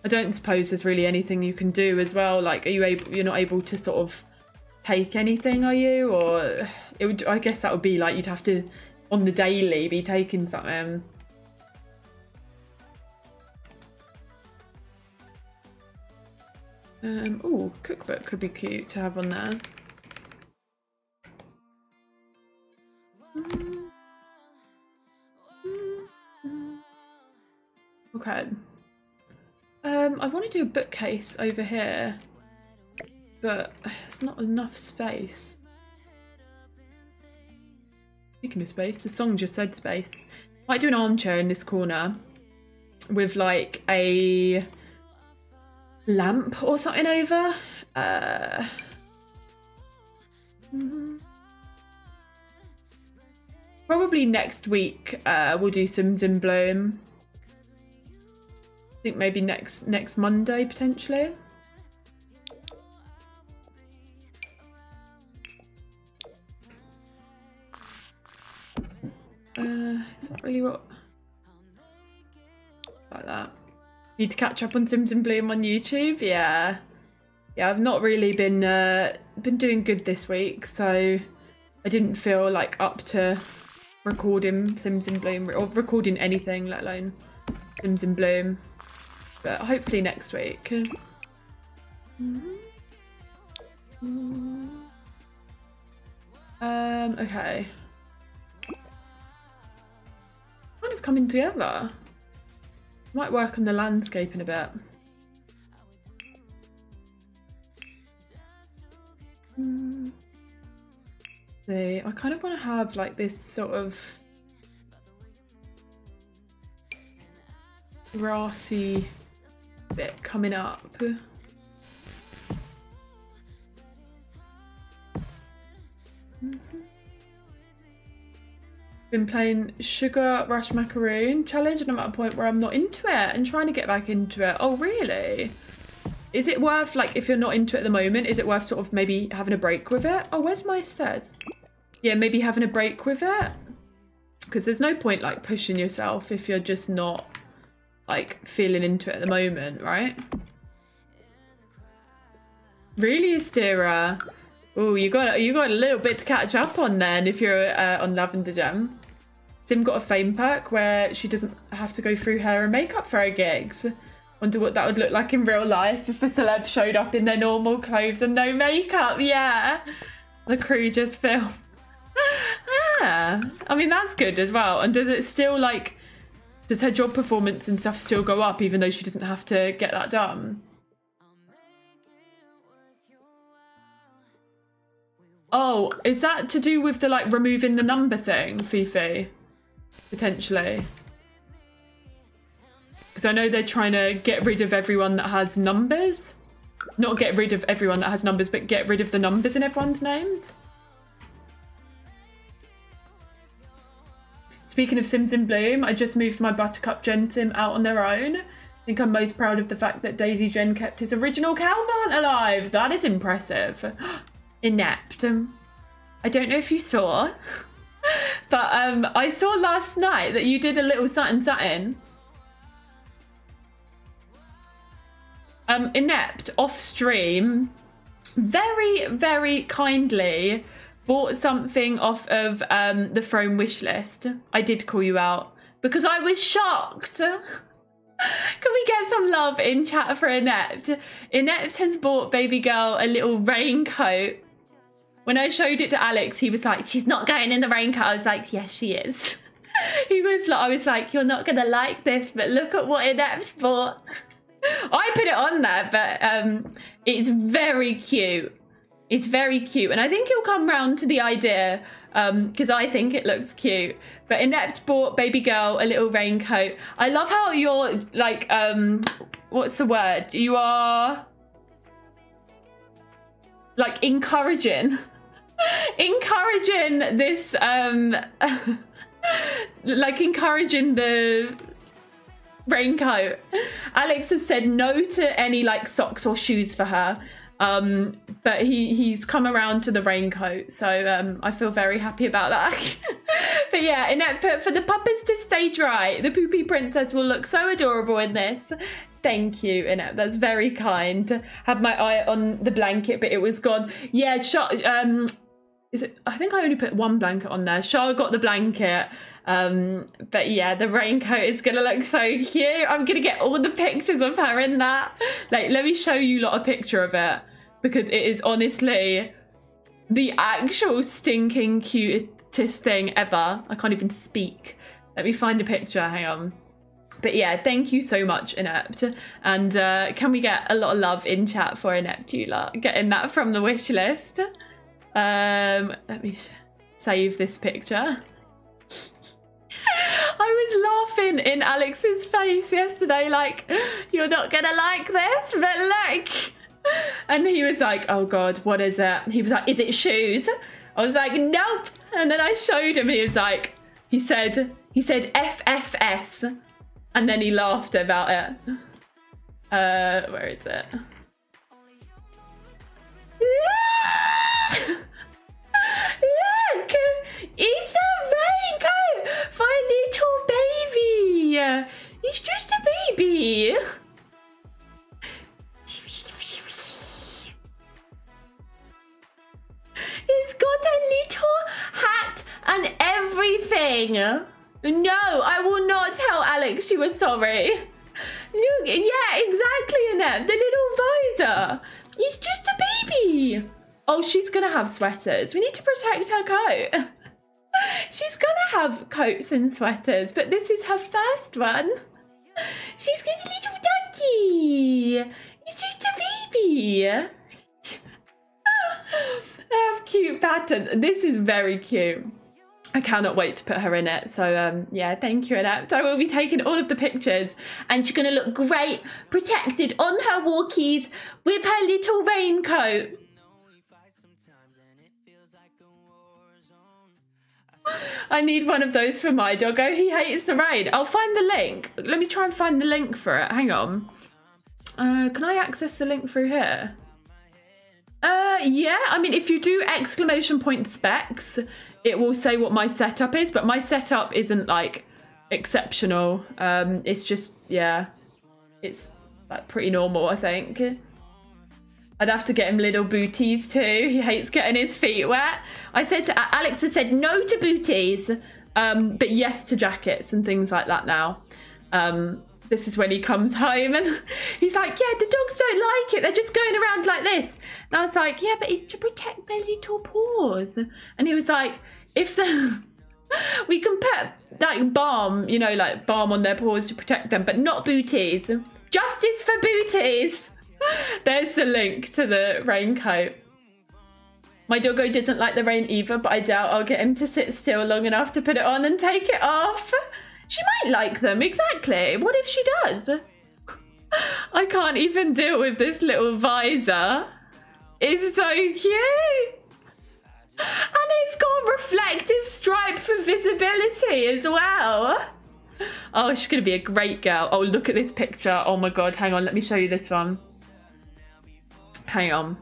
I don't suppose there's really anything you can do as well. Like, are you able, you're not able to sort of take anything, are you? Or it would, I guess that would be like you'd have to, on the daily, be taking something. Um, oh, cookbook could be cute to have on there. Mm. Mm. Mm. Okay. Um, I want to do a bookcase over here, but there's not enough space. Speaking of space, the song just said space. Might do an armchair in this corner with like a lamp or something over. Uh, mhm. Probably next week uh, we'll do some in Bloom. I think maybe next next Monday potentially. Uh, is that really what? Like that. Need to catch up on Sims in Bloom on YouTube. Yeah, yeah. I've not really been uh, been doing good this week, so I didn't feel like up to recording Sims in Bloom or recording anything, let alone Sims in Bloom. But hopefully next week. Um. Okay. Kind of coming together. Might work on the landscape in a bit. See, I kind of want to have like this sort of grassy bit coming up. Mm-hmm. Been playing Sugar Rush Macaroon challenge and I'm at a point where I'm not into it and trying to get back into it. Oh, really? Is it worth, like, if you're not into it at the moment, is it worth sort of maybe having a break with it? Oh, where's my says? Yeah, maybe having a break with it. Because there's no point, like, pushing yourself if you're just not, like, feeling into it at the moment, right? Really, Astera? Oh, you got you got a little bit to catch up on then if you're uh, on Lavender Gen. Sim got a fame perk where she doesn't have to go through hair and makeup for her gigs. Wonder what that would look like in real life if a celeb showed up in their normal clothes and no makeup. Yeah, the crew just film. [LAUGHS] ah, I mean that's good as well. And does it still like? Does her job performance and stuff still go up even though she doesn't have to get that done? Oh, is that to do with the like removing the number thing, Fifi? Potentially. Because I know they're trying to get rid of everyone that has numbers. Not get rid of everyone that has numbers, but get rid of the numbers in everyone's names. Speaking of Sims in Bloom, I just moved my Buttercup Gen Sim out on their own. I think I'm most proud of the fact that Daisy Gen kept his original cow alive. That is impressive. [GASPS] Inept. Um, I don't know if you saw, [LAUGHS] but um, I saw last night that you did a little satin satin. Um, Inept off stream, very very kindly bought something off of um, the Throne wish list. I did call you out because I was shocked. [LAUGHS] Can we get some love in chat for Inept? Inept has bought baby girl a little raincoat. When I showed it to Alex, he was like, "She's not going in the raincoat." I was like, "Yes, she is." [LAUGHS] he was like, "I was like, you're not gonna like this, but look at what Inept bought." [LAUGHS] I put it on there, but um, it's very cute. It's very cute, and I think he'll come round to the idea because I think it looks cute. But Inept bought baby girl a little raincoat. I love how you're like, um, what's the word? You are like encouraging, [LAUGHS] encouraging this, um, [LAUGHS] like encouraging the raincoat. Alex has said no to any like socks or shoes for her. Um, but he he's come around to the raincoat, so um, I feel very happy about that. [LAUGHS] but yeah, and for, the puppets to stay dry, the poopy princess will look so adorable in this. Thank you, Annette. That's very kind. Had my eye on the blanket, but it was gone. Yeah, shot. Um, is it? I think I only put one blanket on there. Char got the blanket. Um, but yeah, the raincoat is gonna look so cute. I'm gonna get all the pictures of her in that. Like, let me show you a lot a picture of it because it is honestly the actual stinking cutest thing ever. I can't even speak. Let me find a picture. Hang on. But yeah, thank you so much, Inept. And uh, can we get a lot of love in chat for Ineptula? Getting that from the wish list. Um, let me save this picture. I was laughing in Alex's face yesterday, like, you're not gonna like this, but look. And he was like, oh God, what is it? He was like, is it shoes? I was like, nope. And then I showed him, he was like, he said, he said FFS. And then he laughed about it. Uh, where is it? [LAUGHS] It's a raincoat for a little baby! It's just a baby! It's got a little hat and everything! No, I will not tell Alex you were sorry. Look, yeah, exactly, Annette. The little visor. It's just a baby. Oh, she's gonna have sweaters. We need to protect her coat. She's gonna have coats and sweaters, but this is her first one. She's got a little donkey. It's just a baby. [LAUGHS] they have cute pattern. This is very cute. I cannot wait to put her in it. So um, yeah, thank you, Annette. I will be taking all of the pictures, and she's gonna look great, protected on her walkies with her little raincoat. I need one of those for my doggo. He hates the rain. I'll find the link. Let me try and find the link for it. Hang on. Uh, can I access the link through here? Uh, yeah. I mean, if you do exclamation point specs, it will say what my setup is, but my setup isn't like exceptional. Um, it's just yeah, it's like pretty normal, I think. I'd have to get him little booties too. [LAUGHS] He hates getting his feet wet. I said to Alex had said no to booties, um, but yes to jackets and things like that now. Um, this is when he comes [LAUGHS] home and he's like, Yeah, the dogs don't like it. They're just going around like this. And I was like, Yeah, but it's to protect their little paws. And he was like, If the [LAUGHS] we can put like balm, you know, like balm on their paws to protect them, but not booties. Justice for booties. [LAUGHS] There's the link to the raincoat. My doggo didn't like the rain either, but I doubt I'll get him to sit still long enough to put it on and take it off. She might like them, exactly. What if she does? [LAUGHS] I can't even deal with this little visor. It's so cute. And it's got a reflective stripe for visibility as well. Oh, she's going to be a great girl. Oh, look at this picture. Oh my god, hang on, let me show you this one. On.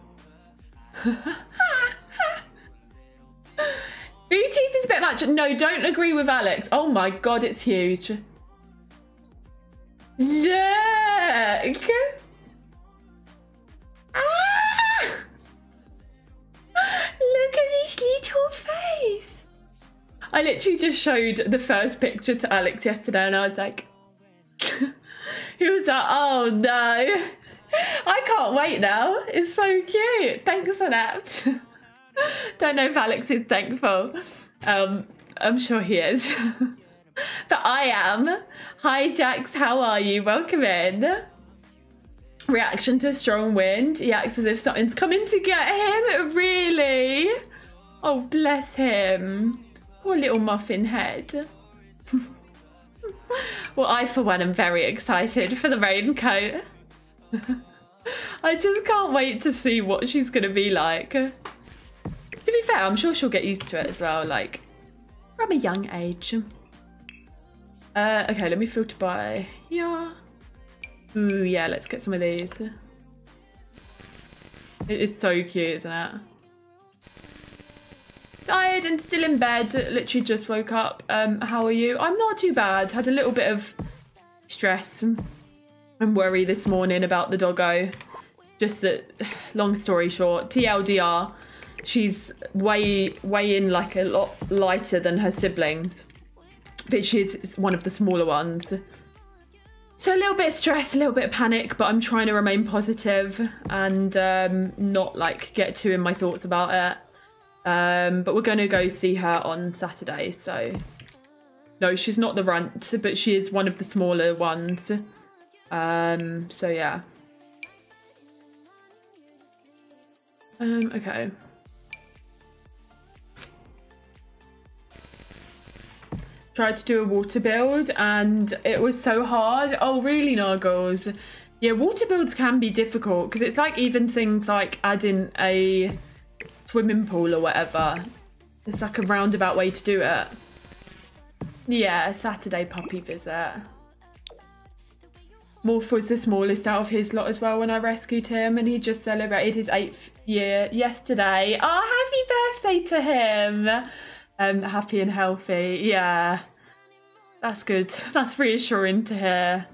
Booties is a bit much. No, don't agree with Alex. Oh my god, it's huge. Look! Ah! Look at his little face. I literally just showed the first picture to Alex yesterday and I was like, [LAUGHS] he was like, oh no. [LAUGHS] I can't wait now. It's so cute. Thanks, Annette. [LAUGHS] Don't know if Alex is thankful. Um, I'm sure he is. [LAUGHS] but I am. Hi, Jax. How are you? Welcome in. Reaction to strong wind. He acts as if something's coming to get him. Really? Oh, bless him. Poor little muffin head. well, I, for one, am very excited for the raincoat. [LAUGHS] I just can't wait to see what she's going to be like. To be fair, I'm sure she'll get used to it as well, like, from a young age. Uh, okay, let me filter by. Yeah. Ooh, yeah, let's get some of these. It is so cute, isn't it? Tired and still in bed. Literally just woke up. Um, how are you? I'm not too bad. Had a little bit of stress and worry this morning about the doggo. Just that, [SIGHS] long story short, TLDR, she's way, way in like a lot lighter than her siblings. But she's one of the smaller ones. So a little bit of stress, a little bit of panic, but I'm trying to remain positive and um, not like get too in my thoughts about it. Um, but we're going to go see her on Saturday. So no, she's not the runt, but she is one of the smaller ones. Um, so yeah. Um, okay. tried to do a water build and it was so hard. Oh, really, Nargles? Yeah, water builds can be difficult because it's like even things like adding a swimming pool or whatever. It's like a roundabout way to do it. Yeah, Saturday puppy visit. Morph was the smallest out of his lot as well when I rescued him, and he just celebrated his eighth year yesterday. Oh, happy birthday to him! Um, happy and healthy. Yeah, that's good. [LAUGHS] That's reassuring to hear.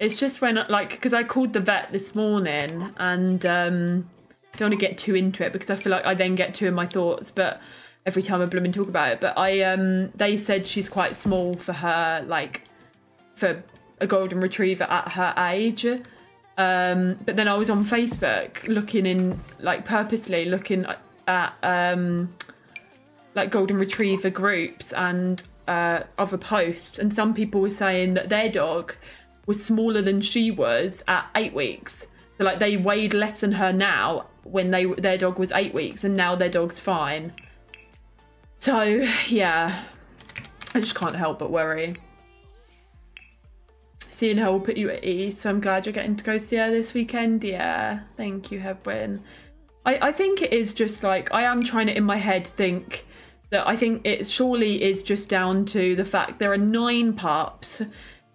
It's just when, like, because I called the vet this morning, and um, don't want to get too into it because I feel like I then get too in my thoughts. But every time I blooming talk about it, but I um, they said she's quite small for her, like, for a golden retriever at her age. Um, but then I was on Facebook looking in, like, purposely looking at um, like golden retriever groups and uh, other posts, and some people were saying that their dog was smaller than she was at eight weeks. So like they weighed less than her now when they their dog was eight weeks, and now their dog's fine. So yeah, I just can't help but worry. Seeing her will put you at ease, so I'm glad you're getting to go see her this weekend. Yeah, thank you, Hebwin. I, I think it is just like I am trying to in my head think that I think it surely is just down to the fact there are nine pups.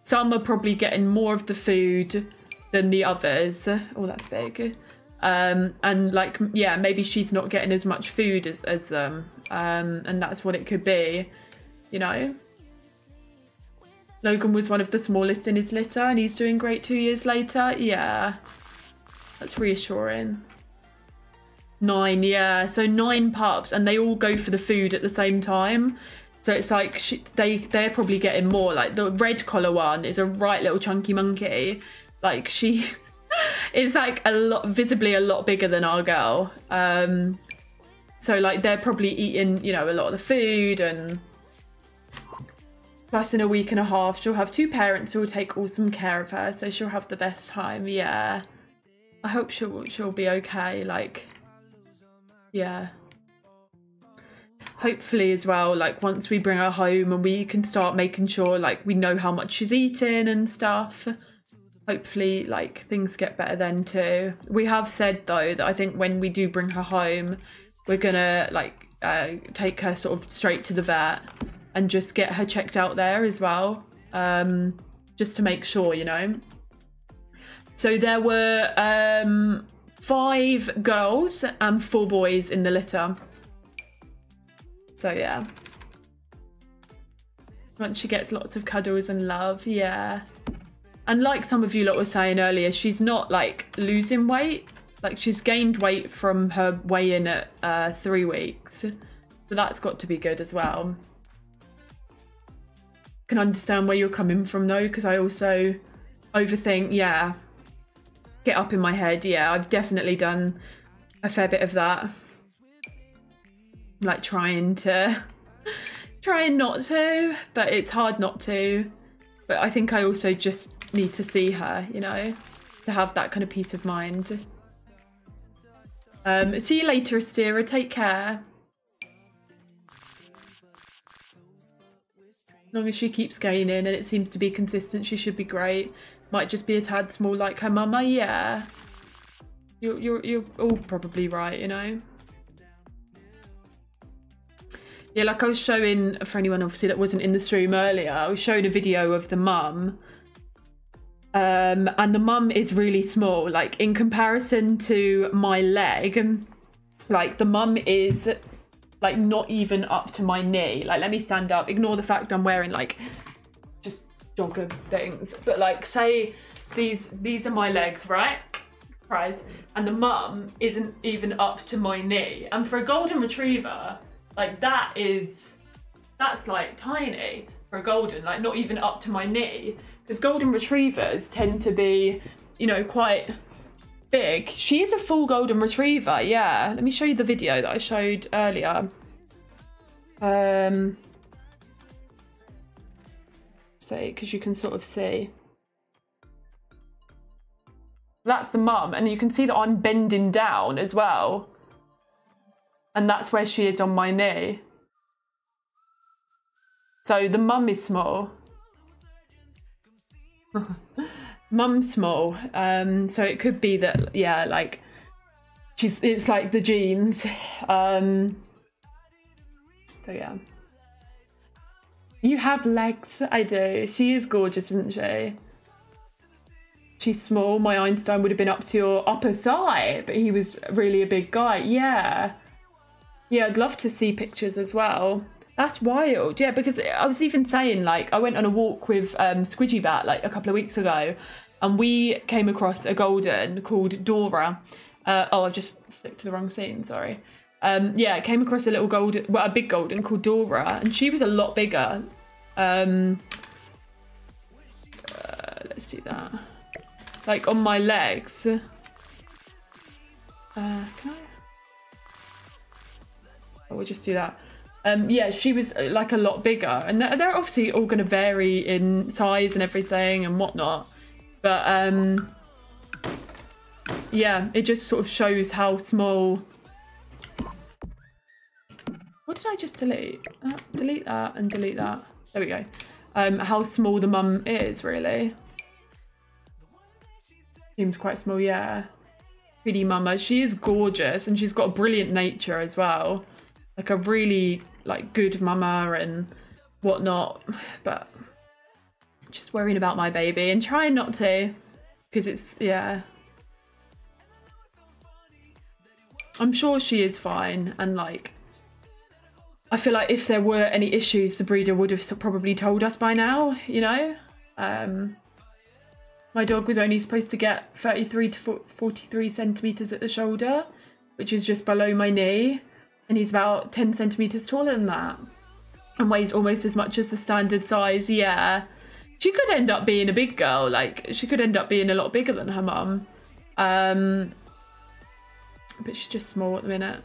Some are probably getting more of the food than the others. Oh, that's big. Um, and like, yeah, maybe she's not getting as much food as, as them. Um, and that's what it could be, you know? Logan was one of the smallest in his litter and he's doing great two years later. Yeah, that's reassuring. Nine, yeah. So nine pups, and they all go for the food at the same time. So it's like they they're probably getting more. Like the red collar one is a right little chunky monkey. Like she [LAUGHS] is like a lot visibly a lot bigger than our girl. Um, so like they're probably eating you know a lot of the food and. Plus, in a week and a half, she'll have two parents who will take awesome care of her, so she'll have the best time. Yeah, I hope she'll she'll be okay. Like, yeah. Hopefully, as well, like once we bring her home and we can start making sure like we know how much she's eating and stuff. Hopefully, like things get better then too. We have said though that I think when we do bring her home, we're gonna like uh, take her sort of straight to the vet and just get her checked out there as well, um, just to make sure, you know. So there were um, five girls and four boys in the litter. So yeah. Once she gets lots of cuddles and love, yeah. And like some of you lot were saying earlier, she's not like losing weight. Like she's gained weight from her weigh-in at uh, three weeks. So that's got to be good as well. Can understand where you're coming from though, because I also overthink, yeah. Get up in my head, yeah. I've definitely done a fair bit of that. Like trying to [LAUGHS] trying not to, but it's hard not to. But I think I also just need to see her, you know, to have that kind of peace of mind. Um, see you later, Astera. Take care. Long as she keeps gaining and it seems to be consistent, she should be great. Might just be a tad small like her mama, yeah. You're, you're, you're all probably right, you know? Yeah, like I was showing, for anyone obviously that wasn't in the stream earlier, I was showing a video of the mum. Um, and the mum is really small, like in comparison to my leg, like the mum is like not even up to my knee. Like, let me stand up. Ignore the fact I'm wearing like just jogger things. But like, say these these are my legs, right? Surprise. And the mum isn't even up to my knee. And for a golden retriever, like that is that's like tiny for a golden, like not even up to my knee. Because golden retrievers tend to be, you know, quite big. She is a full golden retriever, yeah. Let me show you the video that I showed earlier. Um, say, because you can sort of see. That's the mum, and you can see that I'm bending down as well. And that's where she is on my knee. So the mum is small. [LAUGHS] Mum's small, um, so it could be that yeah, like she's it's like the genes. Um, so yeah, you have legs. I do. She is gorgeous, isn't she? She's small. My Einstein would have been up to your upper thigh, but he was really a big guy. Yeah, yeah. I'd love to see pictures as well. That's wild. Yeah, because I was even saying like I went on a walk with um, Squidgy Bat like a couple of weeks ago, and we came across a golden called Dora. Uh, oh, I've just flicked to the wrong scene. Sorry. Um, yeah, came across a little golden, well, a big golden called Dora, and she was a lot bigger. Um, uh, let's do that. Like on my legs. Uh, can I? Oh, we'll just do that. Um, yeah, she was uh, like a lot bigger, and they're, they're obviously all going to vary in size and everything and whatnot. But um, yeah, it just sort of shows how small. What did I just delete? Uh, delete that and delete that. There we go. Um, how small the mum is, really. Seems quite small, yeah. Pretty mama. She is gorgeous and she's got a brilliant nature as well. Like a really like good mama and whatnot. But just worrying about my baby and trying not to because it's yeah. I'm sure she is fine and like I feel like if there were any issues the breeder would have probably told us by now, you know? Um my dog was only supposed to get 33 to 43 centimeters at the shoulder, which is just below my knee, and he's about 10 centimeters taller than that and weighs almost as much as the standard size. Yeah. She could end up being a big girl, like she could end up being a lot bigger than her mum. Um but she's just small at the minute.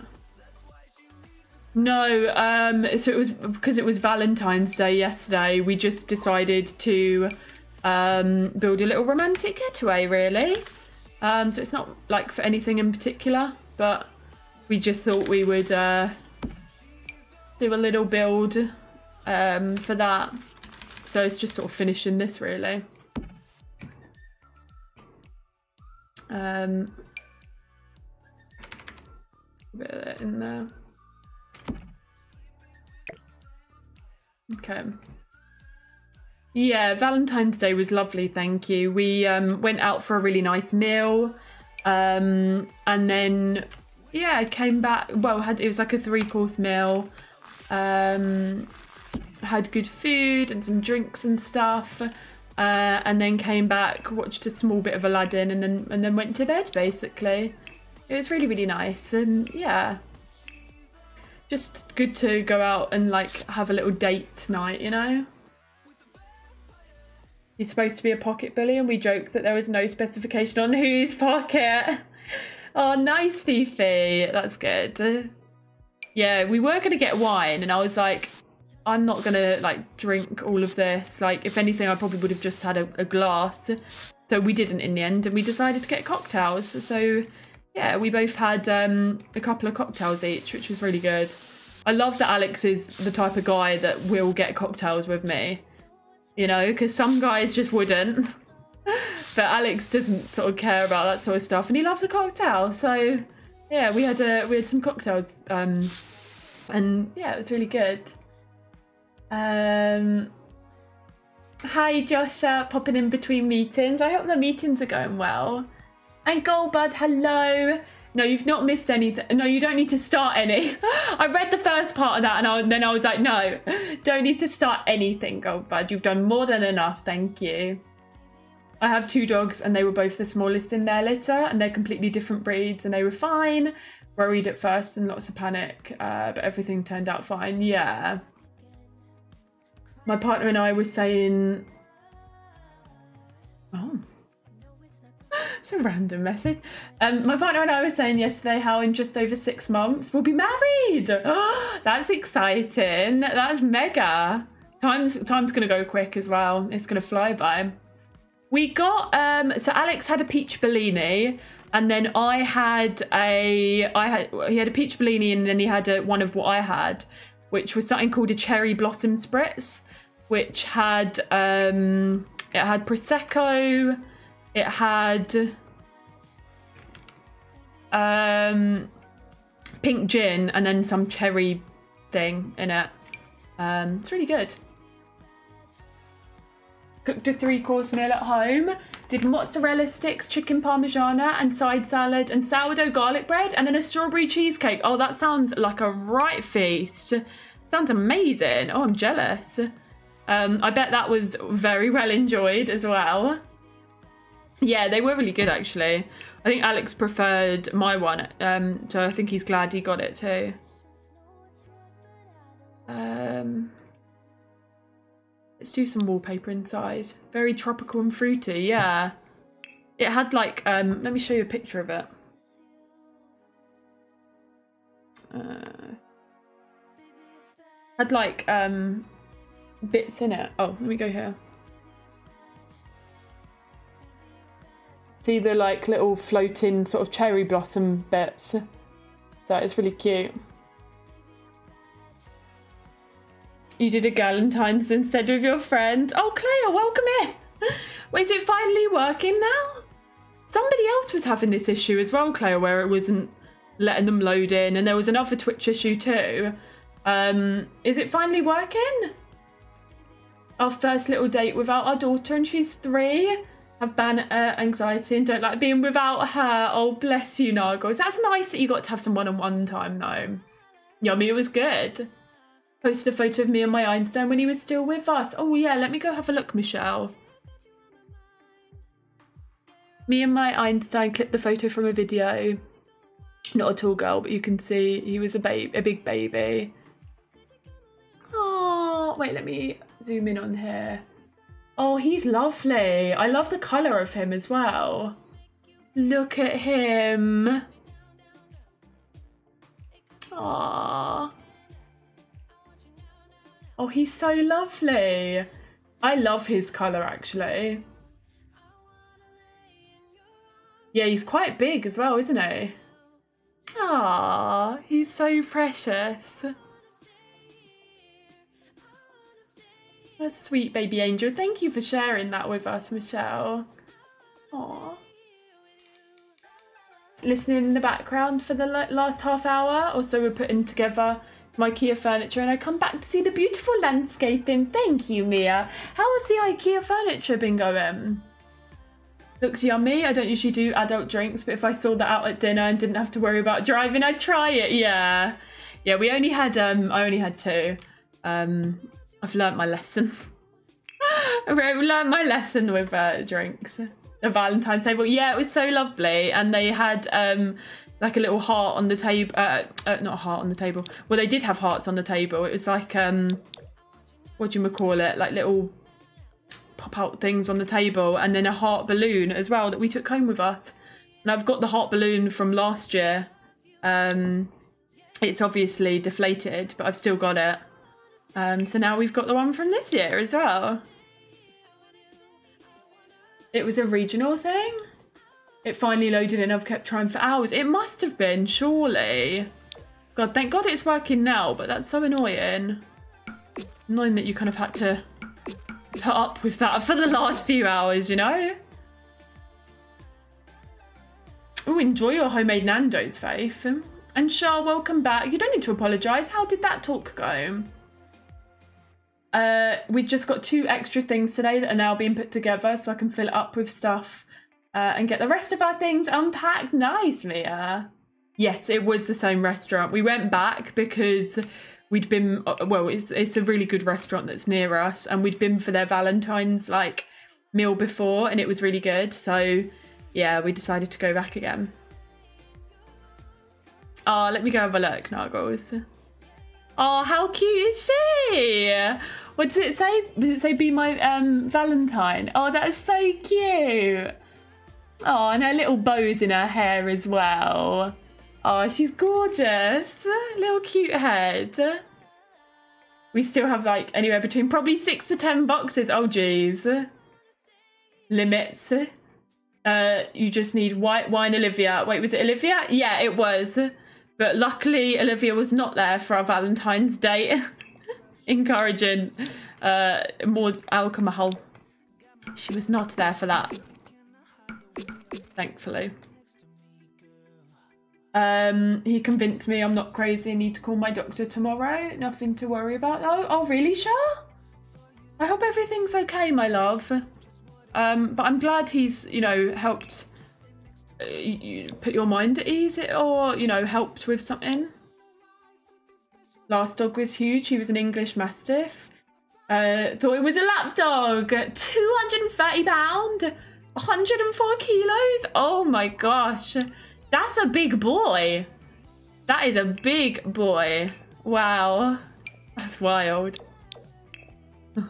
No, um so it was because it was Valentine's Day yesterday, we just decided to um, build a little romantic getaway, really. Um, so it's not like for anything in particular, but we just thought we would uh, do a little build um, for that. So it's just sort of finishing this, really. Um, bit of that in there. Okay. Yeah, Valentine's Day was lovely, thank you. We um, went out for a really nice meal. Um, and then, yeah, came back. Well, had it was like a three course meal. Um, had good food and some drinks and stuff. Uh, and then came back, watched a small bit of Aladdin, and then and then went to bed. Basically, it was really really nice, and yeah, just good to go out and like have a little date night, you know. He's supposed to be a pocket bully, and we joked that there was no specification on whose pocket. [LAUGHS] oh, nice, Fifi. That's good. Yeah, we were gonna get wine, and I was like, I'm not gonna like drink all of this. Like, if anything, I probably would have just had a, a glass. So we didn't in the end, and we decided to get cocktails. So yeah, we both had um, a couple of cocktails each, which was really good. I love that Alex is the type of guy that will get cocktails with me. You know, because some guys just wouldn't. [LAUGHS] but Alex doesn't sort of care about that sort of stuff, and he loves a cocktail. So yeah, we had a we had some cocktails, um, and yeah, it was really good. Um, hi, Joshua, popping in between meetings. I hope the meetings are going well. And Goldbud, hello. No, you've not missed anything. No, you don't need to start any. [LAUGHS] I read the first part of that and I, then I was like, no, [LAUGHS] don't need to start anything, Goldbud. You've done more than enough. Thank you. I have two dogs and they were both the smallest in their litter and they're completely different breeds and they were fine. Worried at first and lots of panic, uh, but everything turned out fine. Yeah. My partner and I were saying. Oh. It's a random message. Um, my partner and I were saying yesterday how in just over six months we'll be married. [GASPS] That's exciting. That's mega. Time's time's gonna go quick as well. It's gonna fly by. We got um so Alex had a peach Bellini and then I had a I had he had a peach Bellini and then he had a, one of what I had, which was something called a cherry blossom spritz, which had um it had prosecco, it had um pink gin and then some cherry thing in it. Um it's really good. Cooked a three course meal at home. Did mozzarella sticks, chicken parmigiana, and side salad, and sourdough garlic bread, and then a strawberry cheesecake. Oh, that sounds like a right feast. Sounds amazing. Oh, I'm jealous. Um, I bet that was very [LAUGHS] well enjoyed as well. Yeah, they were really good actually. I think Alex preferred my one, um, so I think he's glad he got it too. Um, let's do some wallpaper inside. Very tropical and fruity, yeah. It had like, um, let me show you a picture of it. Uh, had like um, bits in it. Oh, let me go here. See the like little floating sort of cherry blossom bits. So it's really cute. You did a Galentine's instead of your friend. Oh, Claire, welcome in. [LAUGHS] Wait, is it finally working now? Somebody else was having this issue as well, Claire, where it wasn't letting them load in, and there was another Twitch issue too. Um, is it finally working? Our first little date without our daughter, and she's three. Have ban uh, anxiety and don't like being without her. Oh, bless you, Nargos. That's nice that you got to have some one-on-one time, though. Mean, it was good. Posted a photo of me and my Einstein when he was still with us. Oh, yeah, let me go have a look, Michelle. Me and my Einstein clipped the photo from a video. Not a tall girl, but you can see he was a babe, a big baby. Oh, wait, let me zoom in on here. Oh, he's lovely. I love the colour of him as well. Look at him. Aww. Oh, he's so lovely. I love his colour actually. Yeah, he's quite big as well, isn't he? Ah, he's so precious. A sweet baby angel. Thank you for sharing that with us, Michelle. Aww. Listening in the background for the last half hour, or so we're putting together my IKEA furniture, and I come back to see the beautiful landscaping. Thank you, Mia. How has the IKEA furniture been going? Looks yummy. I don't usually do adult drinks, but if I saw that out at dinner and didn't have to worry about driving, I'd try it. Yeah, yeah. We only had um, I only had two. Um, I've learned my lesson. [LAUGHS] I've learned my lesson with uh, drinks. A Valentine's table. Yeah, it was so lovely, and they had um like a little heart on the table. Uh, uh, not a heart on the table. Well, they did have hearts on the table. It was like um, what do you call it? Like little pop out things on the table, and then a heart balloon as well that we took home with us. And I've got the heart balloon from last year. Um, it's obviously deflated, but I've still got it. Um, so now we've got the one from this year as well. It was a regional thing. It finally loaded in. I've kept trying for hours. It must have been, surely. God, thank God it's working now, but that's so annoying. Annoying that you kind of had to put up with that [LAUGHS] for the last few hours, you know? Oh, enjoy your homemade Nando's, Faith. And Shah, welcome back. You don't need to apologise. How did that talk go? Uh, we just got two extra things today that are now being put together so I can fill it up with stuff uh, and get the rest of our things unpacked. Nice, Mia. Yes, it was the same restaurant. We went back because we'd been, uh, well, it's, it's a really good restaurant that's near us and we'd been for their Valentine's like meal before and it was really good. So yeah, we decided to go back again. Oh, let me go have a look, Nargles. Oh, how cute is she? What does it say? Does it say be my um, Valentine? Oh, that is so cute. Oh, and her little bows in her hair as well. Oh, she's gorgeous. Little cute head. We still have like anywhere between probably six to ten boxes. Oh, geez. Limits. Uh, you just need white wine, Olivia. Wait, was it Olivia? Yeah, it was. But luckily, Olivia was not there for our Valentine's date, [LAUGHS] encouraging uh, more alcohol. She was not there for that, thankfully. Um, he convinced me I'm not crazy. I need to call my doctor tomorrow. Nothing to worry about though. Oh, really, Shah? I hope everything's okay, my love. Um, but I'm glad he's, you know, helped uh, you put your mind at ease or, you know, helped with something. Last dog was huge. He was an English Mastiff. Uh, thought it was a lap dog. 230 pound, 104 kilos. Oh my gosh. That's a big boy. That is a big boy. Wow. That's wild. [LAUGHS]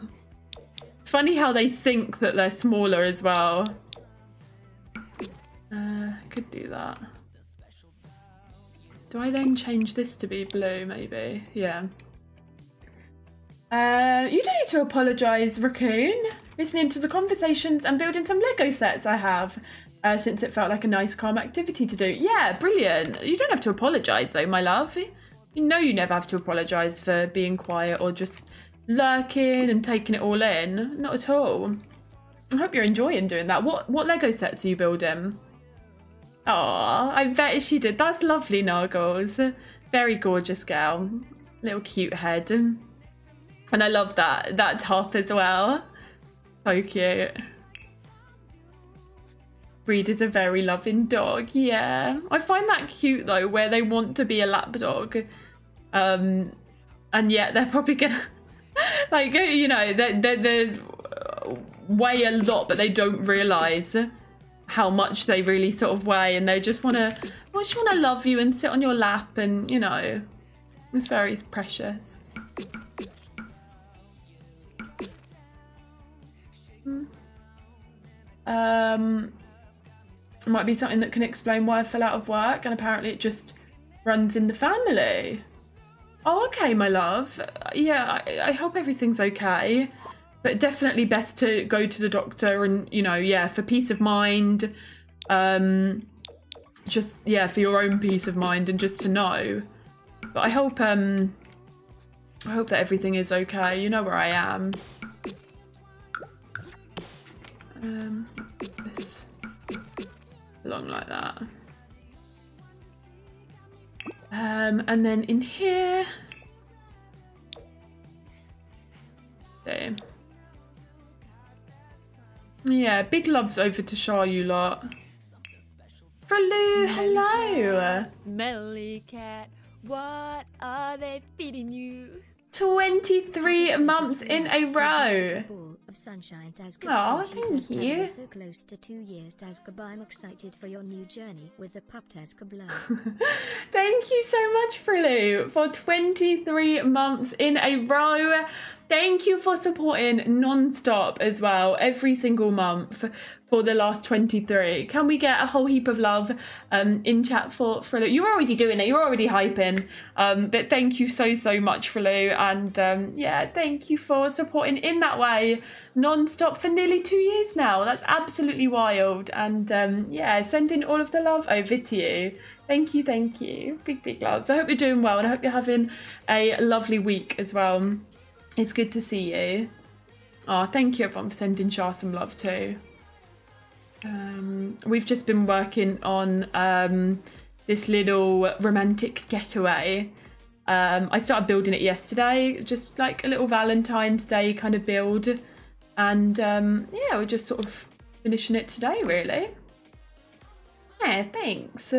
Funny how they think that they're smaller as well. Uh, could do that. Do I then change this to be blue, maybe? Yeah. Uh, you don't need to apologise, Raccoon. Listening to the conversations and building some Lego sets I have, uh, since it felt like a nice, calm activity to do. Yeah, brilliant. You don't have to apologise, though, my love. You know you never have to apologise for being quiet or just lurking and taking it all in. Not at all. I hope you're enjoying doing that. What what Lego sets are you building? Oh, I bet she did. That's lovely, Nargles. Very gorgeous girl. Little cute head. And I love that that top as well. So cute. Breed is a very loving dog. Yeah, I find that cute though, where they want to be a lap dog, um, and yet they're probably gonna [LAUGHS] like you know they they they weigh a lot, but they don't realize how much they really sort of weigh, and they just want to, just want to love you and sit on your lap, and you know, it's very precious. Um, it might be something that can explain why I fell out of work, and apparently it just runs in the family. Oh, okay, my love. Yeah, I, I hope everything's okay. But definitely best to go to the doctor and, you know, yeah, for peace of mind. Um, just, yeah, for your own peace of mind and just to know. But I hope, um, I hope that everything is okay. You know where I am. Um, this along like that. Um, and then in here. Okay. Yeah, big loves over to Shah, you lot. Hello, hello.
Smelly cat, what are they feeding you?
23 months in a row.
Of sunshine.
Aw,
Squishy
thank you.
So close to two years, Tazka. I'm excited for your new journey with the pup Tazka [LAUGHS]
Thank you so much, Frilu, for 23 months in a row. Thank you for supporting non-stop as well, every single month for the last 23. Can we get a whole heap of love um, in chat for Lou? You're already doing it, you're already hyping. Um, but thank you so, so much for Lou. And um, yeah, thank you for supporting in that way non-stop for nearly two years now. That's absolutely wild. And um, yeah, sending all of the love over to you. Thank you, thank you. Big, big loves. I hope you're doing well and I hope you're having a lovely week as well. It's good to see you. Oh, thank you everyone for sending Shah some love too. Um, we've just been working on um, this little romantic getaway. Um, I started building it yesterday, just like a little Valentine's Day kind of build. And um, yeah, we're just sort of finishing it today, really. Yeah, thanks.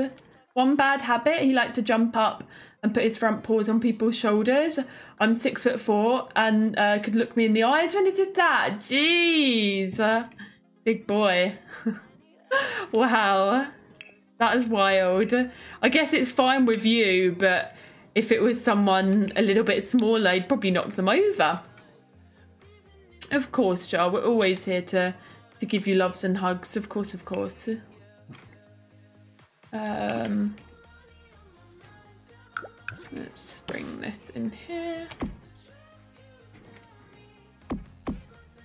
One bad habit, he liked to jump up and put his front paws on people's shoulders. I'm six foot four and uh, could look me in the eyes when he did that. Jeez. Uh, big boy. [LAUGHS] wow. That is wild. I guess it's fine with you, but if it was someone a little bit smaller, you'd probably knock them over. Of course, Jar. We're always here to to give you loves and hugs. Of course, of course. Um, let's bring this in here.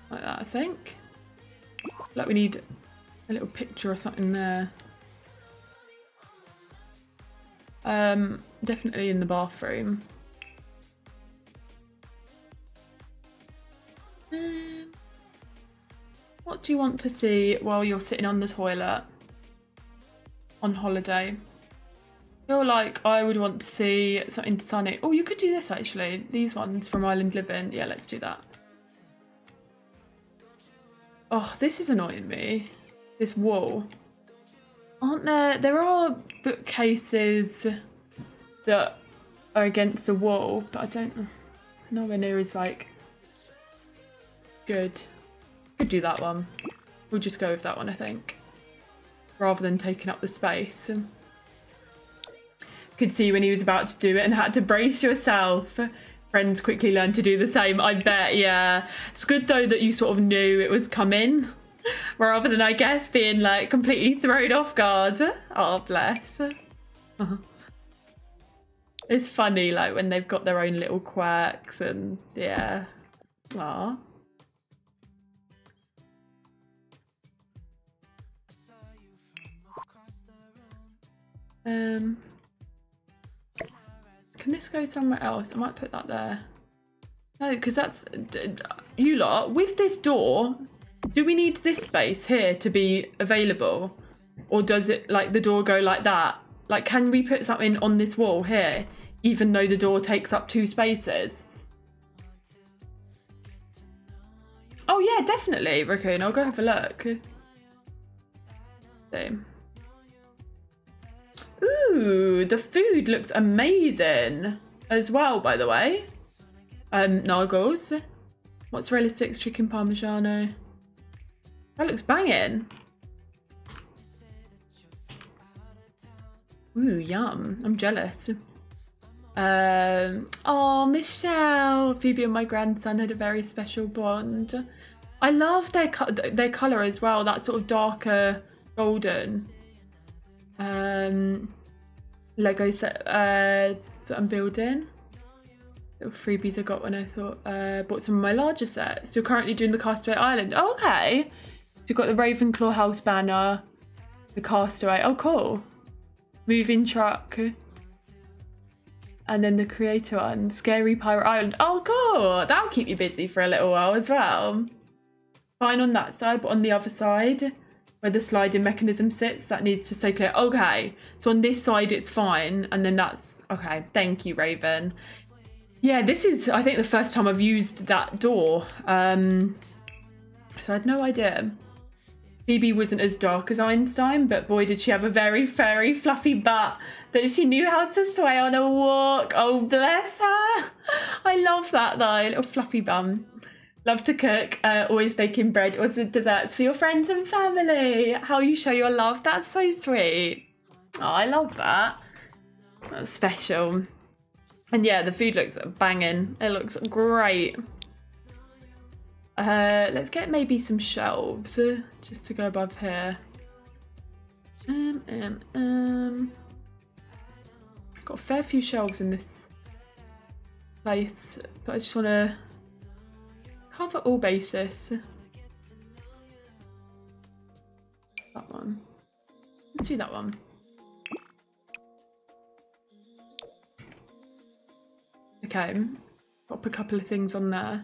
Like that, I think. Like we need a little picture or something there. Um, definitely in the bathroom. Um, what do you want to see while you're sitting on the toilet on holiday? feel like I would want to see something sunny. Oh, you could do this actually. These ones from Island Living. Yeah, let's do that. Oh, this is annoying me. This wall. Aren't there? There are bookcases that are against the wall, but I don't. Know. Nowhere near is like good. Could do that one. We'll just go with that one, I think, rather than taking up the space. Could see when he was about to do it and had to brace yourself. Friends quickly learned to do the same. I bet. Yeah, it's good though that you sort of knew it was coming rather than I guess being like completely thrown off guard. Oh bless. It's funny like when they've got their own little quirks and yeah. Aw. Um Can this go somewhere else? I might put that there. No, because that's you lot with this door. Do we need this space here to be available, or does it like the door go like that? Like, can we put something on this wall here, even though the door takes up two spaces? Oh yeah, definitely, Raccoon. I'll go have a look. Same. Ooh, the food looks amazing as well, by the way. Um, Nargles. Mozzarella sticks, chicken parmigiano. That looks banging. Ooh, yum. I'm jealous. Um, oh, Michelle. Phoebe and my grandson had a very special bond. I love their co- their color as well. That sort of darker golden. Um, Lego set uh, that I'm building. Little freebies I got when I thought uh, bought some of my larger sets. You're currently doing the Castaway Island. Oh, okay. You've got the Ravenclaw house banner, the Castaway. Oh, cool. Moving truck. And then the creator one, Scary Pirate Island. Oh, cool. That'll keep you busy for a little while as well. Fine on that side, but on the other side, where the sliding mechanism sits, that needs to stay clear. Okay, so on this side it's fine, and then that's okay. Thank you, Raven. Yeah, this is I think the first time I've used that door. Um, so I had no idea. Phoebe wasn't as dark as Einstein, but boy, did she have a very, very fluffy butt that she knew how to sway on a walk. Oh, bless her. I love that though, little fluffy bum. Love to cook, uh, always baking bread or desserts for your friends and family. How you show your love, that's so sweet. Oh, I love that. That's special. And yeah, the food looks banging. It looks great. Uh, let's get maybe some shelves uh, just to go above here. Um, um, um. Got a fair few shelves in this place, but I just want to cover all bases. That one. Let's do that one. Okay, pop a couple of things on there.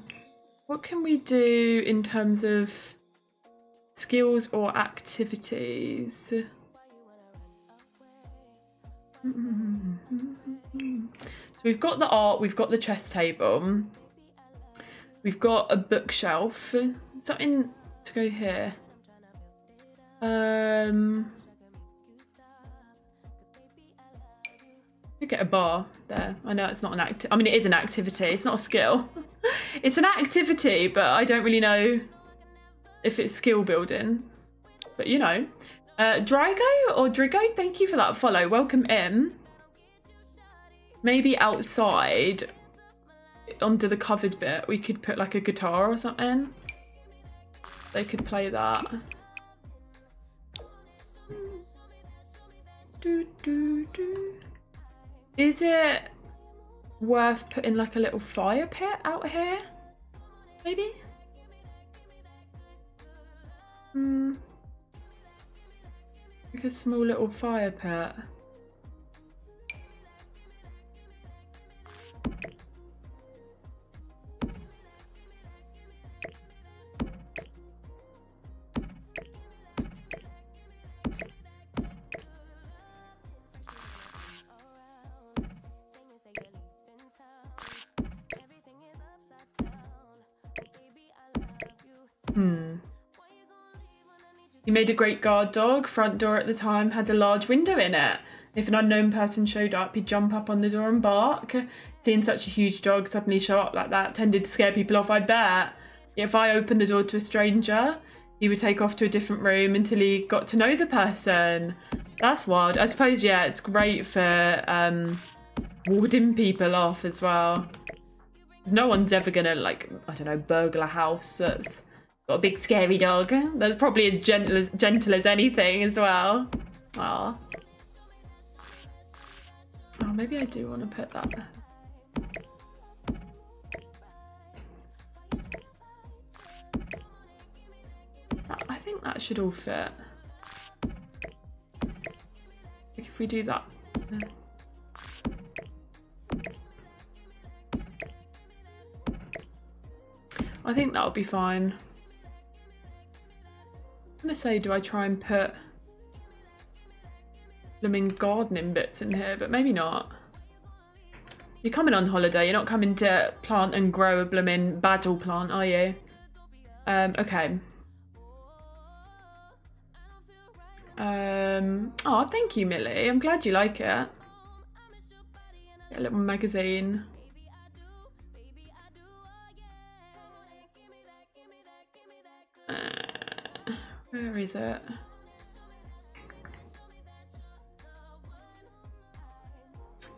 What can we do in terms of skills or activities? So we've got the art, we've got the chess table, we've got a bookshelf. Something to go here. Um, get a bar there. I know it's not an act. I mean, it is an activity. It's not a skill. [LAUGHS] it's an activity, but I don't really know if it's skill building. But you know, uh, Drigo or Drigo, thank you for that follow. Welcome in. Maybe outside, under the covered bit, we could put like a guitar or something. They could play that. Do, do, do. Is it worth putting like a little fire pit out here? Maybe? Hmm. Like a small little fire pit. Hmm. You made a great guard dog. Front door at the time had a large window in it. If an unknown person showed up, he'd jump up on the door and bark. Seeing such a huge dog suddenly show up like that tended to scare people off, I bet. If I opened the door to a stranger, he would take off to a different room until he got to know the person. That's wild. I suppose, yeah, it's great for um, warding people off as well. No one's ever gonna, like, I don't know, burglar house that's got a big scary dog. That's probably as gentle as gentle as anything as well. Aw. Oh, maybe I do want to put that. That- I think that should all fit. Like if we do that. I think that'll be fine. I'm gonna say, do I try and put blooming gardening bits in here, but maybe not. You're coming on holiday, you're not coming to plant and grow a blooming battle plant, are you? Um, okay. Um, oh, thank you, Millie. I'm glad you like it. Get a little magazine. Where is it?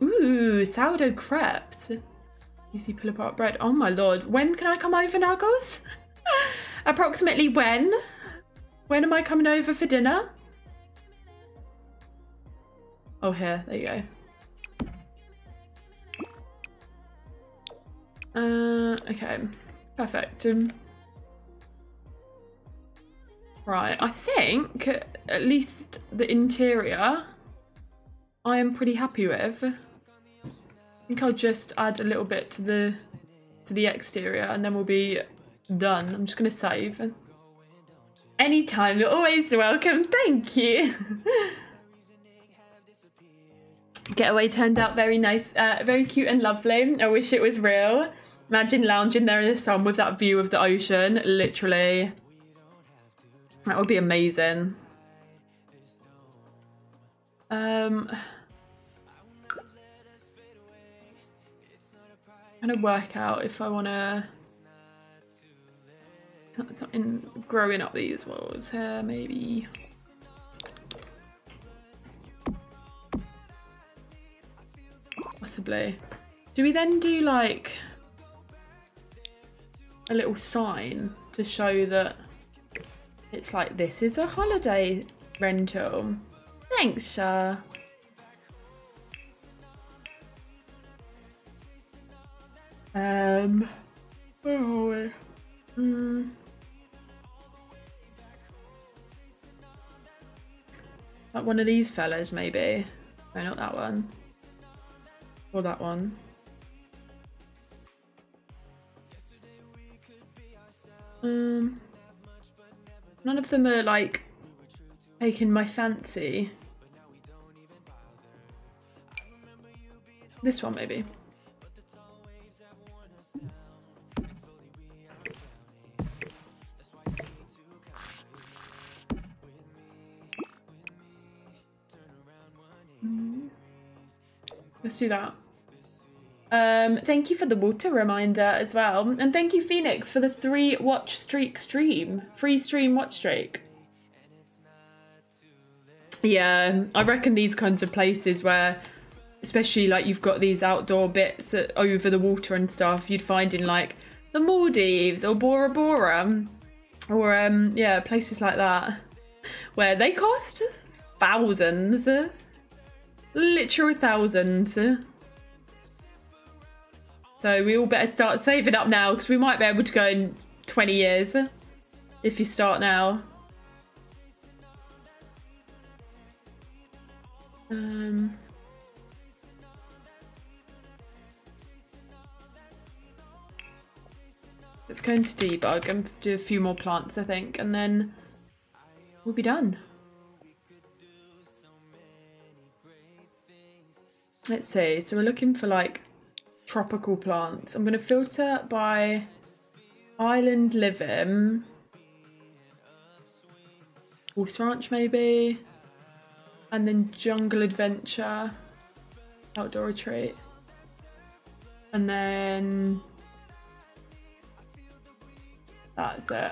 Ooh, sourdough crepes. Easy pull apart bread. Oh my lord. When can I come over, Nagos? [LAUGHS] Approximately when? When am I coming over for dinner? Oh, here. There you go. Uh, okay. Perfect. Um, right. I think at least the interior I am pretty happy with. I think I'll just add a little bit to the to the exterior and then we'll be done. I'm just gonna save. Anytime, you're always welcome. Thank you. [LAUGHS] Getaway turned out very nice, uh, very cute and lovely. I wish it was real. Imagine lounging there in the sun with that view of the ocean. Literally, that would be amazing. Um, I'm gonna work out if I wanna something growing up these walls here, maybe. Possibly. Do we then do like a little sign? to show that it's like this is a holiday rental. Thanks, Shah. Um, we? Mm. Like one of these fellas, maybe. No, not that one. Or that one. Um, none of them are like taking my fancy. This one, maybe. Mm. Let's do that. Um, thank you for the water reminder as well. And thank you, Phoenix, for the three watch streak stream. Free stream watch streak. Yeah, I reckon these kinds of places where, especially like you've got these outdoor bits over the water and stuff, you'd find in like the Maldives or Bora Bora, or um, yeah, places like that, where they cost thousands, literal thousands. So we all better start saving up now because we might be able to go in 20 years if you start now. Um, let's go into debug and do a few more plants, I think, and then we'll be done. Let's see. So we're looking for like tropical plants. I'm going to filter by island living. Horse ranch maybe. And then jungle adventure. Outdoor retreat. And then that's it.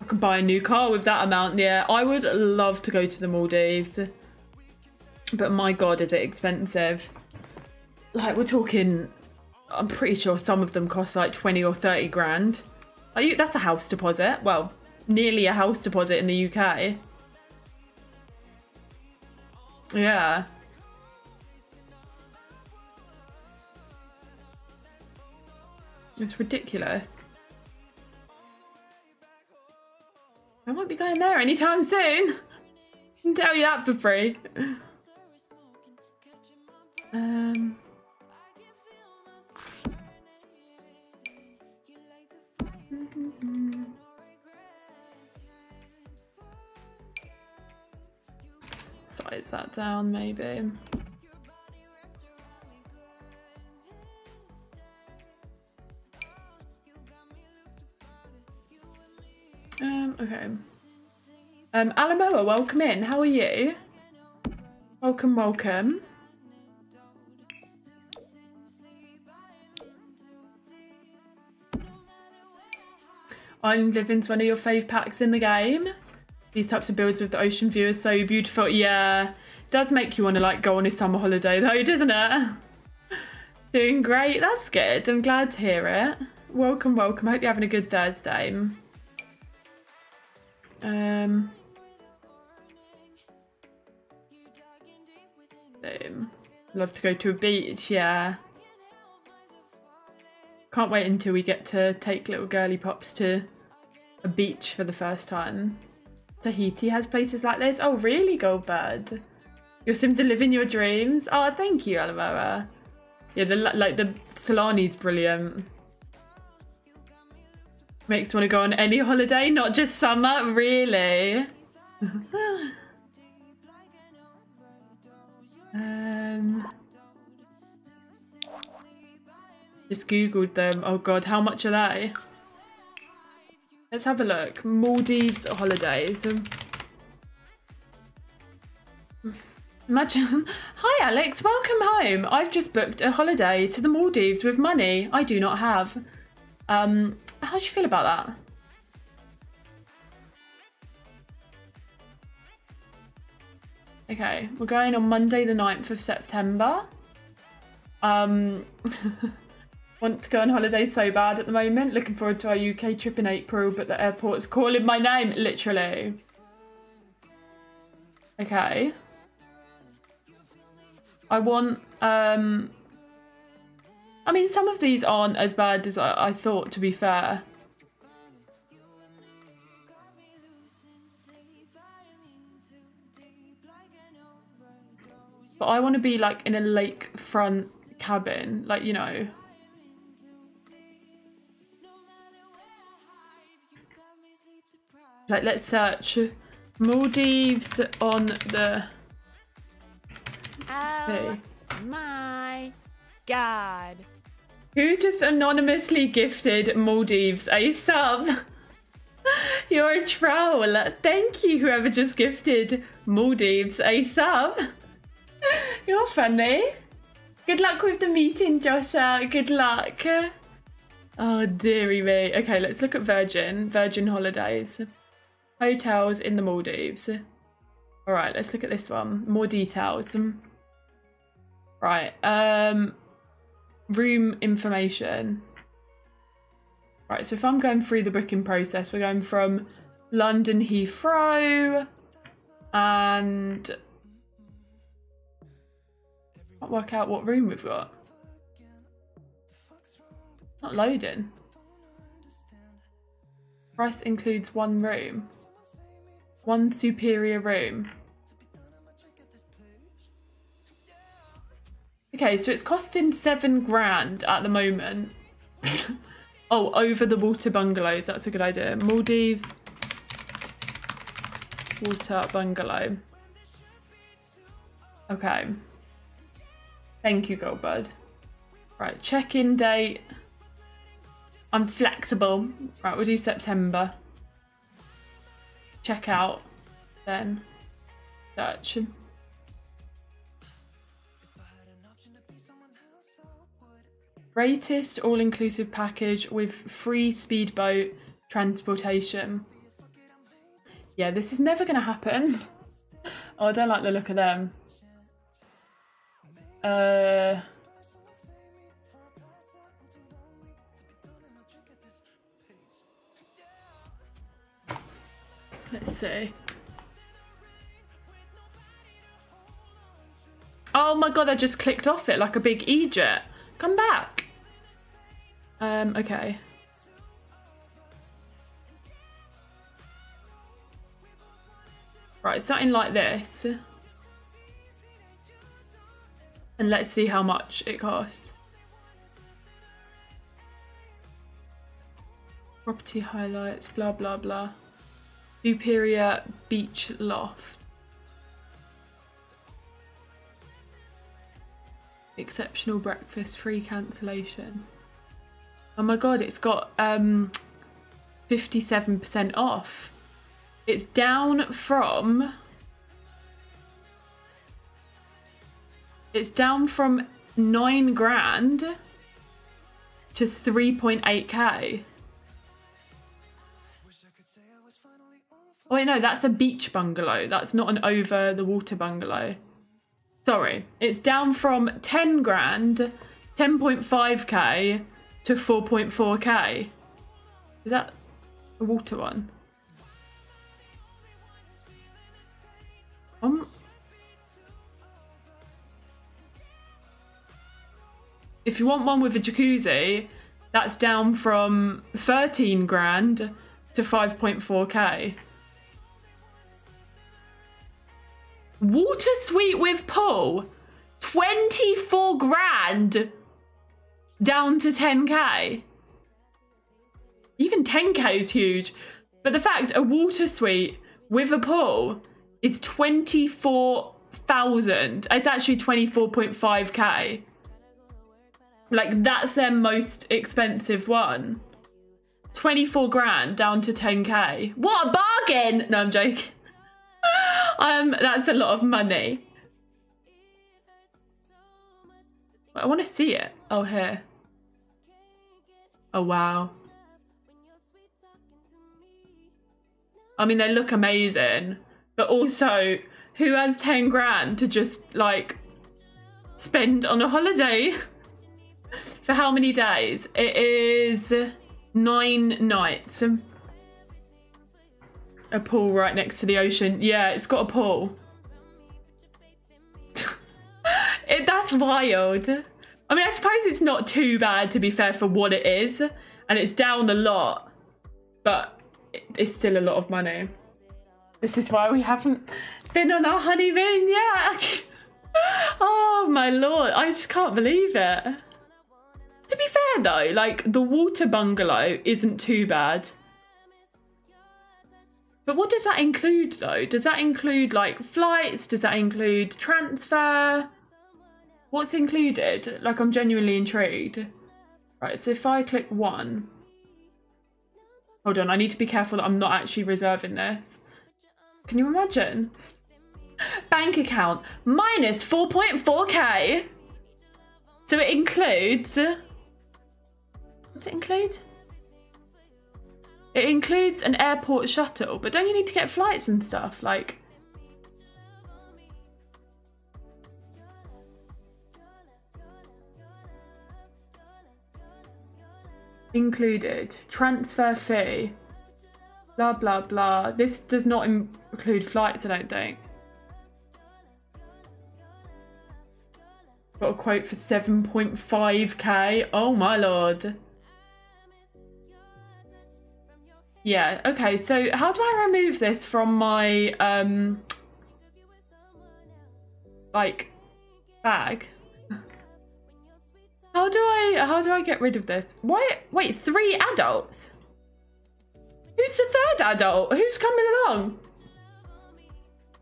I can buy a new car with that amount. Yeah, I would love to go to the Maldives. But my god, is it expensive. Like, we're talking, I'm pretty sure some of them cost like 20 or 30 grand. Are you, that's a house deposit. Well, nearly a house deposit in the UK. Yeah. It's ridiculous. I won't be going there anytime soon. I can tell you that for free. Um. Size that down, maybe. Um, okay. Um, Alamoa, welcome in. How are you? Welcome, welcome. Island Living's one of your fave packs in the game. These types of builds with the ocean view are so beautiful. Yeah, does make you want to like go on a summer holiday though, [LAUGHS] doesn't it? Doing great. That's good. I'm glad to hear it. Welcome, welcome. Hope you're having a good Thursday. Um. Boom. Love to go to a beach. Yeah. Can't wait until we get to take little girly pops to a beach for the first time. Tahiti has places like this. Oh, really, Goldbird? Your Sims are living your dreams. Oh, thank you, Alamara. Yeah, the like the Sulani's brilliant. Makes you want to go on any holiday, not just summer. Really? [LAUGHS] um. Just googled them. Oh god, how much are they? Let's have a look. Maldives holidays. Imagine. [LAUGHS] Hi Alex, welcome home. I've just booked a holiday to the Maldives with money I do not have. Um, how do you feel about that? Okay, we're going on Monday the 9th of September. Um [LAUGHS] Want to go on holiday so bad at the moment. Looking forward to our UK trip in April, but the airport's calling my name, literally. Okay. I want um I mean some of these aren't as bad as I, I thought to be fair. But I want to be like in a lakefront cabin, like you know. Like let's search Maldives on the
Oh my god.
Who just anonymously gifted Maldives a sub? [LAUGHS] You're a troll. Thank you, whoever just gifted Maldives a sub. [LAUGHS] You're funny. Good luck with the meeting, Joshua. Good luck. Oh, dearie me. Okay, let's look at Virgin. Virgin Holidays. Hotels in the Maldives. All right, let's look at this one. More details. Right. Um, room information. Right, so if I'm going through the booking process, we're going from London Heathrow and can't work out what room we've got. Not loading. Price includes one room. One superior room. Okay, so it's costing seven grand at the moment. [LAUGHS] oh, over the water bungalows. That's a good idea. Maldives water bungalow. Okay. Thank you, Goldbud. Right, check-in date. I'm flexible. Right, we'll do September. Check out. Then search. Greatest all-inclusive package with free speedboat transportation. Yeah, this is never going to happen. [LAUGHS] Oh, I don't like the look of them. Uh, let's see. Oh my god, I just clicked off it like a big Egypt. Come back. Um, okay. Right, something like this. And let's see how much it costs. Property highlights, blah blah blah. Superior beach loft. Exceptional breakfast, free cancellation. Oh my god, it's got um 57% off. It's down from It's down from 9 grand to 3.8k. wait, no, that's a beach bungalow. That's not an over the water bungalow. Sorry, it's down from 10 grand, 10.5k to 4.4k. Is that a water one? Um, if you want one with a jacuzzi, that's down from 13 grand to 5.4k. Water suite with pool, 24 grand down to 10k. Even 10k is huge. But the fact a water suite with a pool is 24,000. It's actually 24.5k. Like that's their most expensive one. 24 grand down to 10k. What a bargain! No, I'm joking. Um, that's a lot of money. I want to see it. Oh, here. Oh, wow. I mean, they look amazing, but also, who has 10 grand to just like spend on a holiday? [LAUGHS] For how many days? It is nine nights. A pool right next to the ocean. Yeah, it's got a pool. [LAUGHS] it, that's wild. I mean, I suppose it's not too bad to be fair for what it is, and it's down a lot, but it- it's still a lot of money. This is why we haven't been on our honeymoon yet. [LAUGHS] oh my lord, I just can't believe it. To be fair though, like the water bungalow isn't too bad. But what does that include though? Does that include like flights? Does that include transfer? What's included? Like I'm genuinely intrigued. Right, so if I click one. Hold on, I need to be careful that I'm not actually reserving this. Can you imagine? Bank account minus 4.4k. So it includes. What's it include? It includes an airport shuttle, but don't you need to get flights and stuff? Like. Included transfer fee, blah blah blah. This does not include flights, I don't think. Got a quote for 7.5k. Oh my lord. Yeah, okay, so how do I remove this from my um like bag? How do I how do I get rid of this? Why wait, three adults? Who's the third adult? Who's coming along?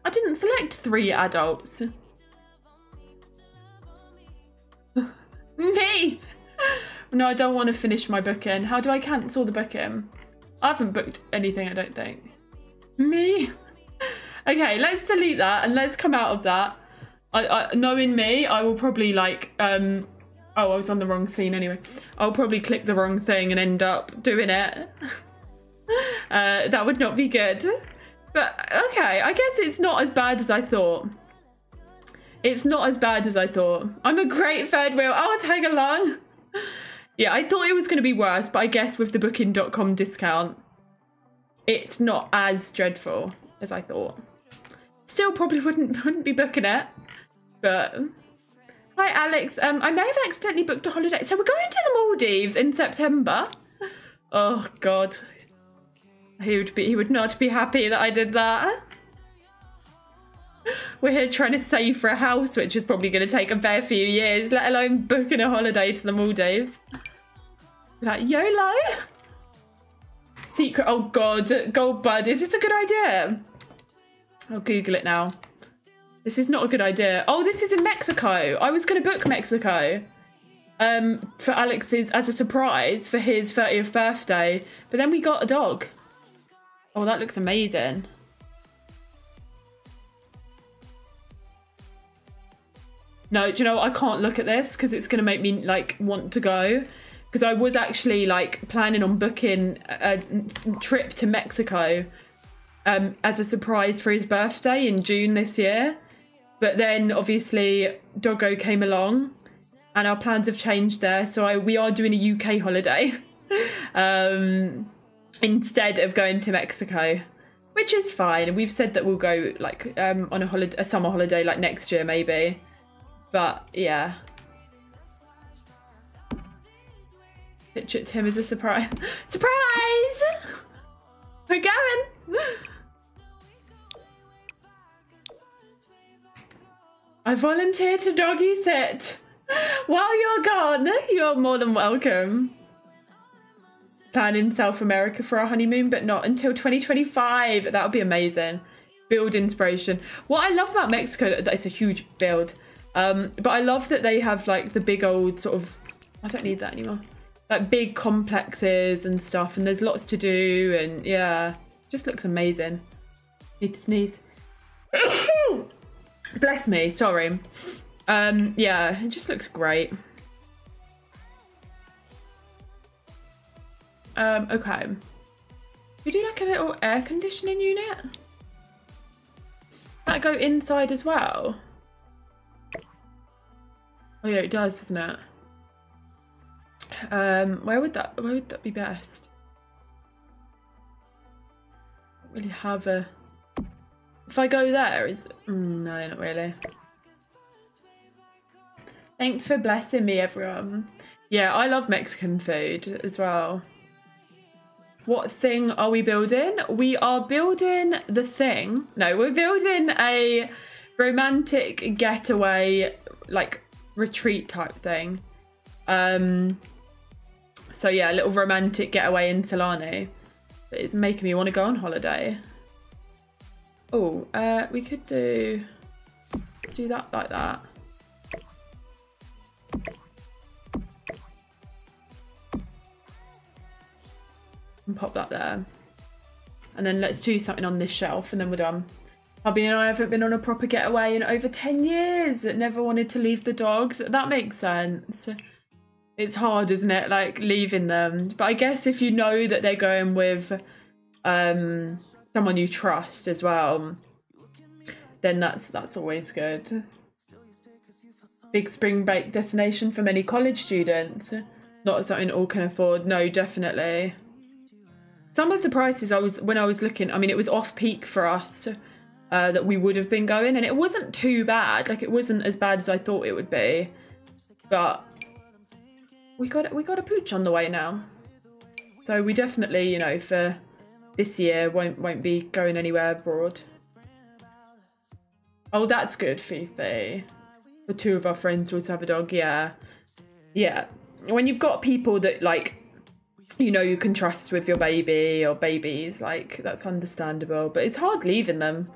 I didn't select three adults. [LAUGHS] Me! [LAUGHS] No, I don't want to finish my booking. How do I cancel the booking? I haven't booked anything, I don't think. Me? Okay, let's delete that and let's come out of that. I, I knowing me, I will probably like um oh I was on the wrong scene anyway. I'll probably click the wrong thing and end up doing it. [LAUGHS] uh, that would not be good. But okay, I guess it's not as bad as I thought. It's not as bad as I thought. I'm a great third wheel. I'll tag along. [LAUGHS] Yeah, I thought it was going to be worse, but I guess with the booking.com discount, it's not as dreadful as I thought. Still probably wouldn't [LAUGHS] wouldn't be booking it. But Hi Alex. Um I may have accidentally booked a holiday. So we're going to the Maldives in September. Oh god. He would be he would not be happy that I did that. We're here trying to save for a house, which is probably going to take a fair few years, let alone booking a holiday to the Maldives. Like, YOLO? Secret, oh god, gold bud, is this a good idea? I'll Google it now. This is not a good idea. Oh, this is in Mexico. I was going to book Mexico um, for Alex's, as a surprise for his 30th birthday, but then we got a dog. Oh, that looks amazing. No, do you know what? I can't look at this because it's going to make me like want to go. Because I was actually like planning on booking a, trip to Mexico um, as a surprise for his birthday in June this year. But then obviously Doggo came along and our plans have changed there. So I, we are doing a UK holiday [LAUGHS] um, instead of going to Mexico, which is fine. We've said that we'll go like um, on a holiday, a summer holiday, like next year maybe. But yeah. It to him as a surprise. [LAUGHS] Surprise! We're going! I volunteer to doggy sit. While you're gone, you're more than welcome. Planning South America for our honeymoon, but not until 2025. That would be amazing. Build inspiration. What I love about Mexico, that it's a huge build. Um, but I love that they have like the big old sort of. I don't need that anymore. Like big complexes and stuff, and there's lots to do, and yeah, just looks amazing. Need to sneeze. [COUGHS] Bless me, sorry. Um, yeah, it just looks great. Um, okay. We do like a little air conditioning unit. That go inside as well. Oh yeah, it does, doesn't it? Um, where would that where would that be best? Don't really have a. If I go there, is mm, no, not really. Thanks for blessing me, everyone. Yeah, I love Mexican food as well. What thing are we building? We are building the thing. No, we're building a romantic getaway, like retreat type thing. Um, so yeah, a little romantic getaway in Sulani. But it's making me want to go on holiday. Oh, uh, we could do do that like that. And pop that there. And then let's do something on this shelf and then we're done. Hubby and I haven't been on a proper getaway in over 10 years. Never wanted to leave the dogs. That makes sense. It's hard, isn't it? Like leaving them. But I guess if you know that they're going with um, someone you trust as well, then that's that's always good. Big spring break destination for many college students. Not something all can afford. No, definitely. Some of the prices I was when I was looking, I mean, it was off peak for us uh, that we would have been going, and it wasn't too bad. Like it wasn't as bad as I thought it would be, but we got we got a pooch on the way now. So we definitely, you know, for this year won't won't be going anywhere abroad. Oh, that's good, Fifi. The two of our friends would have a dog. Yeah, yeah. When you've got people that like, you know, you can trust with your baby or babies, like that's understandable. But it's hard leaving them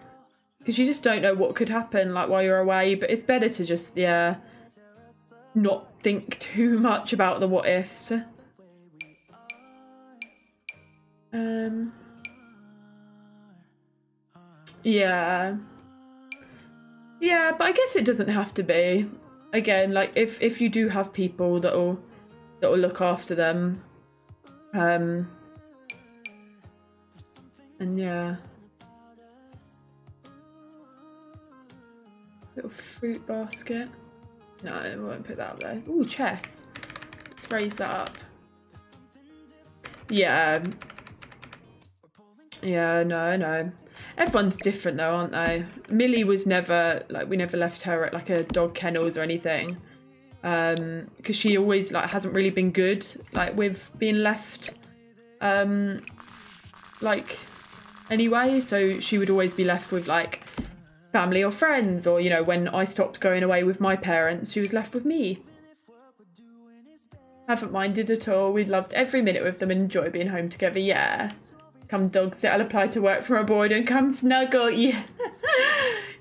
because you just don't know what could happen, like while you're away. But it's better to just, yeah, not think too much about the what ifs. Um. Yeah. Yeah, but I guess it doesn't have to be. Again, like if if you do have people that'll that'll look after them, um, and yeah, little fruit basket. No, I won't put that up there. Ooh, chess. Let's raise that up. Yeah. Yeah, no, no. Everyone's different though, aren't they? Millie was never like we never left her at like a dog kennels or anything. Um, because she always like hasn't really been good like with being left um like anyway, so she would always be left with like family or friends or you know when I stopped going away with my parents, she was left with me. Haven't minded at all. We loved every minute with them and enjoy being home together. Yeah. Come dog sit. I'll apply to work from abroad and come snuggle. [LAUGHS] Yeah.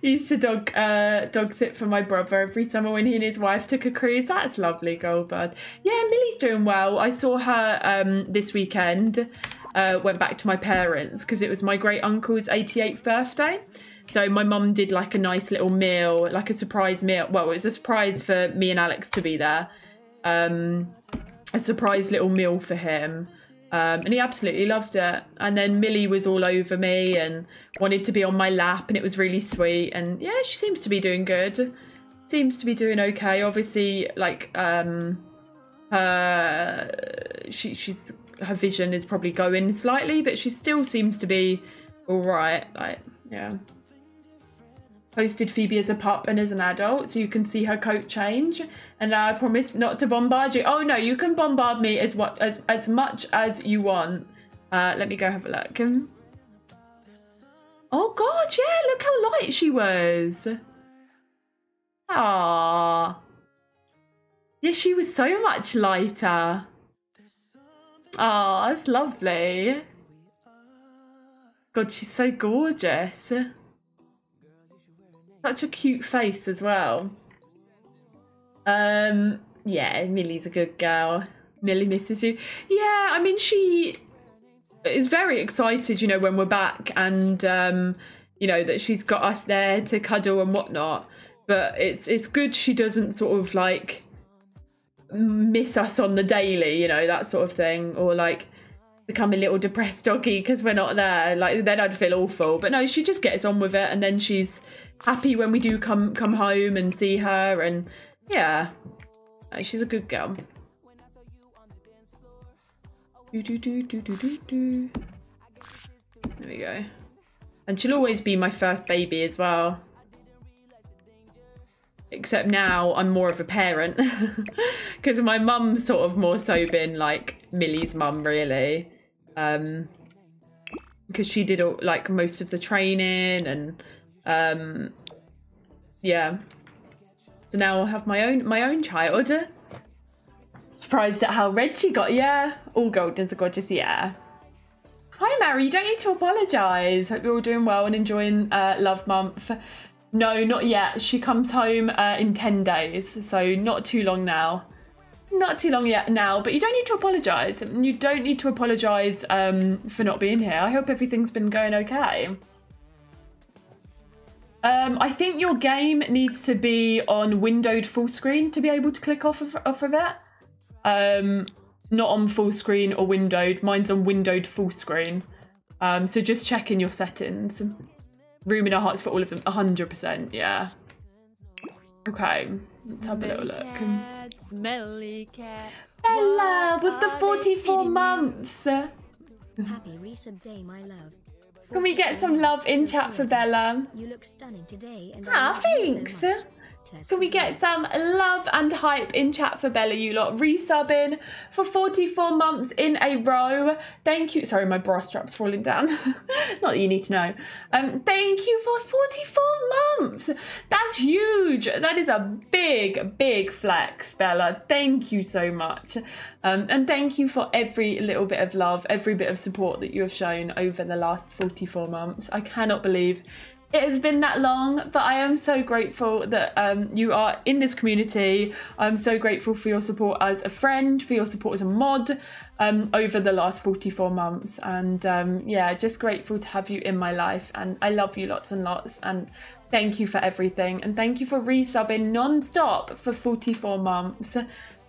used to dog uh, dog sit for my brother every summer when he and his wife took a cruise. That's lovely, Goldbud. Yeah, Millie's doing well. I saw her um, this weekend. Uh, went back to my parents because it was my great uncle's 88th birthday. So my mum did like a nice little meal, like a surprise meal. Well, it was a surprise for me and Alex to be there. Um, a surprise little meal for him. Um, and he absolutely loved it. And then Millie was all over me and wanted to be on my lap, and it was really sweet. And yeah, she seems to be doing good. Seems to be doing okay. Obviously, like um, her, she she's her vision is probably going slightly, but she still seems to be all right. Like yeah. Posted Phoebe as a pup and as an adult, so you can see her coat change. And I promise not to bombard you. Oh no, you can bombard me as what as as much as you want. Uh, let me go have a look. Oh god, yeah, look how light she was. Ah. Yeah, she was so much lighter. Oh, that's lovely. God, she's so gorgeous. Such a cute face as well. Um, yeah, Millie's a good girl. Millie misses you. Yeah, I mean, she is very excited, you know, when we're back and, um, you know, that she's got us there to cuddle and whatnot. But it's it's good she doesn't sort of like miss us on the daily, you know, that sort of thing, or like become a little depressed doggy because we're not there. Like then I'd feel awful. But no, she just gets on with it, and then she's happy when we do come come home and see her, and yeah, she's a good girl. Do, do, do, do, do, do, do. There we go. And she'll always be my first baby as well. Except now I'm more of a parent. [LAUGHS] Because my mum's sort of more so been like Millie's mum, really. Um, because she did all, like most of the training and um, yeah. So now I'll have my own my own child. [LAUGHS] Surprised at how red she got. Yeah, all goldens are gorgeous. Yeah. Hi, Mary. You don't need to apologise. Hope you're all doing well and enjoying uh, Love Month. No, not yet. She comes home uh, in 10 days, so not too long now. Not too long yet now, but you don't need to apologise. You don't need to apologise um, for not being here. I hope everything's been going okay. Um, I think your game needs to be on windowed full screen to be able to click off of, off of it. Um, not on full screen or windowed. Mine's on windowed full screen. Um, so just check in your settings. Room in our hearts for all of them. 100%, yeah. Okay, let's have a little look.
Cat, smelly cat.
Bella, with the 44 months.
Happy resub day, my love.
Can we get some love in chat for Bella?
You look stunning today, and
Ah,
I love you so
thanks.
Tess
Can we get some love and hype in chat for Bella, you lot? Resubbing for 44 months in a row. Thank you. Sorry, my bra strap's falling down. [LAUGHS] Not that you need to know. Um, thank you for 44 months. That's huge. That is a big, big flex, Bella. Thank you so much. Um, and thank you for every little bit of love, every bit of support that you have shown over the last 44 months. I cannot believe it has been that long, but I am so grateful that um, you are in this community. I'm so grateful for your support as a friend, for your support as a mod um, over the last 44 months. And um, yeah, just grateful to have you in my life. And I love you lots and lots. And thank you for everything. And thank you for resubbing non stop for 44 months.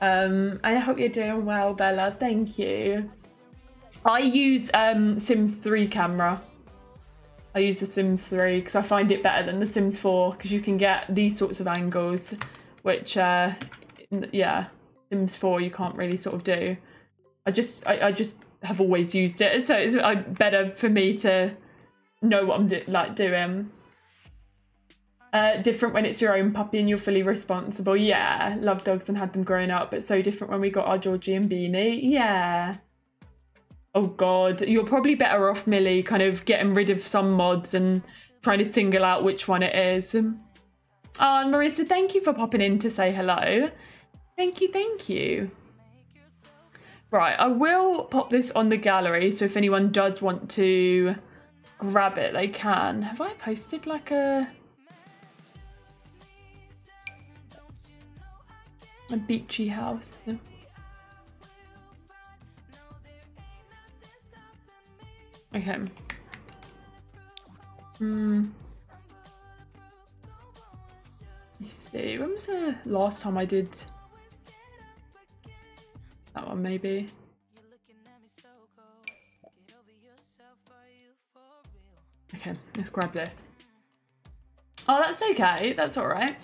Um, I hope you're doing well, Bella. Thank you. I use um, Sims 3 camera. I use the Sims 3 because I find it better than the Sims 4 because you can get these sorts of angles, which, uh, yeah, Sims 4 you can't really sort of do. I just, I, I just have always used it, so it's uh, better for me to know what I'm do- like doing. Uh, different when it's your own puppy and you're fully responsible. Yeah, love dogs and had them growing up, but so different when we got our Georgie and Beanie. Yeah. Oh god, you're probably better off, Millie, kind of getting rid of some mods and trying to single out which one it is. Oh, and Marissa, thank you for popping in to say hello. Thank you, thank you. Right, I will pop this on the gallery, so if anyone does want to grab it, they can. Have I posted like a a beachy house? Okay. Hmm. Let me see. When was the last time I did that one? Maybe. Okay, let's grab this. Oh, that's okay. That's all right.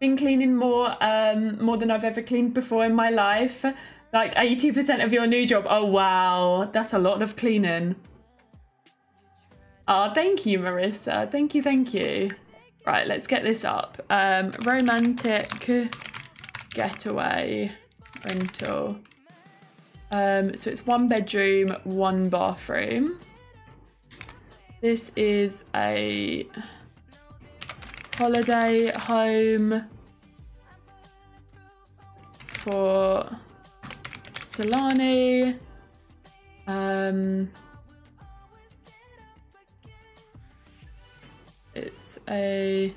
Been cleaning more, um, more than I've ever cleaned before in my life. Like 80% of your new job. Oh, wow. That's a lot of cleaning. Oh, thank you, Marissa. Thank you, thank you. Right, let's get this up. Um, romantic getaway rental. Um, so it's one bedroom, one bathroom. This is a holiday home for Sulani. Um, it's a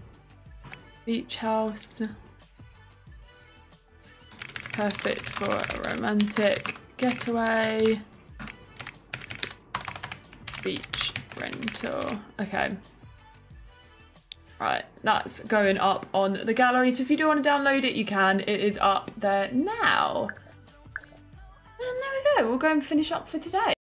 beach house. Perfect for a romantic getaway. Beach rental. Okay. Right, that's going up on the gallery. So if you do want to download it, you can. It is up there now. And there we go. We'll go and finish up for today.